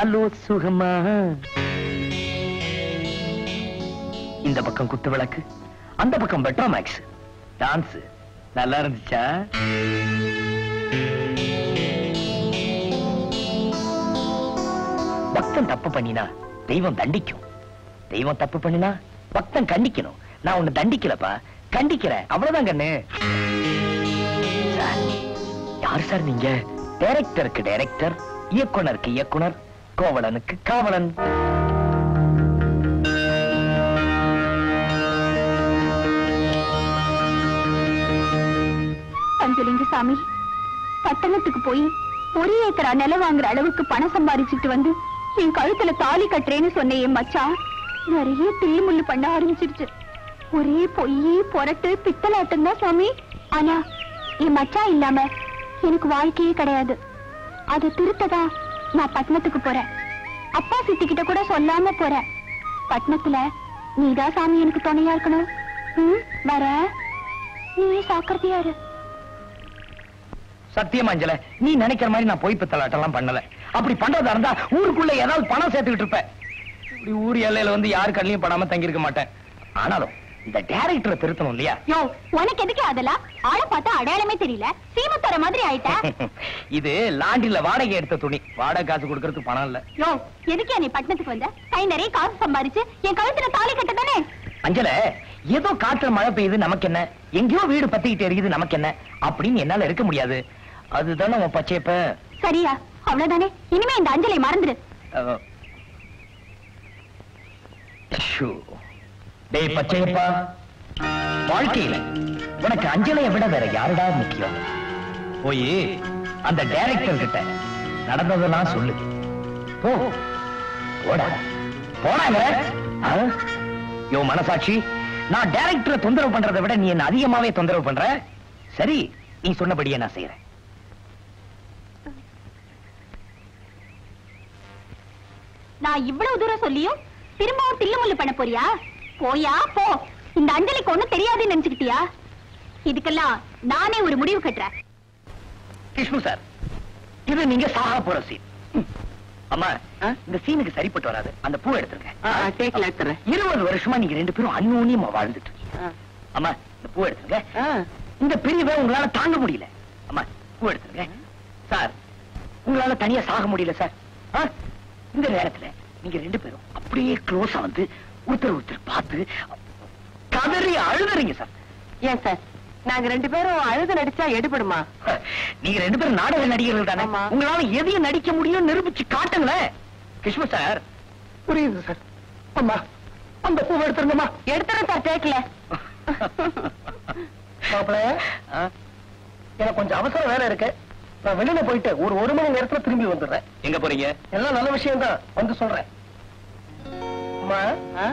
அலோ சுகமா இந்த பக்கம் குத்து விளக்கு அந்த பக்கம் பெட்ரோ மேக்ஸ் டான்ஸ் நல்லா இருந்துச்சா? பக்தன் தப்பு பண்ணினா தெய்வம் தண்டிக்கும். தெய்வம் தப்பு பண்ணினா பக்தன் கண்டிக்கணும். நான் உன்னை தண்டிக்கலப்பா. கண்டிக்கிறேன். அவ்வளவுதான் கண்ணு. யார் சார் நீங்க? டைரக்டருக்கு டைரக்டர் இயக்குனருக்கு இயக்குனர் கோவலனுக்கு காவலன். பஞ்சலிங்க சாமி பட்டணத்துக்கு போய் ஒரு ஏக்கரா நிலம் வாங்குற அளவுக்கு பணம் சம்பாதிச்சுட்டு வந்து என் கழுத்துல தாலி கட்டுறேன்னு சொன்ன என் மச்சான் நிறைய தில்லு முள்ளு பண்ண ஆரம்பிச்சிருச்சு. ஒரே பொய் புரட்டு பித்தலாட்டம் தான் சாமி. ஆனா என் மச்சா இல்லாம எனக்கு வாழ்க்கையே கிடையாது. அதை திருத்ததா நான் பட்டணத்துக்கு போறேன். அப்பா சித்தி கிட்ட கூட சொல்லாம போறேன் பட்டணத்துல நீதான் சாமி எனக்கு துணையா இருக்கணும். ம், வர. நீ சாக்கிரதையாரு இரு. அஞ்சல நீ நினைக்கிற மாதிரி நான் போய் பித்தலாட்டெல்லாம் பண்ணல. அப்படி பண்றதா இருந்தா ஊருக்குள்ள ஏதாவது பணம் சேர்த்துக்கிட்டு இருப்பேன் இப்படி ஊர் எல்லையில வந்து யாரு கண்ணிலையும் படாம தங்கியிருக்க மாட்டேன். ஆனாலும் இந்த டைரக்டரை திருத்தணும் இல்லையா? யோ உனக்கு எதுக்கு அதெல்லாம்? ஆளை பார்த்தா அடையாளமே தெரியல. சீமத்தர மாதிரி ஆயிட்ட. இது லாண்டில வாடகை எடுத்த துணி. வாடகை காசு கொடுக்கறதுக்கு பணம் இல்ல. யோ எதுக்கு நீ பட்டணத்துக்கு வந்த? கை நிறைய காசு சம்பாரிச்சு என் கழுத்துல தாலி கட்ட தானே அஞ்சல ஏதோ காற்றுல மழை பெய்யுது நமக்கு என்ன எங்கேயோ வீடு பத்திக்கிட்டு எரியுது நமக்கு என்ன அப்படின்னு என்னால இருக்க முடியாது. அதுதானே உன் பச்சையப்ப. சரியா அவ்வளவுதானே. இனிமே இந்த அஞ்சலை மறந்துடு டேய் பச்சையப்பா. வாழ்க்கையில உனக்கு அஞ்சலையை விட வேற யாருடா முக்கியம்? போய் அந்த டைரக்டர் கிட்ட நடந்ததெல்லாம் சொல்லு. போ. போடா. போனாங்க யோ மனசாட்சி நான் டைரக்டரை தொந்தரவு பண்றதை விட நீ என்ன அதிகமாவே தொந்தரவு பண்ற. சரி நீ சொன்னபடியே நான் செய்யறேன் நான் இவ்வளவு தூரம் சொல்லியும் திரும்பவும் தில்லுமுள்ளு பண்ண போறியா? போயா போ. இந்த அஞ்சலிக்கு ஒண்ணும் தெரியாதுன்னு நினைச்சுக்கிட்டியா? இதுக்கெல்லாம் நானே ஒரு முடிவு கட்டுறேன். விஷ்ணு சார் இது நீங்க சாக போற சீன் அம்மா இந்த சீனுக்கு சரிப்பட்டு வராது. அந்த பூ எடுத்துருங்க. இருபது வருஷமா நீங்க ரெண்டு பேரும் அந்யோன்யமா வாழ்ந்துட்டு இருக்கீங்க. அம்மா இந்த பூ எடுத்துருங்க. இந்த பிரிவை உங்களால தாங்க முடியல. அம்மா பூ எடுத்துருங்க. சார் உங்களால தனியா சாக முடியல சார்? இந்த நேரத்துல நீங்க ரெண்டு பேரும் அப்படியே க்ளோஸா வந்து ஒருத்தர் ஒருத்தர் பார்த்து கதறி அழுதுறீங்க சார். ஏன் சார்? நாங்க ரெண்டு பேரும் அழுது நடிச்சா எடுபடுமா? நீங்க ரெண்டு பேரும் நாடக நடிகர்கள் தானே. உங்களால எதையும் நடிக்க முடியும் நிரூபிச்சு காட்டுங்களேன் கிருஷ்ண சார். புரியுது சார். அம்மா அந்த பூவை எடுத்துருங்கம்மா எடுத்துறேன் சார் கேட்கல எனக்கு கொஞ்சம் அவசர வேலை இருக்கு. நான் வெளியில போயிட்டு ஒரு ஒரு மணி நேரத்துல திரும்பி வந்துடுறேன். எங்க போறீங்க? எல்லாம் நல்ல விஷயம் தான் வந்து சொல்றேன். அம்மா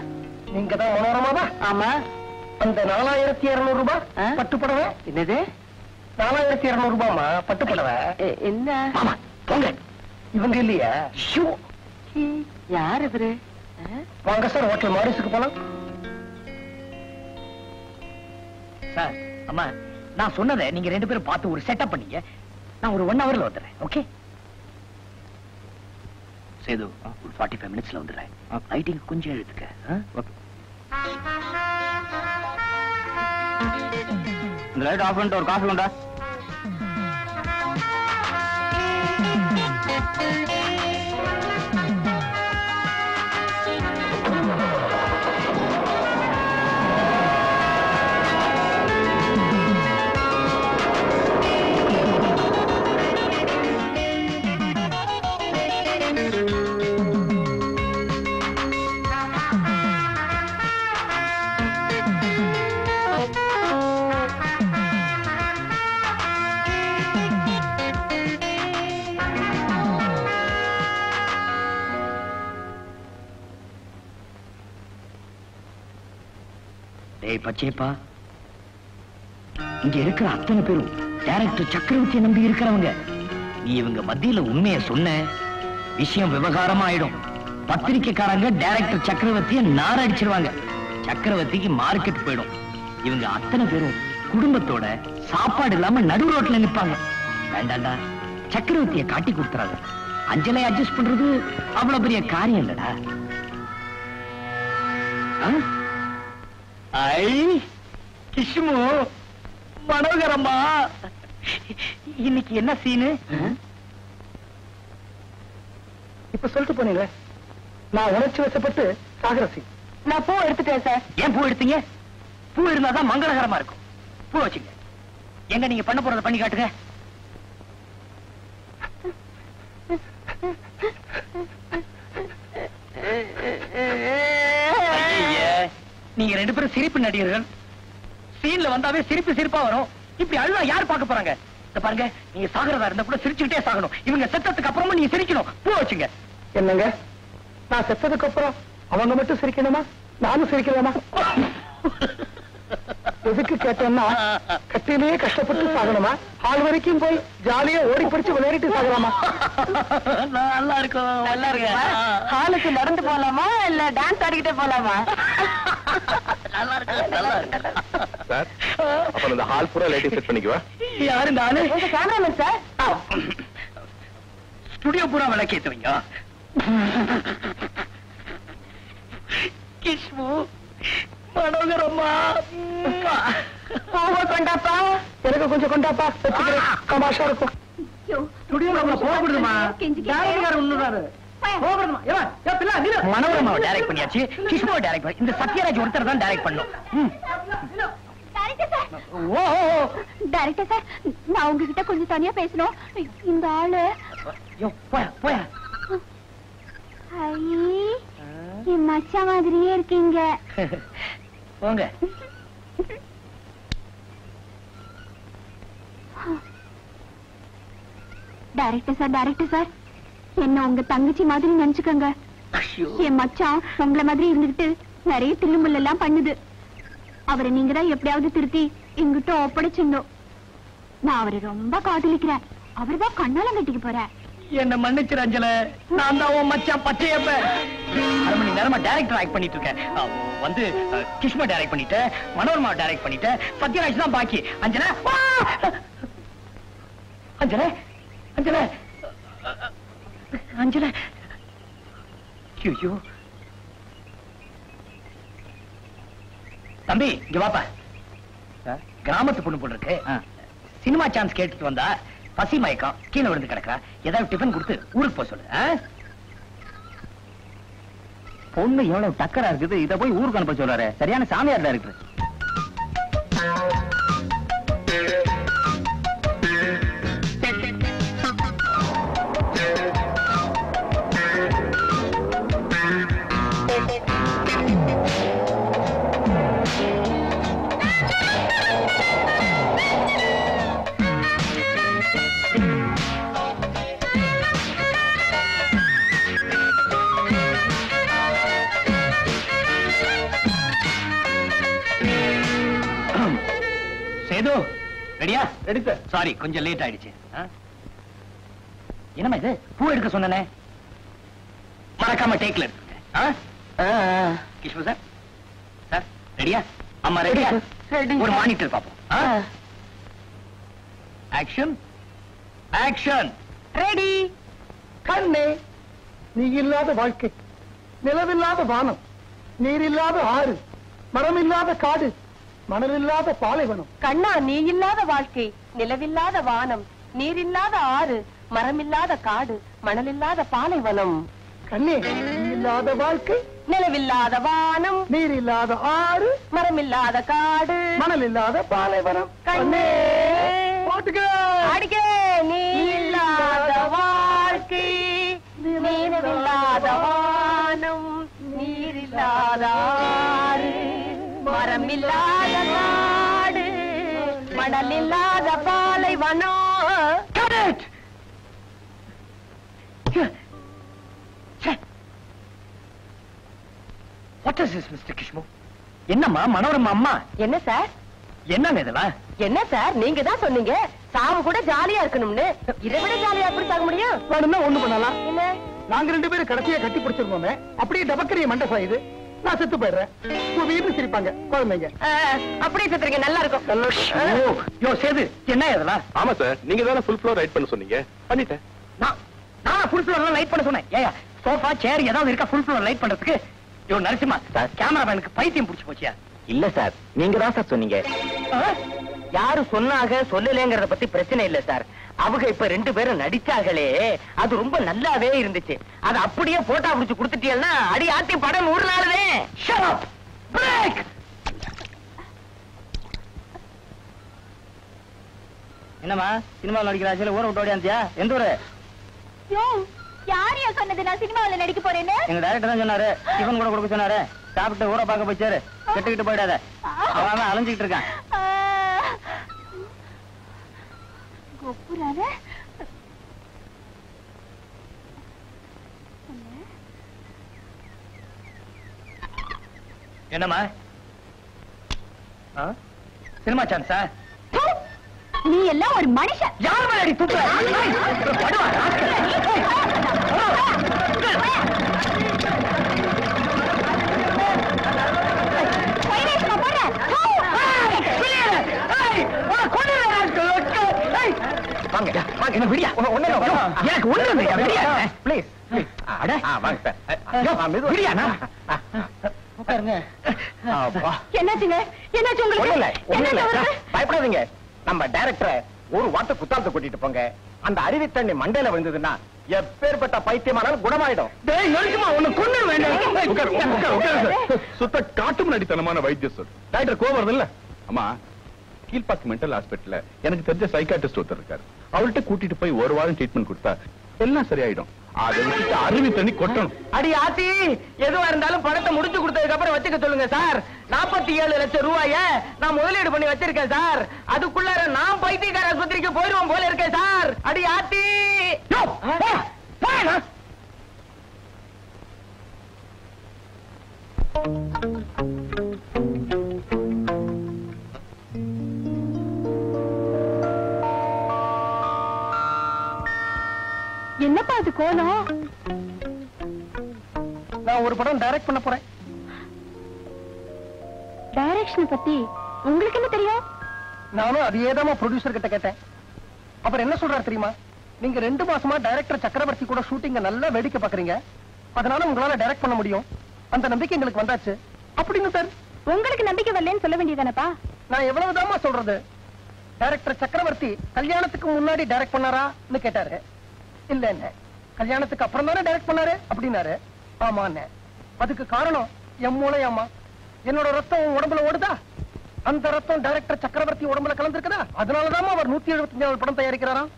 நீங்க தான் மனோரமாவா? ஆமா. அந்த நாலாயிரத்தி இருநூறு ரூபாய்? பட்டு புடவை என்னது? நாலாயிரத்தி இருநூறு ரூபாய்மா? பட்டு புடவை என்ன? போங்க. இவங்க இல்லையா? ஹீ, யார் இவரு? வாங்க சார் ஹோட்டல் மாரிஸுக்கு போலாம். சார் அம்மா நான் சொன்னதை நீங்க ரெண்டு பேரும் பார்த்து ஒரு செட்டப் பண்ணீங்க. நான் ஒரு ஒன் ஹவர்ல வந்துடுறேன் ஓகே சேது ஒரு ஃபார்ட்டி ஃபைவ் மினிட்ஸ்ல வந்துடுறேன். லைட்டிங் கொஞ்சம் எழுத்துக்க இந்த லைட் ஆஃப் பண்ணிட்டு ஒரு காஃபி உண்டா டேய் பச்சையப்பா. இங்க இருக்கிற அத்தனை பேரும் டைரக்டர் சக்கரவர்த்தியை நம்பி இருக்கிறவங்க. நீ இவங்க மத்தியில உண்மையை சொன்ன விஷயம் விவகாரம் ஆயிடும் பத்திரிக்கைக்காரங்க டைரக்டர் சக்கரவர்த்திய நார அடிச்சிருவாங்க. சக்கரவர்த்திக்கு மார்க்கெட் போயிடும். இவங்க அத்தனை பேரும் குடும்பத்தோட சாப்பாடு இல்லாம நடு ரோட்ல நிப்பாங்க. வேண்டாண்டா. சக்கரவர்த்திய காட்டி கொடுத்துறாங்க அஞ்சலை அட்ஜஸ்ட் பண்றது அவ்வளவு பெரிய காரியம் இல்லடா. ஆ? ஐ கிஷ்மு மனோகரம்மா. இன்னைக்கு என்ன சீனு? இப்ப சொல்லிட்டு போனீங்க நான் உணர்ச்சி வசப்பட்டு சாகரசி நான் பூ எடுத்துட்டேன் சார். ஏன் பூ எடுத்தீங்க? பூ இருந்தாதான் மங்களகரமா இருக்கும். பூ வச்சுங்க. எங்க நீங்க பண்ண போறத பண்ணி காட்டுங்க. ஐயையே, நீங்க ரெண்டு பேரும் சிரிப்பு நடிகர்கள். சீன்ல வந்தாவே சிரிப்பு சிரிப்பா வரும். இப்படி அழுவா யார் பார்க்க போறாங்க? பாருங்க நீங்க சாகிறதா இருந்தா கூட சிரிச்சுக்கிட்டே சாகணும். இவங்க செத்ததுக்கு அப்புறமா நீங்க சிரிக்கணும். பூ வச்சுங்க. என்னங்க? நான் செத்ததுக்கு அப்புறம் அவங்க மட்டும் சிரிக்கணுமா? நானும் சிரிக்கலாமா எதுக்கு கேட்டேன்னா கட்டிலேயே கஷ்டப்பட்டு சாகணுமா? ஆள் வரைக்கும் போய் ஜாலியா ஓடி பிடிச்சு விளையாடிட்டு சாகலாமா? நல்லா இருக்கும். நல்லா இருக்கு ஹாலுக்கு நடந்து போலாமா? இல்ல டான்ஸ் ஆடிக்கிட்டே போலாமா? நல்லா இருக்கு நல்லா இருக்கு சார் அப்ப இந்த ஹால் பூரா லைட்டிங் செட் பண்ணிக்குவா? யாரு இந்த ஆளு? உங்க கேமராமேன் சார் ஸ்டுடியோ பூரா விளக்கேத்துவீங்க கிஷ்மு மனோகரம்மா பூவை கொண்டாப்பா? எனக்கு கொஞ்சம் கொண்டாப்பா. வச்சுக்கிறேன். தமாஷா இருக்கும். ஸ்டுடியோ நம்மள போகப்படுதுமா டேரக்டர் இந்த சத்யராஜ் ஒருத்தர் தான் டைரக்ட் பண்ணும். சார் நான் உங்ககிட்ட கொஞ்சம் தனியா பேசணும். இந்த ஆளு. யோ, போயா போயா. ஐ, என் மச்சான் மாதிரியே இருக்கீங்க. போங்க டைரக்டர் சார் டைரக்டர் சார் என்ன உங்க தங்கச்சி மாதிரி நினைச்சுக்கோங்க. என் மச்சான் உங்கள மாதிரி இருந்துகிட்டு நிறைய தில்லுமுள்ள எல்லாம் பண்ணுது. அவரை நீங்க தான் எப்படியாவது திருத்தி எங்கிட்ட ஒப்படைச்சிருந்தோம் நான் அவரை ரொம்ப காதலிக்கிறேன். அவர்தான் கண்ணால கட்டிக்க போறேன் என்ன மன்னிச்சிரு அஞ்சல. நான் தான் உன் மச்சான் பச்சையப்ப. அரை மணி நேரமா டைரக்டர் ஆக்ட் பண்ணிட்டு இருக்கேன். வந்து கிஷ்மா டைரக்ட் பண்ணிட்டேன். மனோரமா டைரக்ட் பண்ணிட்டேன். சத்யராஜ் தான் பாக்கி. அஞ்சல! அஞ்சல அஞ்சல. அஞ்சல. ஐயோ. தம்பி இங்க வாப்பா. கிராமத்து பொண்ணு போல இருக்கு. சினிமா சான்ஸ் கேட்டுட்டு வந்தா பசி மயக்கம் கீழே விழுந்து கிடக்குறா. ஏதாவது டிஃபன் கொடுத்து ஊருக்கு போக சொல்லு பொண்ணு எவ்வளவு டக்கரா இருக்குது இத போய் ஊருக்கு அனுப்ப சொல்றாரு. சரியான சாமியார் இருக்கு ரெடி சார் கொஞ்சம் லேட் ஆயிடுச்சு. ஆ? என்னம்மா இது? பூ எடுக்க சொன்னனே. மறக்காம டேக்ல எடுத்துங்க ஆ? கிஷ்மு சார். சார் ரெடியா அம்மா ரெடியா ஒரு மானிட்டர் பாப்போம் ஆக்ஷன் ஆக்ஷன் ரெடி கண்ணே நீ இல்லாத வாழ்க்கை. நிலவில்லாத வானம். நீர் இல்லாத ஆறு. மரம் இல்லாத காடு. மணல் இல்லாத பாலைவனம். கண்ணா நீ இல்லாத வாழ்க்கை நிலவில்லாத வானம் நீரில்லாத ஆறு மரமில்லாத காடு மணலில்லாத பாலைவனம். கண்ணே இல்லாத வாழ்க்கை நிலவில்லாத வானம் நீர் இல்லாத ஆறு மரமில்லாத காடு மணல் இல்லாத பாலைவனம். கண்ணே. பாட்டுக்க. அடிக்க நீ இல்லாத வாழ்க்கை நீரவில்லாத வானம் நீரில்லாத ஆறு. மரமில்லாத காடு மணலில்லாத பாலைவனம் Correct! What is this, Mr. Kishmo? என்னம்மா மனோரமா அம்மா? என்ன சார்? என்னங்க இதெல்லாம் என்ன சார்? நீங்க தான் சொன்னீங்க. சாவு கூட ஜாலியா இருக்கணும்னு. இதை விட ஜாலியா எப்படி சாக முடியும்? வேணும்னா ஒண்ணு பண்ணலாம். என்ன? நாங்க ரெண்டு பேரும் கடைசியா கட்டி பிடிச்சிருந்தோமே அப்படியே டபக்கரிய மண்டை சாயுது நான் செத்து போயிடுறேன். உங்க வீட்டுல சிரிப்பாங்க குழந்தைங்க. அப்படியே சுத்துறீங்க நல்லா இருக்கும் ஓ, யோ சேது என்ன இதெல்லாம் ஆமா சார் நீங்க தானே ஃபுல் ஃப்ளோர் ரைட் பண்ண சொன்னீங்க. பண்ணிட்டேன். நான் நான் ஃபுல் ஃப்ளோர் லைட் பண்ண சொன்னேன். ஏயா சோஃபா சேர் ஏதாவது இருக்கா ஃபுல் ஃப்ளோர் லைட் பண்றதுக்கு? யோ நரசிம்மா சார். கேமராமேனுக்கு பைத்தியம் பிடிச்சு போச்சியா? இல்ல சார் நீங்க தான் சார் சொன்னீங்க. யாரு சொன்னாக சொல்லலங்கிறத பத்தி பிரச்சனை இல்ல சார். அவங்க இப்ப ரெண்டு பேரும் நடிச்சாங்களே அது ரொம்ப நல்லாவே இருந்துச்சு. அது அப்படியே போட்டோ பிடிச்சு கொடுத்துட்டீங்கன்னா அடி ஆத்தி படம் நூறு நாளுதே. Shut up! Break! என்னம்மா சினிமாவில் நடிக்கிற ஆசையில ஊரை விட்டு ஓடியாந்தியா எந்த ஊரு? யாரையா சொன்னது? நான் சினிமாவில் நடிக்க போறேன்னு? எங்க டைரக்டர் தான் சொன்னாரு. டிஃபன் கூட கொடுக்க சொன்னாரு. சாப்பிட்டு ஊரை பார்க்க போயிச்சாரு கெட்டுக்கிட்டு போயிடாத. அவன் அலைஞ்சிக்கிட்டு இருக்கான். கொப்புறானே என்னம்மா சினிமா சான்ஸா நீ எல்லாம் ஒரு மனுஷன் யார் மேல அடி துப்புற? வாங்க, என்ன விடியா? ஒண்ணு எனக்கு ஒண்ணு இல்லையா, விடியா? அட. உட்காருங்க. என்னாச்சுங்க? என்னாச்சு உங்களுக்கு? பயப்படாதீங்க. நம்ம டைரக்டரை ஒரு வாட்ட குத்தாலத்தை கூட்டிட்டு போங்க. அந்த அருவி தண்ணி மண்டையில விழுந்ததுன்னா எப்பேற்பட்ட பைத்தியமானாலும் குணமாயிடும். சுத்த காட்டு முன்னாடித்தனமான வைத்தியம் சார் டாக்டர் கோவம் இல்ல அம்மா கீழ்பாக்கு மென்டல் ஹாஸ்பிட்டல்ல எனக்கு தெரிஞ்ச சைக்காட்டிஸ்ட் ஒருத்தர் இருக்காரு. அவர்கிட்ட கூட்டிட்டு போய் ஒரு வாரம் ட்ரீட்மெண்ட் கொடுத்தா எல்லாம் சரியாயிடும். அதை விட்டுட்டு அருவி தண்ணி கொட்டணும். அடி ஆத்தி எதுவா இருந்தாலும் பணத்தை முடிச்சு கொடுத்ததுக்கு அப்புறம் வச்சுக்க சொல்லுங்க சார். நாற்பத்தி ஏழு லட்சம் ரூபாய நான் முதலீடு பண்ணி வச்சிருக்கேன் சார். அதுக்குள்ளார நான் பைத்தியக்கார ஆஸ்பத்திரிக்கு போயிருவோம் போல இருக்கேன் சார். அடி ஆத்தி. யோ, போ, என்னப்பா அது கோலம்? நான் ஒரு படம் டைரக்ட் பண்ண போறேன். டைரக்ஷன் பத்தி உங்களுக்கு என்ன தெரியும்? நானும் அதே தான் ப்ரொடியூசர் கிட்ட கேட்டேன். அப்புறம் என்ன சொல்றாரு தெரியுமா? நீங்க ரெண்டு மாசமா டைரக்டர் சக்கரவர்த்தி கூட ஷூட்டிங்க நல்லா வேடிக்கை பாக்குறீங்க. அதனால உங்களால டைரக்ட் பண்ண முடியும். அந்த நம்பிக்கை எங்களுக்கு வந்தாச்சு. அப்படின்னு சார் உங்களுக்கு நம்பிக்கை வரலன்னு சொல்ல வேண்டியதானப்பா நான் எவ்வளவுதாம்மா சொல்றது? டைரக்டர் சக்கரவர்த்தி கல்யாணத்துக்கு முன்னாடி டைரக்ட் பண்ணாரான்னு கேட்டாரு. இல்ல கல்யாணத்துக்கு அப்புறம் தானே டைரக்ட் பண்ணாரு? அப்படின்னாரு. ஆமாண்ணே. அதுக்கு காரணம் என் மூளையாமா என்னோட ரத்தம் உடம்புல ஓடுதா? அந்த ரத்தம் டைரக்டர் சக்கரவர்த்தி உடம்புல கலந்துருக்குதா? அதனாலதான் அவர் நூத்தி எழுபத்தஞ்சு நாள் படம் தயாரிக்கிறாராம்.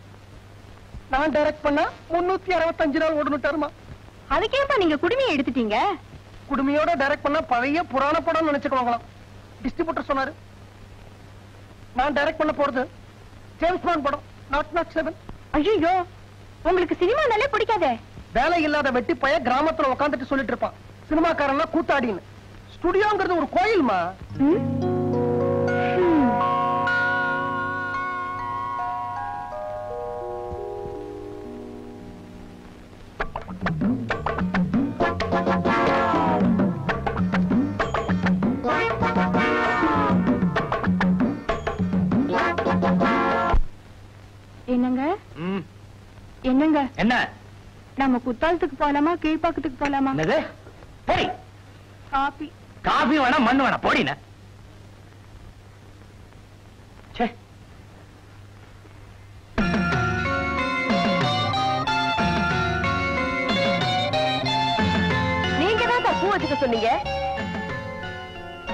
நான் டைரக்ட் பண்ணா முன்னூத்தி அறுபத்தஞ்சு நாள் ஓடுனுட்டாருமா அதுக்கேப்பா நீங்க குடுமையை எடுத்துட்டீங்க? குடுமையோட டைரக்ட் பண்ணா பழைய புராண படம் நினைச்சுக்குவாங்களாம். டிஸ்ட்ரிபியூட்டர் சொன்னாரு. நான் டைரக்ட் பண்ண போறது ஜேம்ஸ் பாண்ட் படம் நாட் நாட் செவன் ஐயோ உங்களுக்கு சினிமானாலே பிடிக்காதே? வேலை இல்லாத வெட்டி பைய கிராமத்துல உட்காந்துட்டு சொல்லிட்டு இருப்பான். சினிமாக்காரன்னா கூத்தாடின்னு. ஸ்டுடியோங்கிறது ஒரு கோயில்மா. என்னங்க? ம், என்னங்க? என்ன? நம்ம குத்தாலத்துக்கு போலாமா கீழ்பாக்கத்துக்கு போலாமா? என்னது? போடி. காபி. காபி வேணா மண்ணு வேணா போடின நீங்க தான் பூ வச்சுக்க சொன்னீங்க?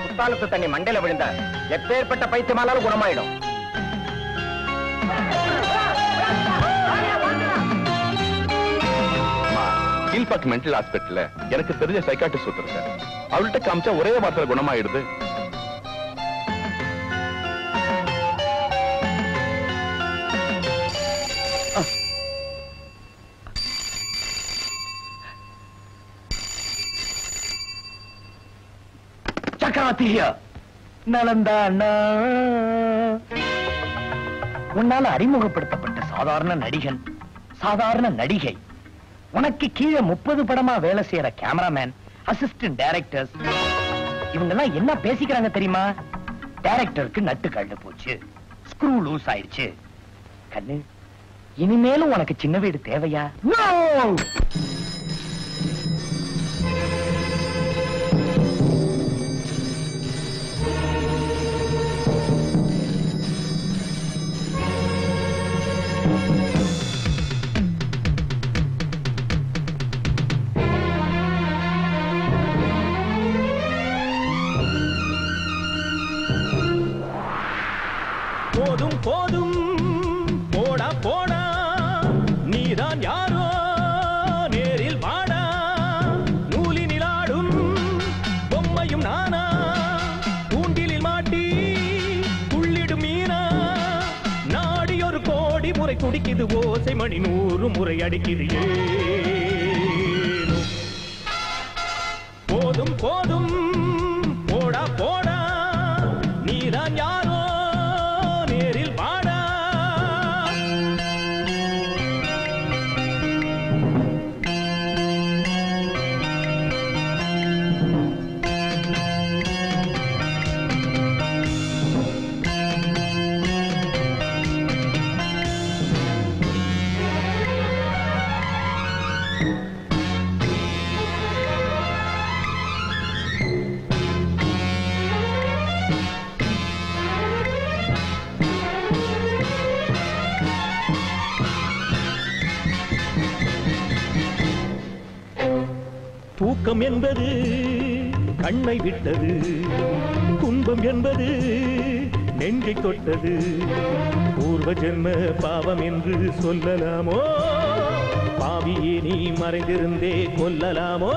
குத்தாலத்து தண்ணி மண்டையில விழுந்தா எப்பேற்பட்ட பைத்தியமானாலும் குணமாயிடும். கீழ்பாக்கு மென்டல் ஹாஸ்பிட்டல்ல எனக்கு தெரிஞ்ச சைக்காட்டிஸ்ட் ஒருத்தர் சார். அவள்கிட்ட காமிச்சா ஒரே வாரத்துல குணமாயிடுது. சக்கரவர்த்தி நலந்தா உன்னால அறிமுகப்படுத்தப்பட்ட சாதாரண நடிகன் சாதாரண நடிகை உனக்கு கீழே முப்பது படமா வேலை செய்யற கேமராமேன் அசிஸ்டன்ட் டைரக்டர்ஸ் இவங்க எல்லாம் என்ன பேசிக்கிறாங்க தெரியுமா? டைரக்டருக்கு நட்டு கழண்டு போச்சு ஸ்க்ரூ லூஸ் ஆயிடுச்சு. கண்ணு இனிமேலும் உனக்கு சின்ன வீடு தேவையா? அடிக்குது ஓசை மணி நூறு முறை அடிக்குது. போதும் போதும். தூக்கம் என்பது கண்ணை விட்டது. துன்பம் என்பது நெஞ்சை தொட்டது. பூர்வ ஜென்ம பாவம் என்று சொல்லலாமோ? பாவியே நீ மறைந்திருந்தே கொல்லலாமோ?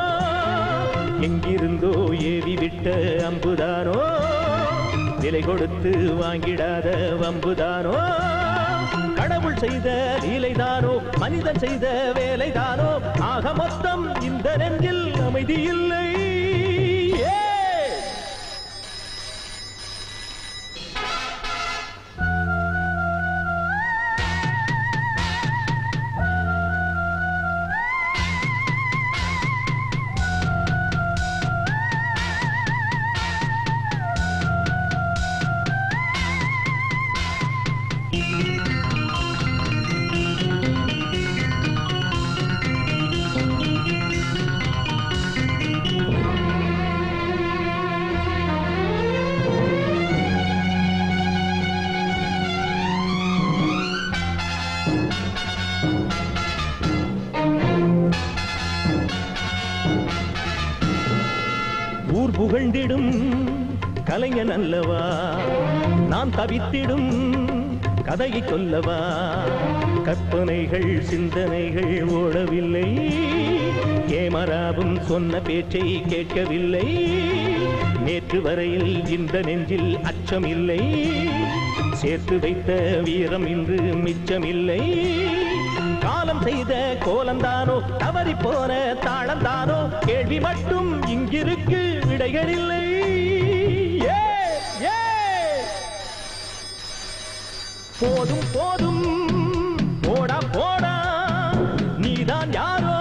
எங்கிருந்தோ ஏவி விட்ட அம்புதானோ? விலை கொடுத்து வாங்கிடாத வம்புதானோ? செய்த லீலைதானோ மனிதன் செய்த வேலைதானோ? ஆக மொத்தம் இந்த நெஞ்சில் அமைதி இல்லை. அல்லவா கற்பனைகள் சிந்தனைகள் ஓடவில்லை. ஏமராவும் சொன்ன பேச்சை கேட்கவில்லை. நேற்று வரையில் இந்த நெஞ்சில் அச்சமில்லை. சேர்த்து வைத்த வீரம் இன்று மிச்சமில்லை. காலம் செய்த கோலந்தானோ தவறி போன தாளந்தானோ கேள்வி மட்டும் இங்கிருக்கு விடைகளில்லை போதும். போடா போடா. நீதான் யாரோ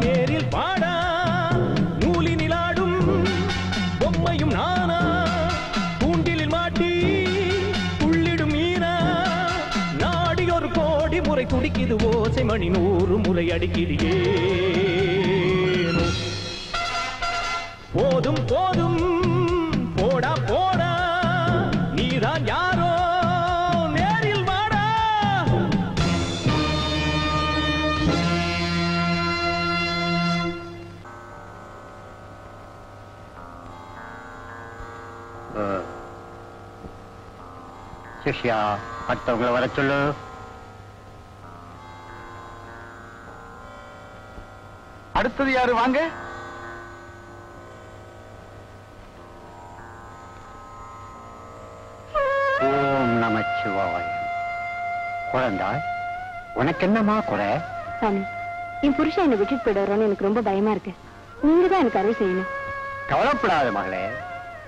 நேரில் பாடா. நூலினில் பொம்மையும் நானா. தூண்டிலில் மாட்டி உள்ளிடும் மீனா நாடி ஒரு கோடி முறை துடிக்குது ஓசை மணி நூறு முறை அடிக்கிறியே சிஷ்யா அடுத்தவங்களை வர சொல்லு. அடுத்தது யாரு? வாங்க. ஓம் நமச்சிவாய குழந்தாய் உனக்கு என்னம்மா குறை? சாமி என் புருஷன் என்னை விட்டுட்டு போயிடுறோன்னு எனக்கு ரொம்ப பயமா இருக்கு. நீங்க தான் எனக்கு அருள் செய்யணும். கவலைப்படாத மகளே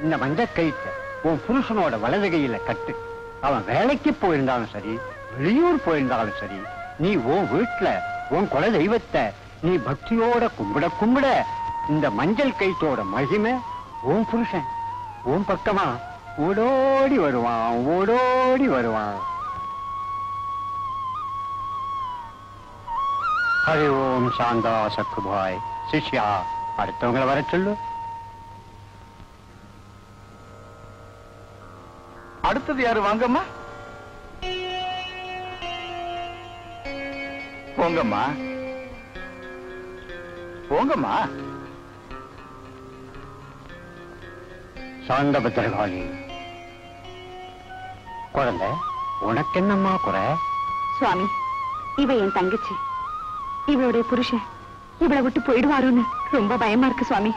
இந்த மஞ்ச கயிற்ற உன் புருஷனோட வலது கையில கட்டு. அவன் வேலைக்கு போயிருந்தாலும் சரி வெளியூர் போயிருந்தாலும் சரி நீ உன் வீட்டுல உன் குல தெய்வத்தை நீ பக்தியோட கும்பிட கும்பிட இந்த மஞ்சள் கைத்தோட மகிமை உன் புருஷன் உன் பக்கமா ஓடோடி வருவான் ஓடோடி வருவான். ஹரி ஓம் சாந்தா சக்குபாய் சிஷ்யா அடுத்தவங்களை வர சொல்லு. அடுத்தது யாரு? வாங்கம்மா போங்கம்மா போங்கம்மா சாந்த பத்திரகாளி குழந்தை உனக்கு என்னம்மா குறை? சுவாமி இவ என் தங்கச்சி. இவளுடைய புருஷன் இவளை விட்டு போயிடுவாரோன்னு ரொம்ப பயமா இருக்கு சுவாமி.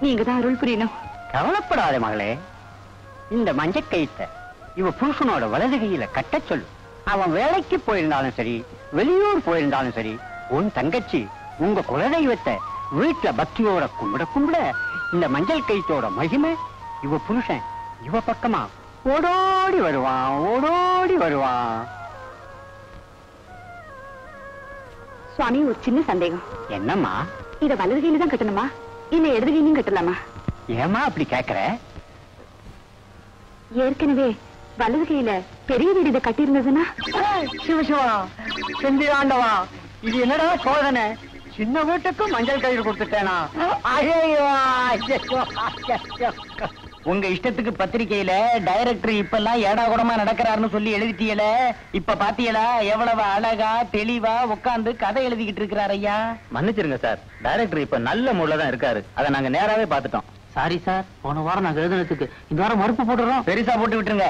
நீங்க தான் அருள் புரியணும். கவலைப்படாத மகளே. இந்த மஞ்சள் கயிற்ற இவ புருஷனோட வலது கையில கட்டச் சொல்லு. அவன் வேலைக்கு போயிருந்தாலும் சரி வெளியூர் போயிருந்தாலும் சரி உன் தங்கச்சி உங்க குலதெய்வத்தை வீட்டுல பக்தியோட கும்பிட கும்பிட இந்த மஞ்சள் கயிற்றோட மகிமை இவ புருஷன் இவ பக்கமா ஓடோடி வருவான் ஓடோடி வருவான் சுவாமி ஒரு சின்ன சந்தேகம். என்னம்மா? இத வலது கையில தான் கட்டணுமா? இல்ல இடது கையிலும் கட்டலாமா? ஏமா அப்படி கேக்குற? ஏற்கனவே வலது கையில பெரிய வீடு இதை கட்டி இருந்ததுன்னா சிவசிவா செந்திராண்டவா இது என்னடா சோதனை? சின்ன வீட்டுக்கு மஞ்சள் கயிறு கொடுத்துட்டேனா. உங்க இஷ்டத்துக்கு பத்திரிக்கையில டைரக்டர் இப்பெல்லாம் ஏடா கூடமா நடக்கிறாருன்னு சொல்லி எழுதிட்டீல இப்ப பாத்தீங்களா? எவ்வளவு அழகா தெளிவா உட்கார்ந்து கதை எழுதிக்கிட்டு இருக்கிறார் ஐயா. மன்னிச்சிருங்க சார். டைரக்டர் இப்ப நல்ல மூட்ல தான் இருக்காரு. அதை நாங்க நேராவே பார்த்துட்டோம். சாரி சார் போன வாரம் நாங்க எழுதுனதுக்கு இந்த வாரம் மறுப்பு போட்டுறோம். பெருசா போட்டு விட்டுருங்க.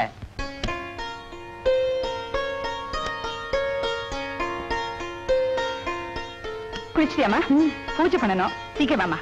குளிச்சியாமா பூஜை பண்ணணும். சீக்கிரமாமா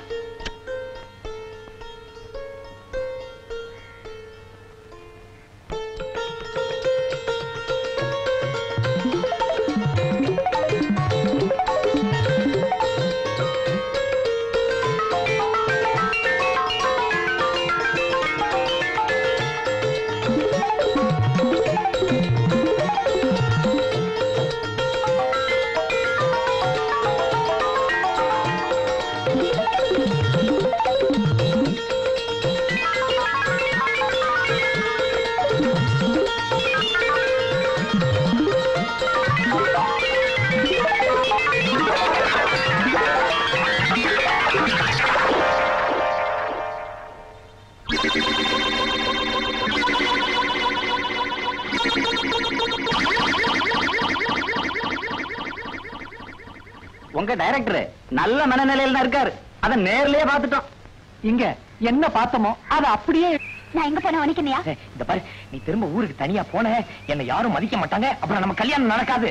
டைரக்டர் நல்ல மனநிலையில தான் இருக்காரு. அத நேர்லயே பாத்துட்டோம் இங்க என்ன பார்த்தோமோ அத அப்படியே நான் எங்க போன வணிக்கணையா இந்த பாரு. நீ திரும்ப ஊருக்கு தனியா போன என்ன யாரும் மதிக்க மாட்டாங்க. அப்புறம் நம்ம கல்யாணம் நடக்காது.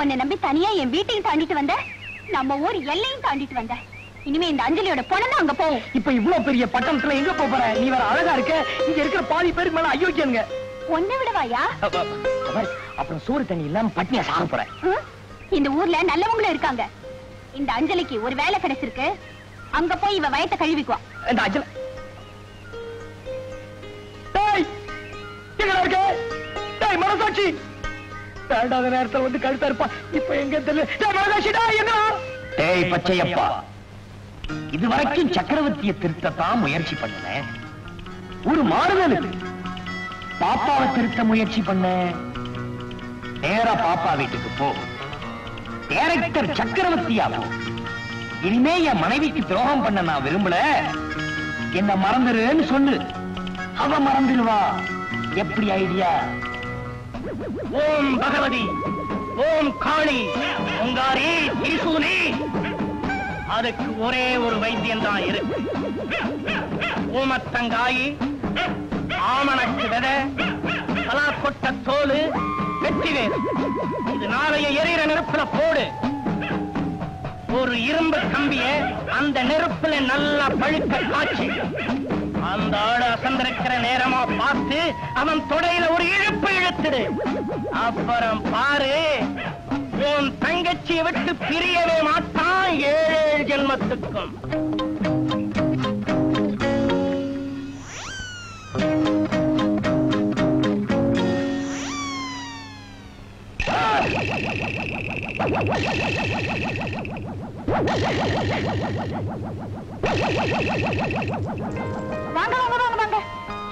உன்னை நம்பி தனியா என் வீட்டையும் தாண்டிட்டு வந்த நம்ம ஊர் எல்லையும் தாண்டிட்டு வந்த. இனிமே இந்த அஞ்சலியோட பொண்ணு அங்க போவோம் இப்ப இவ்வளவு பெரிய பட்டணத்துல எங்க போற? நீ வேற அழகா இருக்க. இங்க இருக்கிற பாதி பேருக்கு மேல அயோக்கியனுங்க. ஒன்ன விடவாயா? அப்புறம் சோறு தண்ணி இல்லாம பட்னியா சாக போற? இந்த ஊர்ல நல்லவங்களும் இருக்காங்க. இந்த அஞ்சலிக்கு ஒரு வேலை கிடைச்சிருக்கு. அங்க போய் இவ வயத்தை கழுவிக்குவா. இந்த டேய் மனசாட்சி. வேண்டாத நேரத்துல வந்து கழுத்தா இருப்பா. இப்ப எங்க தெரியல. பச்சையப்பா. இதுவரைக்கும் சக்கரவர்த்திய திருத்தத்தான் முயற்சி பண்ணேன் ஒரு மாறுதலுக்கு பாப்பாவை திருத்த முயற்சி பண்ண. நேரா பாப்பா வீட்டுக்கு போ. டைரக்டர் சக்கரவர்த்தி ஆகும் இனிமே என் மனைவிக்கு துரோகம் பண்ண நான் விரும்பல. என்ன மறந்துருன்னு சொல்லு. அவ மறந்துடுவா எப்படி ஐடியா ஓம் பகவதி ஓம் காளி உங்காரி திரிசூலி. அதுக்கு ஒரே ஒரு வைத்தியம் தான் இருக்கு. ஊமத்தங்காயி ஆமணக்கு விதை பலா கொட்ட தோலு வெற்றிவேன் இது நாளைய எரியிற நெருப்புல போடு. ஒரு இரும்பு கம்பிய அந்த நெருப்புல நல்லா பழுக்க காட்சி. அந்த ஆடு அசந்திருக்கிற நேரமா பார்த்து அவன் தொடையில ஒரு இழுப்பு இழுத்துடு. அப்புறம் பாரு உன் தங்கச்சியை விட்டு பிரியவே மாட்டான் ஏழு ஏழு ஜென்மத்துக்கும். வாங்க வாங்க வாங்க வாங்க.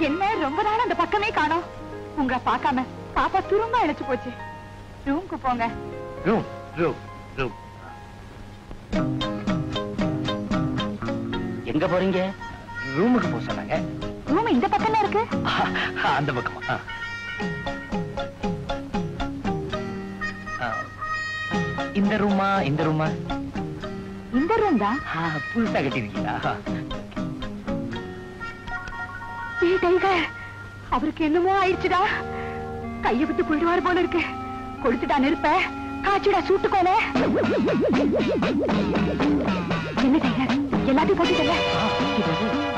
என்ன ரொம்ப நாள் அந்த பக்கமே காணோம். உங்களை பார்க்காம பாப்பா துரும்ப இழைச்சு போச்சு. ரூம்க்கு போங்க. ரூம் ரூம் ரூம் எங்க போறீங்க? ரூமுக்கு போக சொன்னாங்க. ரூம் இந்த பக்கம்ல இருக்கு. அந்த பக்கமா. இந்த ரூமா இந்த ரூமா இந்த ரூம் தான் புதுசா கட்டிருக்கீங்களா அவருக்கு என்னமோ ஆயிடுச்சுடா. கைய விட்டு போயிடுவாரு போல இருக்கு. கொடுத்துட்டா நெருப்ப. காய்ச்சிடா சூட்டுக்கோல. என்ன டைகர் எல்லாத்தையும் போட்டுட்டல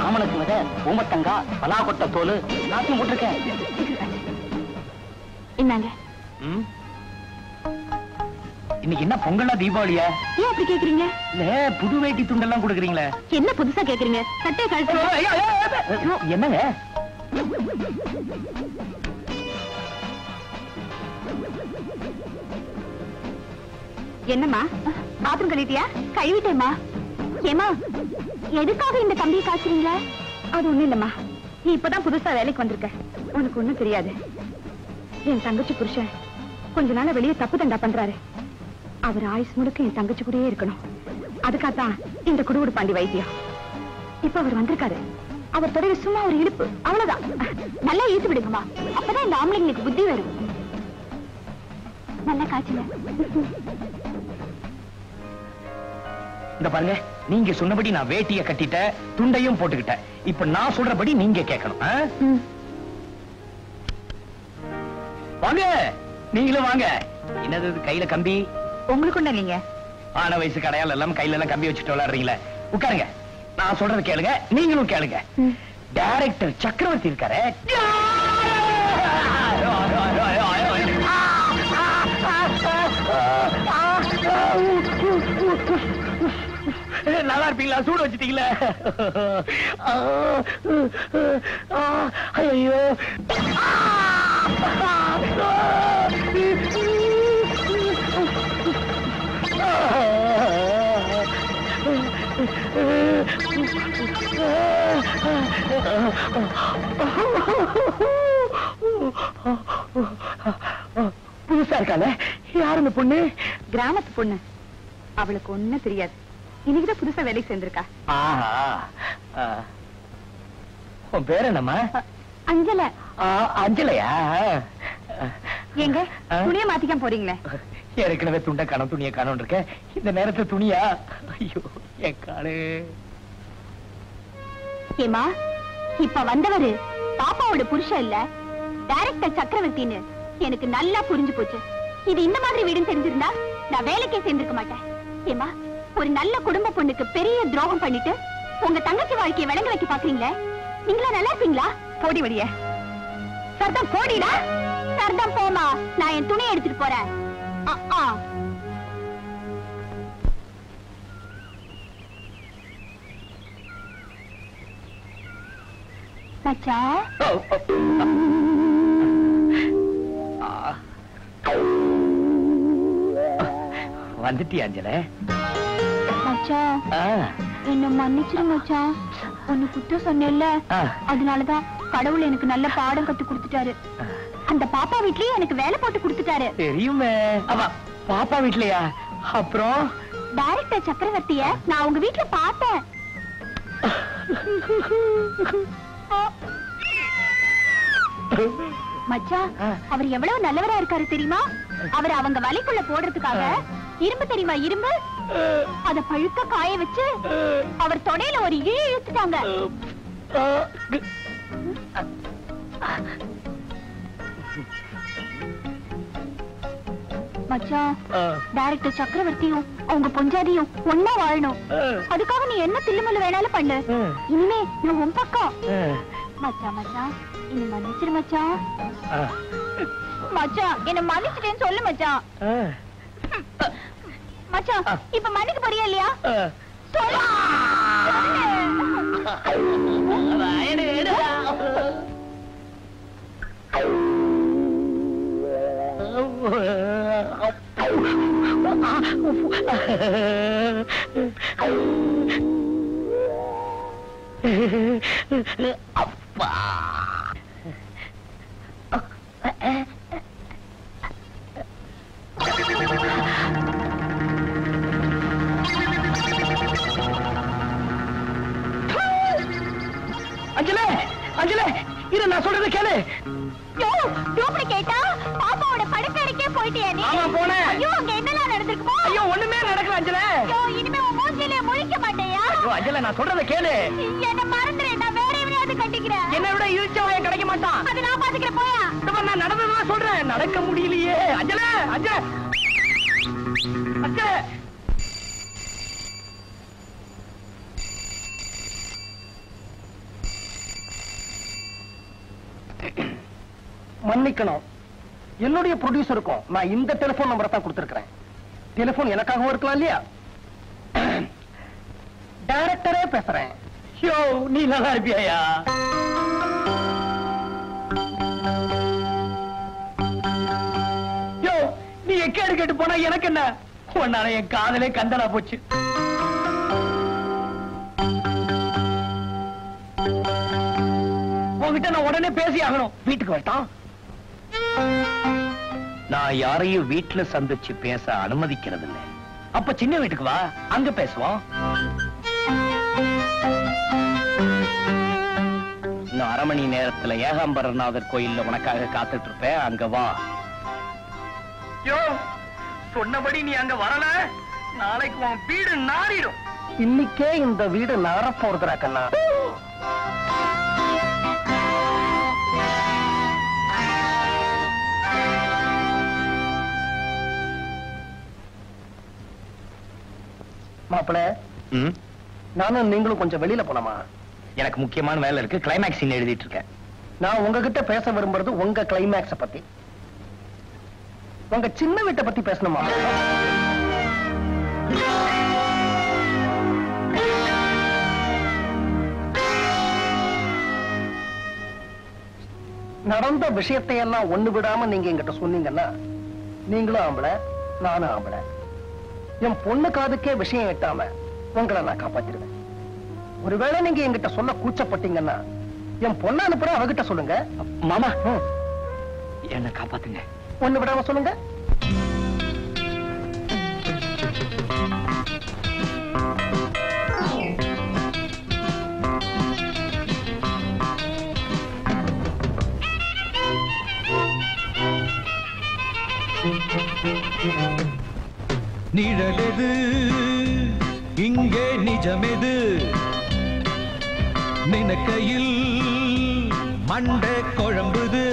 ஆமணக்கு வித ஊமத்தங்கா பலாக்கொட்டை தோல் எல்லாத்தையும் போட்டிருக்கேன். என்னங்க ம்? இன்னைக்கு என்ன பொங்கலா தீபாவளியா? ஏன் அப்படி கேக்குறீங்க? இல்ல புது வேட்டி துண்டெல்லாம் கொடுக்குறீங்களே. என்ன புதுசா கேக்குறீங்க? சட்டை கழட்டு என்னங்க? என்னம்மா? பாத்ரூம் கழுவிட்டியா? கழுவிட்டேம்மா. ஏமா எதுக்காக இந்த கம்பியை காய்ச்சுறீங்க? அது ஒண்ணும் இல்லம்மா. நீ இப்பதான் புதுசா வேலைக்கு வந்திருக்க. உனக்கு ஒண்ணும் தெரியாது. என் தங்கச்சி புருஷன் கொஞ்ச நாளா வெளியே தப்பு தண்டா பண்றாரு. அவர் ஆயுஸ் முழுக்க என் தங்கச்சி கூடயே இருக்கணும். அதுக்காகத்தான் இந்த குடுகுடு பாண்டி வைத்தியம் இப்ப அவர் வந்திருக்காரு. அவர் தொடர சும்மா ஒரு இடுப்பு அவ்வளவுதான். நல்லா ஈத்து விடுங்கம்மா. அப்பதான் இந்த ஆம்பளைங்களுக்கு புத்தி வரும். நல்லா காய்ச்சுங்க. இந்த பாருங்க நீங்க சொன்னபடி நான் வேட்டிய கட்டிட்டேன் துண்டையும் போட்டுக்கிட்டேன். இப்ப நான் சொல்றபடி நீங்க கேட்கணும்? வாங்க! நீங்களும் வாங்க. என்னது கையில கம்பி? உங்களுக்கு ஒண்ணு இல்லைங்க ஆன வயசு கடையால எல்லாம் கையில எல்லாம் கம்பி வச்சுட்டு விளையாடுறீங்களே. உட்காருங்க. நான் சொல்றது கேளுங்க நீங்களும் கேளுங்க. டைரக்டர் சக்கரவர்த்தி இருக்காரு. நல்லா இருப்பீங்களா? சூடு வச்சுட்டீங்களா. ஐயோ. புதுசா இருக்கால யார் இந்த பொண்ணு? கிராமத்து பொண்ணு. அவளுக்கு ஒண்ணும் தெரியாது. இன்னைக்குதான் புதுசா வேலைக்கு சேர்ந்திருக்கா. உன் பேர் என்னம்மா? அஞ்சல. அஞ்சலையா? எங்க. துணிய மாத்திக்காம போறீங்களே? ஏற்கனவே துண்ட கணம் துணிய காணும் இருக்க. இந்த நேரத்துல துணியா? ஐயோ என் காலு. ஏமா இப்ப வந்தவரு பாப்பாவோட புருஷன் இல்ல டைரக்டர் சக்கரவர்த்தின்னு எனக்கு நல்லா புரிஞ்சு போச்சு. இது இந்த மாதிரி வீடுன்னு தெரிஞ்சிருந்தா நான் வேலைக்கே சேர்ந்திருக்க மாட்டேன். ஏமா ஒரு நல்ல குடும்ப பொண்ணுக்கு பெரிய துரோகம் பண்ணிட்டு உங்க தங்கச்சி வாழ்க்கையை விளங்க வைக்க பாக்குறீங்களே? நீங்களா நல்லா இருப்பீங்களா போடி வழிய. சர்தம் போடிடா. சர்தம் போமா நான் என் துணியை எடுத்துட்டு போறேன். மச்சான் வந்துட்டியா அஞ்சல? மச்சான் என்ன மன்னிச்சிரு மச்சான் உன்னை குத்தம் சொன்னேல்ல ஆ. அதனாலதான் கடவுள் எனக்கு நல்ல பாடம் கத்து கொடுத்துட்டாரு. அந்த பாப்பா வீட்லயே எனக்கு வேலை போட்டு கொடுத்துட்டாரு. தெரியுமே. ஆமா பாப்பா வீட்லயா? அப்புறம்? டைரக்டர் சக்கரவர்த்திய நான் உங்க வீட்ல பார்த்தேன். மச்சான் அவர் எவ்வளவு நல்லவரா இருக்காரு தெரியுமா? அவர் அவங்க வலைக்குள்ள போடுறதுக்காக இரும்பு தெரியுமா இரும்பு? அத பழுக்க காய வச்சு அவர் தொடையில ஒரு இழு இழுத்துட்டாங்க. மச்சான் டைரக்டர் சக்கரவர்த்தியும் அவங்க பொஞ்சாதியும் ஒன்னா வாழணும் அதுக்காக நீ என்ன தில்லுமுல்லு வேணாலும் பண்ணு இனிமே நான் உன் பக்கம் மச்சான் மச்சான் என்ன மன்னிச்சிரு மச்சான் மச்சான் என்ன மன்னிச்சிட்டேன்னு சொல்லு மச்சான் மச்சான் இப்ப மன்னிக்க போறியா இல்லையா சொல்லு. அஞ்சலே அஞ்சலே இரு நான் சொல்றதை கேளு. யோ, பாப்பா போயிட்டியா நீ? ஆமா, போனேன். ஐயோ, அங்க என்னலாம் நடந்திருக்குமோ? ஐயோ ஒண்ணுமே நடக்கல அஞ்சலே ஐயோ, இனிமே உன் மூஞ்சிலே முழிக்க மாட்டேயா? ஐயோ, அஞ்சலே நான் சொல்றதை கேளு என்னை மறந்துரு, நான் வேற எவனையாவது கட்டிக்கிறேன். என்னை விட இழிச்சவன் கிடைக்க மாட்டான் அது நான் பாத்துக்கிறேன், போயா. மாதிரி நான் நடந்ததான் சொல்றேன் நடக்க முடியலையே அஞ்சலே அஞ்சலே அஞ்சலே மன்னிக்கணும் என்னுடைய ப்ரொடியூசருக்கும் நான் இந்த டெலிபோன் நம்பரை தான் கொடுத்துருக்கிறேன். டெலிபோன் எனக்காகவும் இருக்கலாம் இல்லையா? டைரக்டரே பேசுறேன். யோ நீ நல்லா இருப்பியா யோ நீ எக்கேடு கேட்டு போனா எனக்கு என்ன? உன்னால என் காதலே கந்தலா போச்சு. உங்ககிட்ட நான் உடனே பேசி ஆகணும். வீட்டுக்கு வரட்டான் நான் யாரையும் வீட்டுல சந்திச்சு பேச அனுமதிக்கிறது இல்லை அப்ப சின்ன வீட்டுக்கு வா அங்க பேசுவோம். இன்னும் அரை மணி நேரத்துல ஏகாம்பரநாதர் கோயில்ல உனக்காக காத்துட்டு இருப்பேன் அங்க வா. யோ சொன்னபடி நீ அங்க வரல. நாளைக்கு உன் வீடு நாரிடும் இன்னைக்கே இந்த வீடு நகர போறதுடா கண்ணா. மாப்பிள. நானும் நீங்களும் கொஞ்சம் வெளியில போனோமா எனக்கு முக்கியமான வேலை இருக்கு. கிளைமேக்ஸ் சீன் எழுதிட்டு இருக்கேன். நான் உங்ககிட்ட பேச விரும்புறது உங்க கிளைமேக்ஸ பத்தி. உங்க சின்ன வீட்டை பத்தி பேசணுமா? நடந்த விஷயத்தை எல்லாம் ஒண்ணு விடாம நீங்க என்கிட்ட சொன்னீங்கன்னா நீங்களும் ஆம்பளை நானும் ஆம்பளை. என் பொண்ணு காதுக்கே விஷயம் எட்டாம உங்களை நான் காப்பாத்திருவேன் ஒருவேளை நீங்க என்கிட்ட சொல்ல கூச்சப்பட்டீங்கன்னா என் பொண்ணை அனுப்புற அவகிட்ட சொல்லுங்க. மாமா. என்ன காப்பாத்துங்க. ஒண்ணு விடாம சொல்லுங்க. நிழலெது? இங்கே நிஜமெது? நினக்கையில் மண்டை குழம்புது.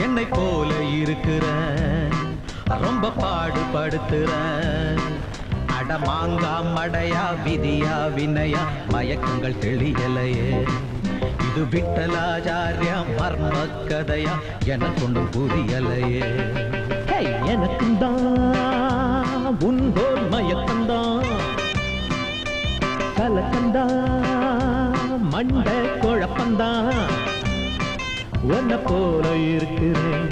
என்னை போல இருக்கிற ரொம்ப பாடுபடுத்துற அடமாங்கா மடையா விதியா வினையா மயக்கங்கள் தெளியலையே. இது விட்டலாச்சாரியா மர்ம கதையா எனக்கொண்டும் புரியலையே. எனக்கும் தான் உன்போல் மயக்கம்தான் கலக்கம்தான் மண்ட குழப்பந்தான். உன்ன போல இருக்கிறேன்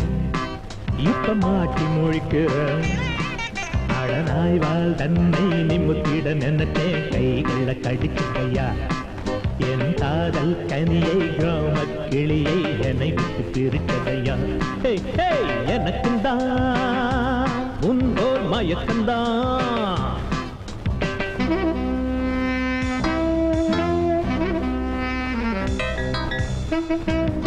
இப்ப மாட்டி முழிக்கிறேன். அழனாய் வாழ் தன்னை நிமித்திட நினைத்தேன் கைகளை கடிச்சுக்கையா என் காதல் கனியை கிராம கிளியை என்னை விட்டு பிரிச்சதையா ஹே, ஹே, எனக்கும் தான் உன் ஓர் மயக்கம்தான் மாப்பிள்ளை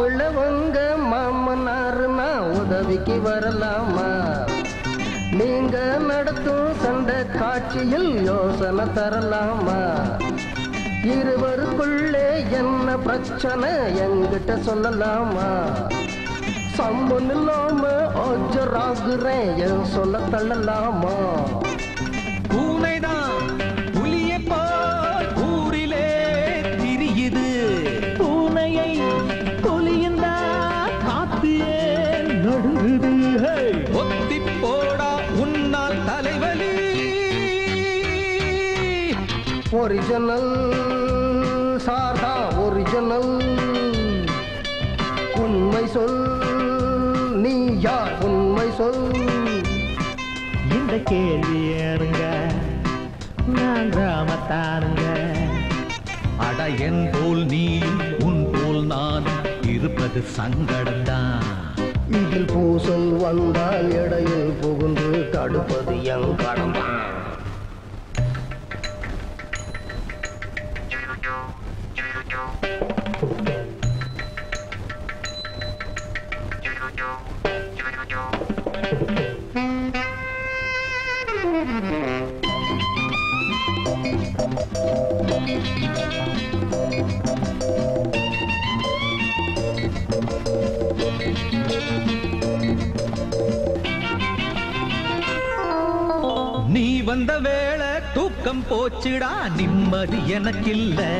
உங்க மாமனாருனா உதவிக்கு வரலாமா? நீங்க நடத்தும் சண்டை காட்சியில் யோசனை தரலாமா? இருவருக்குள்ளே என்ன பிரச்சனை என்கிட்ட சொல்லலாமா? சம்மன் இல்லாம ஆஜராகுறேன் என் சொல்ல தள்ளலாமா? பூனைதான் ஒரிஜினல் சார்தா ஒரிஜினல். உண்மை சொல் நீ யார்? உண்மை சொல். இந்த கேள்வி ஏனுங்க நான் கிராமத்தானுங்க அட என் போல் நீயும் உன் போல் நானும் இருப்பது சங்கடம்தான். இதில் பூசல் வந்தால் இடையில் புகுந்து தடுப்பது என் நீ வந்த வேளை தூக்கம் போச்சுடா நிம்மதி எனக்கில்லை.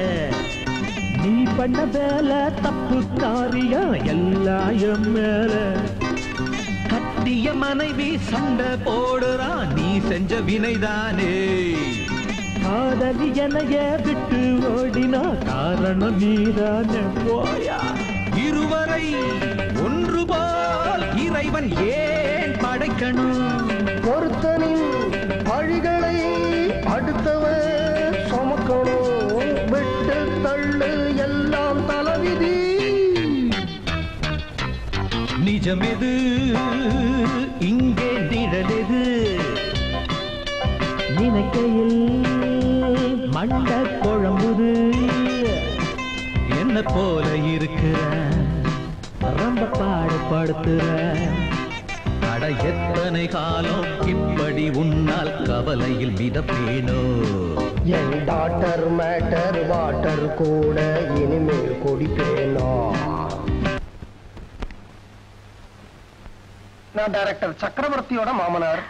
நீ பண்ண வேலை தப்பு காரியம் எல்லாம் மேல கட்டிய மனைவி சண்டை போடுறா நீ செஞ்ச வினைதானே. காதலி எனைய விட்டு ஓடினா காரணம் நீதானே. போயா இருவரை ஒன்று போல் இறைவன் ஏன் படைக்கணும்? பொருத்தனின் வழிகளை நிஜமெது இங்கே நிழலெது. நினைக்கையில் மண்ட குழம்புது. என்ன போல இருக்கிற ரொம்ப பாடுபடுத்துற அட எத்தனை காலம் இப்படி உன்னால் கவலையில் மிதப்பேனோ. என் டாட்டர் மேட்டர் வாட்டர் கூட இனிமேல் குடிப்பேனோ. நான் டைரக்டர் சக்கரவர்த்தியோட மாமனார்.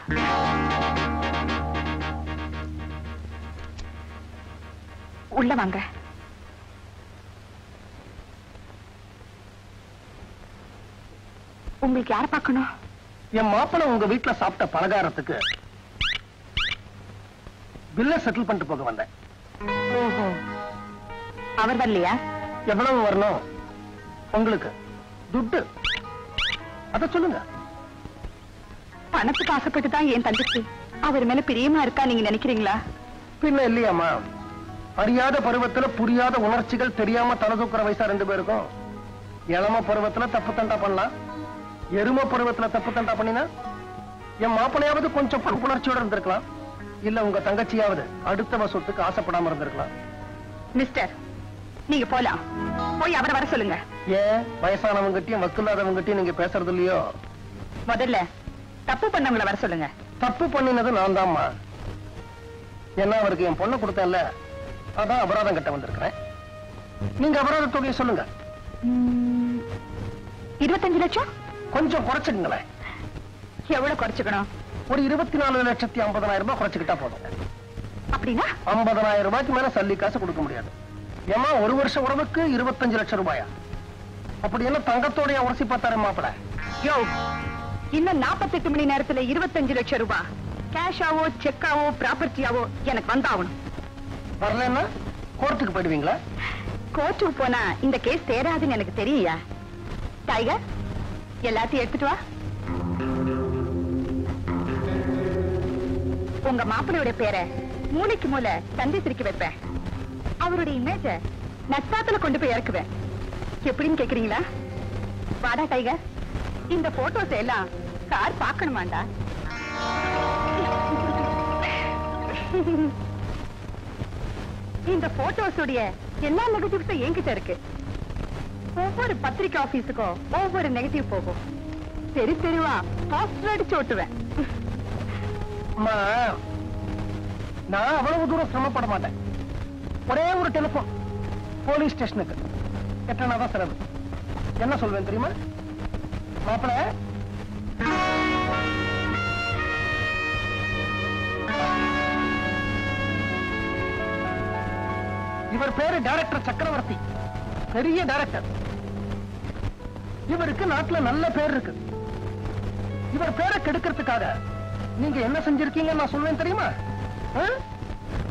உள்ள வாங்க. உங்களுக்கு யார பார்க்கணும்? என் மாப்பிள்ளை உங்க வீட்டுல சாப்பிட்ட பலகாரத்துக்கு பில்ல செட்டில் பண்ணிட்டு போக வந்தேன். அவர் வரலையா? எவ்வளவு வரணும்? உங்களுக்கு. துட்டு. அத சொல்லுங்க. பணத்துக்கு ஆசைப்பட்டு தான் என் தங்கச்சி. அவர் மேல பிரியமா இருக்கா நீங்க நினைக்கிறீங்களா? பின்ன இல்லையாம்மா. அறியாத பருவத்துல புரியாத உணர்ச்சிகள் தெரியாம தலை தூக்குற வயசா ரெண்டு பேருக்கும். இளம பருவத்துல தப்பு தண்டா பண்ணலாம். எரும பருவத்துல தப்பு தண்டா பண்ணினா என் மாப்பிளையாவது கொஞ்சம் பொறுப்புணர்ச்சியோட இருந்திருக்கலாம். இல்ல உங்க தங்கச்சியாவது அடுத்தவ சொத்துக்கு ஆசைப்படாம இருந்திருக்கலாம். மிஸ்டர் நீங்க போலாம். போய் அவரை வர சொல்லுங்க. ஏன்? வயசானவங்ககிட்டயும் வக்கில்லாதவங்ககிட்டயும் நீங்க பேசுறது இல்லையோ? முதல்ல தப்பு பண்ணவங்கள வர சொல்லுங்க. தப்பு பண்ணினது நான் தான்மா. என்ன அவருக்கு என் பொண்ணை கொடுத்தேன்ல அதான் அபராதம் கட்ட வந்திருக்கிறேன். நீங்க அபராத தொகையை சொல்லுங்க. இருபத்தஞ்சு லட்சம்? கொஞ்சம் குறைச்சுக்குங்களேன். எவ்வளவு குறைச்சுக்கணும்? ஒரு இருபத்தி நாலு லட்சத்தி ஐம்பதனாயிரம் ரூபாய் குறைச்சுக்கிட்டா போதும். அப்படின்னா? ஐம்பதனாயிரம் ரூபாய்க்கு மேல சல்லி காசு கொடுக்க முடியாது. ஏமா ஒரு வருஷ உறவுக்கு இருபத்தஞ்சு லட்சம் ரூபாயா? அப்படி என்ன தங்கத்தோடைய உரசி பார்த்தாரு மாப்பிள? யோ! இன்னும் நாற்பத்தெட்டு மணி நேரத்துல இருபத்தஞ்சு லட்சம் ரூபாய் கேஷாவோ செக்காவோ ப்ராப்பர்ட்டியாவோ எனக்கு வந்தாகணும். வரலன்னா கோர்ட்டுக்கு போயிடுவீங்களா? கோர்ட்டுக்கு போனா இந்த கேஸ் தேராதுன்னு எனக்கு தெரியா டைகர் எல்லாத்தையும் எடுத்துட்டு வா. உங்க மாப்பிள்ளையோட பேரை மூளைக்கு மூளை தந்தி சிரிக்க வைப்பேன். அவருடைய இமேஜ நட்பாத்துல கொண்டு போய் இறக்குவேன். எப்படின்னு கேக்குறீங்களா? வாடா டைகர் இந்த போட்டோஸ் எல்லாம் கார் பார்க்கணுமாண்டா? இந்த போட்டோஸ் உடைய எல்லா நெகட்டிவ்ஸும் என்கிட்ட இருக்கு. ஒவ்வொரு பத்திரிக்கை ஆபீஸுக்கும் ஒவ்வொரு நெகட்டிவ் போகும். தெரு தெருவா போஸ்டர் அடிச்சு ஓட்டுவேன் அம்மா நான் அவ்வளவு தூரம் சிரமப்பட மாட்டேன். ஒரே ஒரு டெலிபோன் போலீஸ் ஸ்டேஷனுக்கு எட்டனாதான் செலவு? என்ன சொல்வேன் தெரியுமா? மாப்பிள? இவர் பேரு டைரக்டர் சக்கரவர்த்தி. பெரிய டைரக்டர் இவருக்கு நாட்டுல நல்ல பேர் இருக்கு. இவர் பேரை கெடுக்கிறதுக்காக நீங்க என்ன செஞ்சிருக்கீங்க நான் சொல்வேன் தெரியுமா?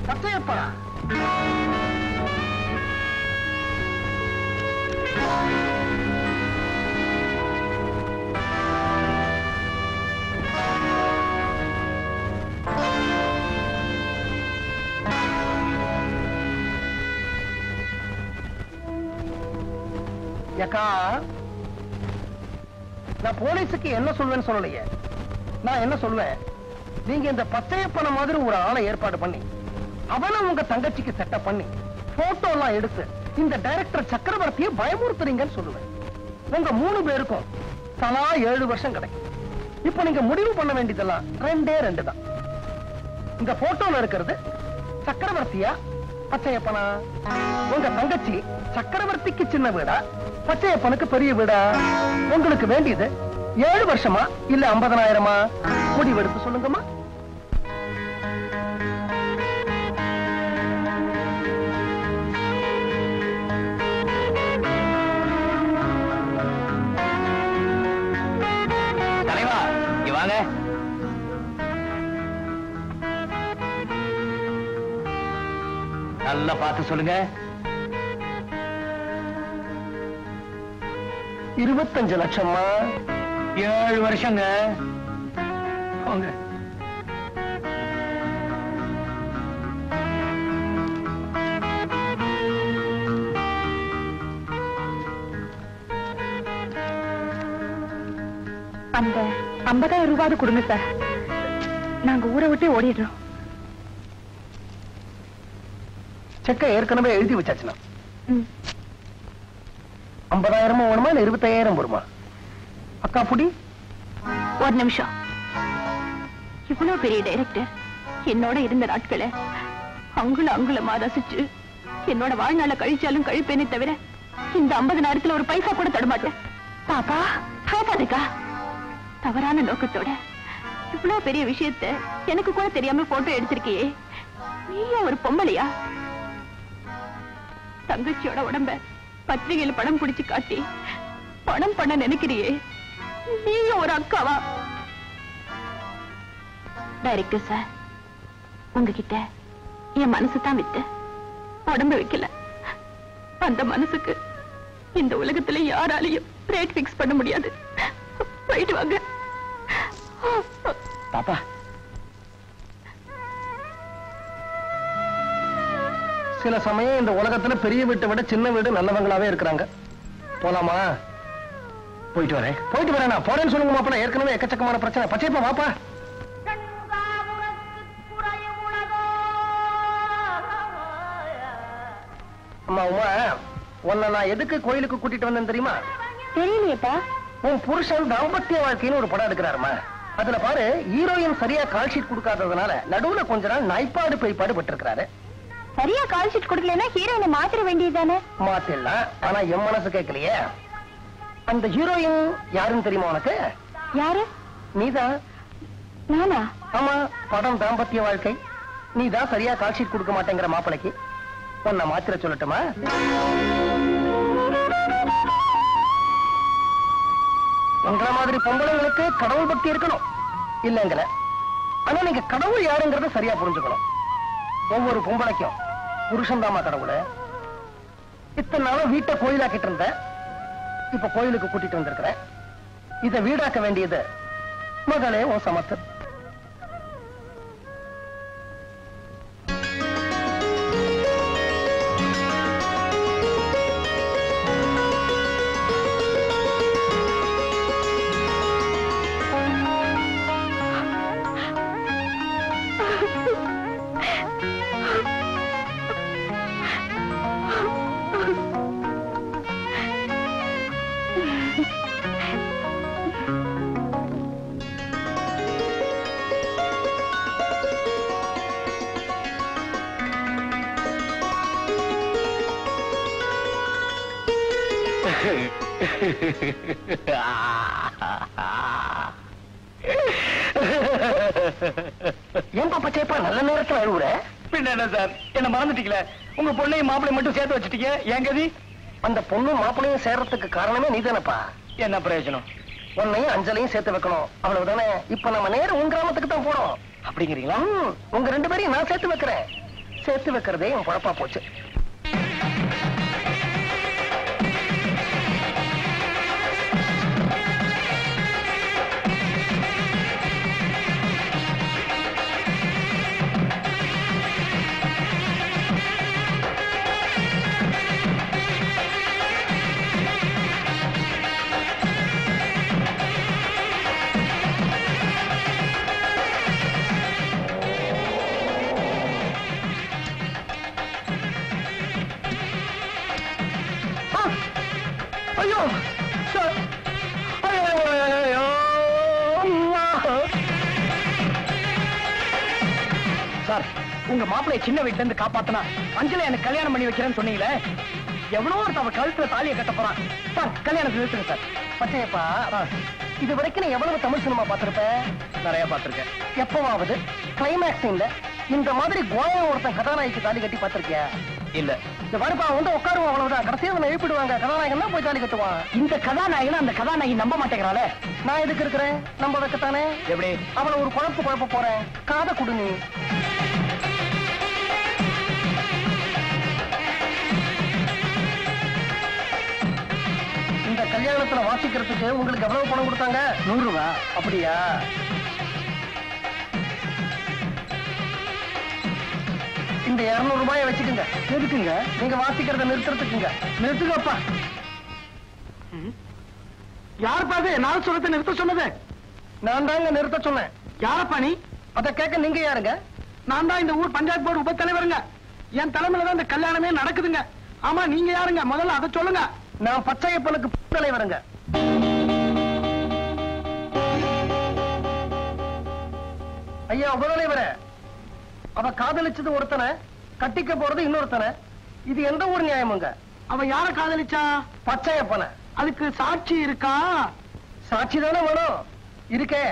Pachaiyappa Thank you. ஏக்கா நான் போலீஸுக்கு என்ன சொல்வேன்னு சொல்லலையே. நான் என்ன சொல்வேன்? நீங்க இந்த பச்சையப்பன மாதிரி ஒரு ஆளை ஏற்பாடு பண்ணி அவனை உங்க தங்கச்சிக்கு செட்டப் பண்ணி போட்டோ எல்லாம் எடுத்து இந்த டைரக்டர் சக்கரவர்த்தியை பயமுறுத்துறீங்கன்னு சொல்லுவேன். உங்க மூணு பேருக்கும் தலா ஏழு வருஷம் கிடைக்கும். இப்ப நீங்க முடிவு பண்ண வேண்டியதெல்லாம் ரெண்டே ரெண்டு தான். இந்த போட்டோல இருக்கிறது சக்கரவர்த்தியா பச்சையப்பனா? உங்க தங்கச்சி சக்கரவர்த்திக்கு சின்ன வீடா? பச்சையப்பனுக்கு பெரிய வீடா? உங்களுக்கு வேண்டியது ஏழு வருஷமா இல்ல ஐம்பதனாயிரமா? முடிவெடுத்து சொல்லுங்கம்மா. நல்லா பார்த்து சொல்லுங்க. இருபத்தஞ்சு லட்சமா ஏழு வருஷங்க. போங்க. அந்த ஐம்பதாயிரம் ரூபாவது கொடுங்க சார். நாங்க ஊரை விட்டு ஓடிடுறோம். செக்கை ஏற்கனவே எழுதி வச்சாச்சுனா ம். ஐம்பதாயிரமும் வேணுமா இல்ல இருபத்தாயிரம் வருமா? அக்கா புடி. ஒரு நிமிஷம். இவ்வளவு பெரிய டைரக்டர் என்னோட இருந்த நாட்களை அங்குல அங்குலமா ரசிச்சு என்னோட வாழ்நாள கழிச்சாலும் கழிப்பேனே தவிர இந்த ஐம்பது நேரத்துல ஒரு பைசா கூட தடமாட்டேன் பாப்பா பாப்பாதுக்கா தவறான நோக்கத்தோட இவ்வளவு பெரிய விஷயத்த எனக்கு கூட தெரியாம போட்டோ எடுத்திருக்கியே. நீயும் ஒரு பொம்பளையா? தங்கச்சியோட உடம்ப பத்திரிகையில படம் பிடிச்சு காட்டி பணம் பண்ண நினைக்கிறியே? நீயும் ஒரு அக்காவா? டைரக்டர் சார் உங்ககிட்ட என் மனசு தான் வித்து உடம்பு வைக்கல. அந்த மனசுக்கு இந்த உலகத்துல யாராலையும் ரேட் பிக்ஸ் பண்ண முடியாது. போயிட்டு வாங்க. பாப்பா சில சமயம் இந்த உலகத்துல பெரிய வீட்டை விட சின்ன வீடு நல்லவங்களாவே இருக்கிறாங்க. போலாமா? போயிட்டு வரேன். போயிட்டு வரேன் நான். போறேன்னு சொல்லுங்க மாப்பிள்ள ஏற்கனவே எக்கச்சக்கமான பிரச்சனை. பச்சைப்பா வாப்பா. அம்மா உமா உன்னை நான் எதுக்கு கோயிலுக்கு கூட்டிட்டு வந்தேன் தெரியுமா? தெரியலையேப்பா. உன் புருஷன் தாம்பத்திய வாழ்க்கைன்னு ஒரு படம் எடுக்கிறாருமா? அதுல பாரு ஹீரோயின் சரியா கால் ஷீட் கொடுக்காததுனால நடுவுல கொஞ்ச நாள் நாய்ப்பாடு பேய்ப்பாடு பட்டிருக்கிறாரு. சரியா கால் ஷீட் கொடுக்கலன்னா ஹீரோயினை மாத்திர வேண்டியதுதானே? மாத்திடலாம் ஆனா என் மனசு கேட்கலையே. அந்த ஹீரோயின் யாருன்னு தெரியுமா உனக்கு? யாரு? நீதான் நானா? ஆமா படம் தாம்பத்திய வாழ்க்கை. நீதான் சரியா கால் ஷீட் கொடுக்க மாட்டேங்கிற மாப்பிளைக்கு. உன்னை மாத்திர சொல்லட்டுமா? உங்களை மாதிரி பொம்பளைங்களுக்கு கடவுள் பக்தி இருக்கணும். இல்லைங்கள ஆனா நீங்க கடவுள் யாருங்கறத சரியா புரிஞ்சுக்கணும். ஒவ்வொரு பொம்பளைக்கும் புருஷன் தாமா கடவுள. இத்தனை நாளும் வீட்டை கோயிலாக்கிட்டு இருந்தேன். இப்ப கோயிலுக்கு கூட்டிட்டு வந்திருக்கிறேன். இதை வீடாக்க வேண்டியது மகளே உன் சமத்து சேர்த்து வச்சுட்டீங்க. ஏன் கதி? அந்த பொண்ணும் மாப்பிளையும் சேர்றதுக்கு காரணமே நீதானப்பா. என்ன பிரயோஜனம்? உன்னையும் அஞ்சலையும் சேர்த்து வைக்கணும். அவ்வளவுதானே? இப்ப நம்ம நேரம் உன் கிராமத்துக்கு தான் போறோம். அப்படிங்கிறீங்களா? உங்க ரெண்டு பேரையும் நான் சேர்த்து வைக்கிறேன். சேர்த்து வைக்கிறதே என் பொழப்பா போச்சு. இருந்து காப்பாத்தினா அஞ்சலி எனக்கு கல்யாணம் பண்ணி வைக்கிறேன்னு சொன்னீங்களே? எவ்வளவு ஒருத்தன் அவன் கழுத்துல தாலியை கட்ட போறான். சார் கல்யாணத்தை நிறுத்துங்க சார். பச்சையப்பா இது வரைக்கும் நீ எவ்வளவு தமிழ் சினிமா பார்த்திருப்ப நிறைய பார்த்திருக்கேன். எப்பவாவது கிளைமேக்ஸ் சீன்ல இந்த மாதிரி கோயா ஒருத்தன் கதாநாயகி தாலி கட்டி பார்த்திருக்கியா? இல்ல. இந்த வரப்பா வந்து உட்காருவோம் அவ்வளவுதான். கடைசியா அவனை எழுப்பிடுவாங்க. கதாநாயகன் தான் போய் தாலி கட்டுவான். இந்த கதாநாயகன் அந்த கதாநாயகி நம்ப மாட்டேங்கிறாளே. நான் எதுக்கு இருக்கிறேன்? நம்ம வைக்கத்தானே எப்படி? அவனை ஒரு குழப்பு குழப்ப போறேன். காதை குடு கல்யாணத்துல வாசிக்கிறதுக்கு உங்களுக்கு எவ்வளவு பணம் கொடுத்தாங்க? நூறு ரூபாய் அப்படியா? இந்த இருநூறு ரூபாயை வச்சுக்கோங்க. எதுக்குங்க? நீங்க வாசிக்கிறத நிறுத்துறதுக்குங்க. நிறுத்துக்கப்பா யார் பாது நான் சொல்றதை நிறுத்த சொன்னது. நான் தாங்க நிறுத்த சொன்னேன். யாரப்பா நீ? அத கேட்க நீங்க யாருங்க? நான் தான் இந்த ஊர் பஞ்சாயத்து போர்டு உப தலைவருங்க என் தலைமையில தான் இந்த கல்யாணமே நடக்குதுங்க. ஆமா நீங்க யாருங்க? முதல்ல அதை சொல்லுங்க. நான் பச்சையப்பனுக்கு தலைவருங்க. ஐயா உபதலைவரே அவ காதலிச்சது ஒருத்தனை கட்டிக்க போறது இன்னொருத்தனை. இது எந்த ஊர் நியாயமுங்க? அவ யார காதலிச்சா? பச்சையப்பனை. அதுக்கு சாட்சி இருக்கா? சாட்சி தானே வேணும் இருக்கே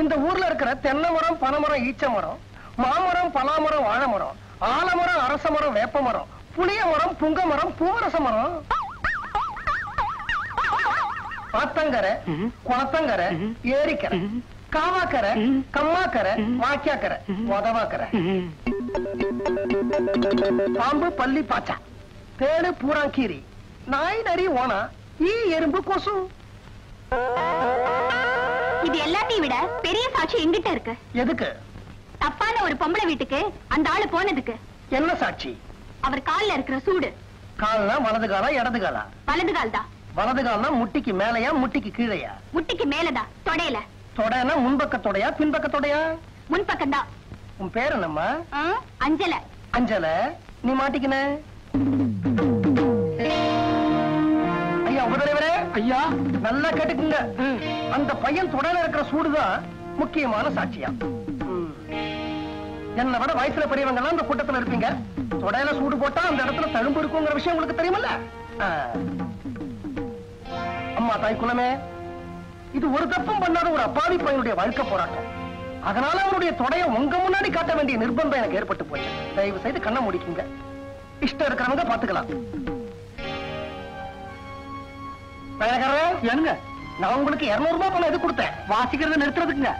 இந்த ஊர்ல இருக்கிற தென்னை மரம் பனைமரம் ஈச்ச மரம் மாமரம் பலாமரம் வாழை மரம் ஆலமரம் அரச மரம் வேப்ப மரம் புளிய மரம் புங்க மரம் பூவரச மரம். ஆத்தங்கரை குளத்தங்கரை ஏரிக்கரை. காவாக்கரை கம்மாக்கரை வாக்கியாக்கரை உதவாக்கரை. பாம்பு பள்ளி பாச்சா. தேடு பூராங்கீரி. நாய் நரி ஓனா. ஈ எறும்பு கொசு. இது எல்லாத்தையும் விட பெரிய சாட்சி எங்கிட்ட இருக்கு. எதுக்கு? தப்பான ஒரு பொம்பளை வீட்டுக்கு அந்த ஆளு போனதுக்கு. என்ன சாட்சி? அவர் கால்ல இருக்கிற சூடு. கால்னா வலது காலா இடது காலா? வலது கால் தான் வலது கால்னா முட்டிக்கு மேலையா முட்டிக்கு கீழையா? முட்டிக்கு மேலதான் தொடையில. தொடைனா முன்பக்க தொடையா பின்பக்க தொடையா? முன்பக்கம் தான் உன் பேர் என்னம்மா? அஞ்சல. அஞ்சல? நீ மாட்டிக்கின? ஐயா உபதலைவரே ஐயா. நல்லா கேட்டுக்குங்க. அந்த பையன் தொடையில இருக்கிற சூடுதான் முக்கியமான சாட்சியா. ம். என்னை விட வயசுல பெரியவங்க எல்லாம் அந்த கூட்டத்துல இருப்பீங்க. தொடையில சூடு போட்டா அந்த இடத்துல தழும்பு இருக்குங்கிற விஷயம் உங்களுக்கு தெரியுமல்ல. அம்மா தாய் குலமே இது ஒரு தப்பும் பண்ணாத ஒரு அப்பாவி பையனுடைய வாழ்க்கை போராட்டம். அதனால அவருடைய தொடைய உங்க முன்னாடி காட்ட வேண்டிய நிர்பந்தம் எனக்கு ஏற்பட்டு போச்சு. தயவு செய்து கண்ணை முடிக்குங்க. இஷ்டம் இருக்கிறவங்க பாத்துக்கலாம் என்னங்க? நான் உங்களுக்கு 200 ரூபாய் பணம் எது கொடுத்தேன்? வாசிக்கிறத நிறுத்துறதுக்குங்க.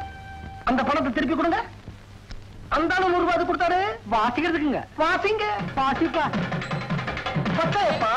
அந்த பணத்தை திருப்பி கொடுங்க. அந்த நூறு ரூபாய் கொடுத்தாரு? வாசிக்கிறதுக்குங்க. வாசிங்க. வாசிப்பா. பத்தாயப்பா.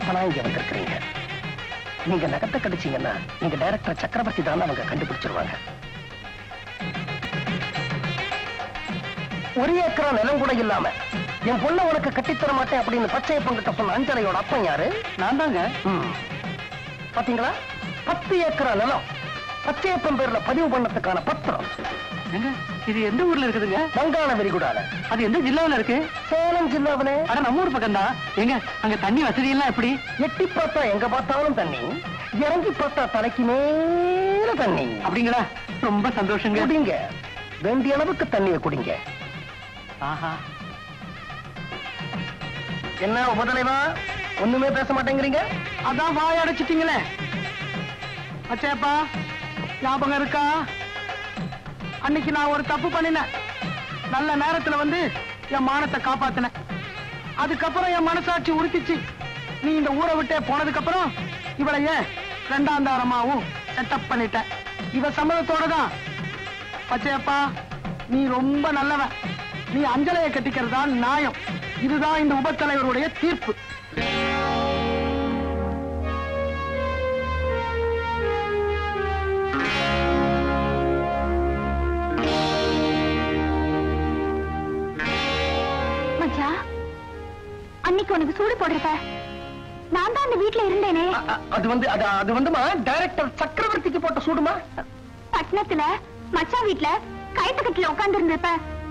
பச்சையப்பனா இங்க வந்திருக்கிறீங்க. நீங்க நகத்தை கடிச்சீங்கன்னா நீங்க டைரக்டர் சக்கரவர்த்தி தான் அவங்க கண்டுபிடிச்சிருவாங்க. ஒரு ஏக்கரா நிலம் கூட இல்லாம என் பொண்ணை உனக்கு கட்டித்தர மாட்டேன் அப்படின்னு பச்சையப்பன் கிட்ட சொன்ன அஞ்சலையோட அப்பன் யாரு? நான் தாங்க. பாத்தீங்களா? பத்து ஏக்கரா நிலம். பச்சையப்பன் பேர்ல பதிவு பண்ணதுக்கான பத்திரம். இது எந்த ஊர்ல இருக்குதுங்க? வங்காள விரிகுடால அது எந்த ஜில்லாவுல இருக்கு? சேலம் ஜில்லாவுல. அட நம்ம ஊர் பக்கம் தான் எங்க அங்க தண்ணி வசதி எல்லாம் எப்படி? எட்டி பார்த்தா எங்க பார்த்தாலும் தண்ணி இறங்கி பார்த்தா தலைக்கு மேல தண்ணி. அப்படிங்களா? ரொம்ப சந்தோஷங்க. குடிங்க. வேண்டிய அளவுக்கு தண்ணியை குடிங்க. ஆஹா. என்ன உபதலைவா? ஒண்ணுமே பேச மாட்டேங்கிறீங்க? அதான் வாய் அடைச்சிட்டீங்களே. அச்சேப்பா. ஞாபகம் இருக்கா? அன்னைக்கு நான் ஒரு தப்பு பண்ணினேன். நல்ல நேரத்துல வந்து என் மானத்தை காப்பாத்தினேன். அதுக்கப்புறம் என் மனசாட்சி உறுத்திச்சு. நீ இந்த ஊரை விட்டே போனதுக்கு அப்புறம் இவளைய ரெண்டாம் தாரமாவும் செட்டப் பண்ணிட்டேன் இவ சம்மதத்தோட தான். பச்சையப்பா நீ ரொம்ப நல்லவன் நீ அஞ்சலையை கட்டிக்கிறது தான் நியாயம். இதுதான் இந்த உபத்தலைவருடைய தீர்ப்பு. அன்னைக்கு உனக்கு சூடு போடுறப்ப நான் தான் அந்த வீட்ல இருந்தேனே. அது வந்து அது வந்துமா? டைரக்டர் சக்கரவர்த்திக்கு போட்ட சூடுமா? பட்டணத்துல மச்சான் வீட்ல கைத்துக்கட்டுல உட்கார்ந்து இருந்தப்ப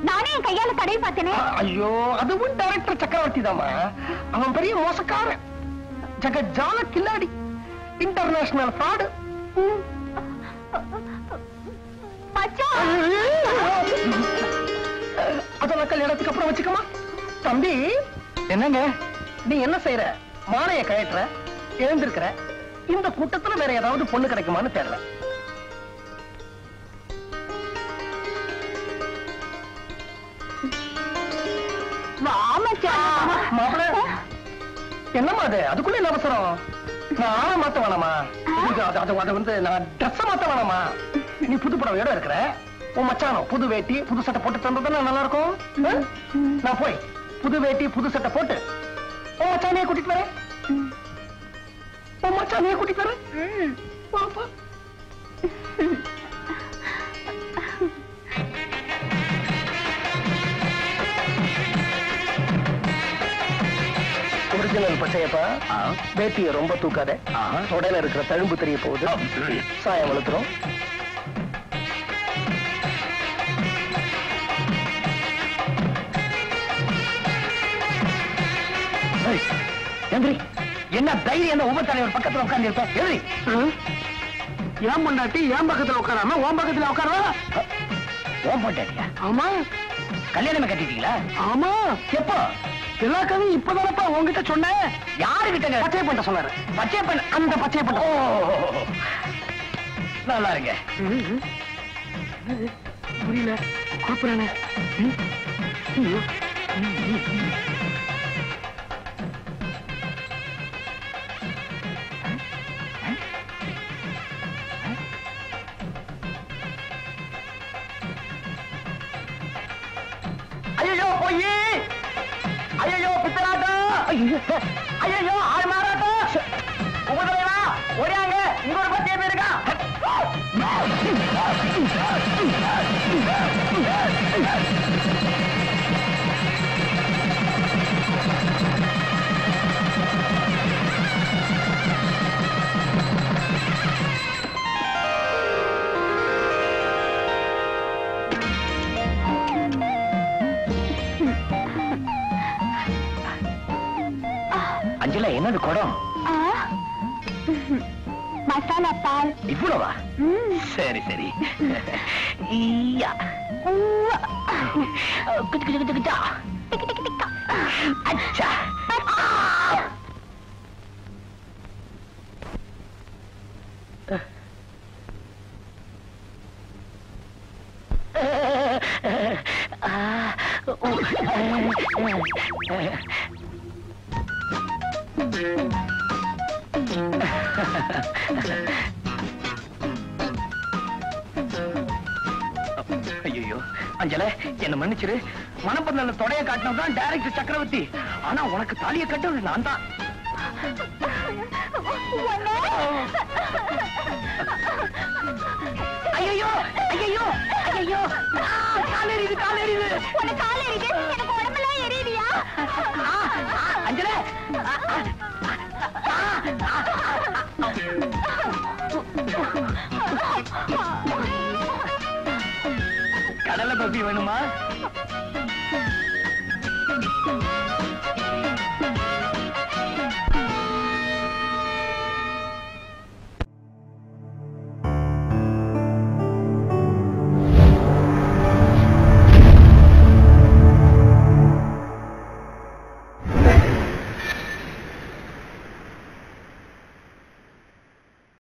நானே என் கையால தடவி பார்த்தேனே. ஐயோ அதுவும் டைரக்டர் சக்கரவர்த்தி தாமா அவன் பெரிய மோசக்காரன். ஜகஜால கில்லாடி. இன்டர்நேஷனல் ஃப்ராடு அதெல்லாம் கல்யாணத்துக்கு அப்புறம் வச்சுக்கமா? தம்பி என்னங்க? நீ என்ன செய்யற மாலைய கழட்டுற எழுந்திருக்கிற? இந்த கூட்டத்துல வேற ஏதாவது பொண்ணு கிடைக்குமான்னு தெரியல என்னம்மா அது? அதுக்குள்ள என்ன அவசரம்? நான் ஆளை மாத்த வேணாமா? இது அது அது அது வந்து நான் ட்ரெஸ் மாத்த வேணாமா? நீ புது புடவையோட இருக்கிற உன் மச்சானோ புது வேட்டி புது சட்டை போட்டு தந்ததுன்னா நல்லா இருக்கும்? நான் போய். புது வேட்டி புது சட்டை போட்டு உன் மச்சானையே கூட்டிட்டு வரேன். உன் மச்சானையே கூட்டிட்டு வரேன். வாப்பா. ஒரிஜினல் பச்சையப்பா. வேட்டியை ரொம்ப தூக்காத. தொடையில இருக்கிற தழும்பு தெரிய போகுது. சாயம் வளர்த்துறோம் எந்திரி என்ன தைரியம் அந்த உப தலைவர் பக்கத்துல உட்கார்ந்து இருக்க எழுதி. ஏன் பொண்டாட்டி ஏன் பக்கத்துல உட்காராம உன் பக்கத்துல உட்காரா ஓம் போட்டாரியா ஆமா. கல்யாணமே கட்டிட்டீங்களா? ஆமா. எப்போ? எல்லா கதையும் இப்பதானப்பா உங்ககிட்ட சொன்னேன். யாருகிட்ட பச்சை பண்ண சொன்னாரு? பச்சை பண்ண அந்த பச்சை பண்ண ஓ. நல்லா இருங்க. புரியல. குழப்பறானே ஐயோ ஆள் மாறாட்டம் உபதலைவா ஒரேங்க இங்க ஒரு பத்திய பேர் இருக்கா? என்னது குடம்? மசாலா பால். இவ்வளவா? சரி சரி. ஈயா. ஐயோ அஞ்சல என்ன மன்னிச்சிரு. மனப்பந்தல தொடைய காட்டினதான் டைரக்டர் சக்கரவர்த்தி. ஆனா உனக்கு தாலிய கட்டது நான் தான். ஐயோ ஐயோ ஐயோ காலேறிது காலேறிது அஞ்சல கடலை பப்பி வேணுமா?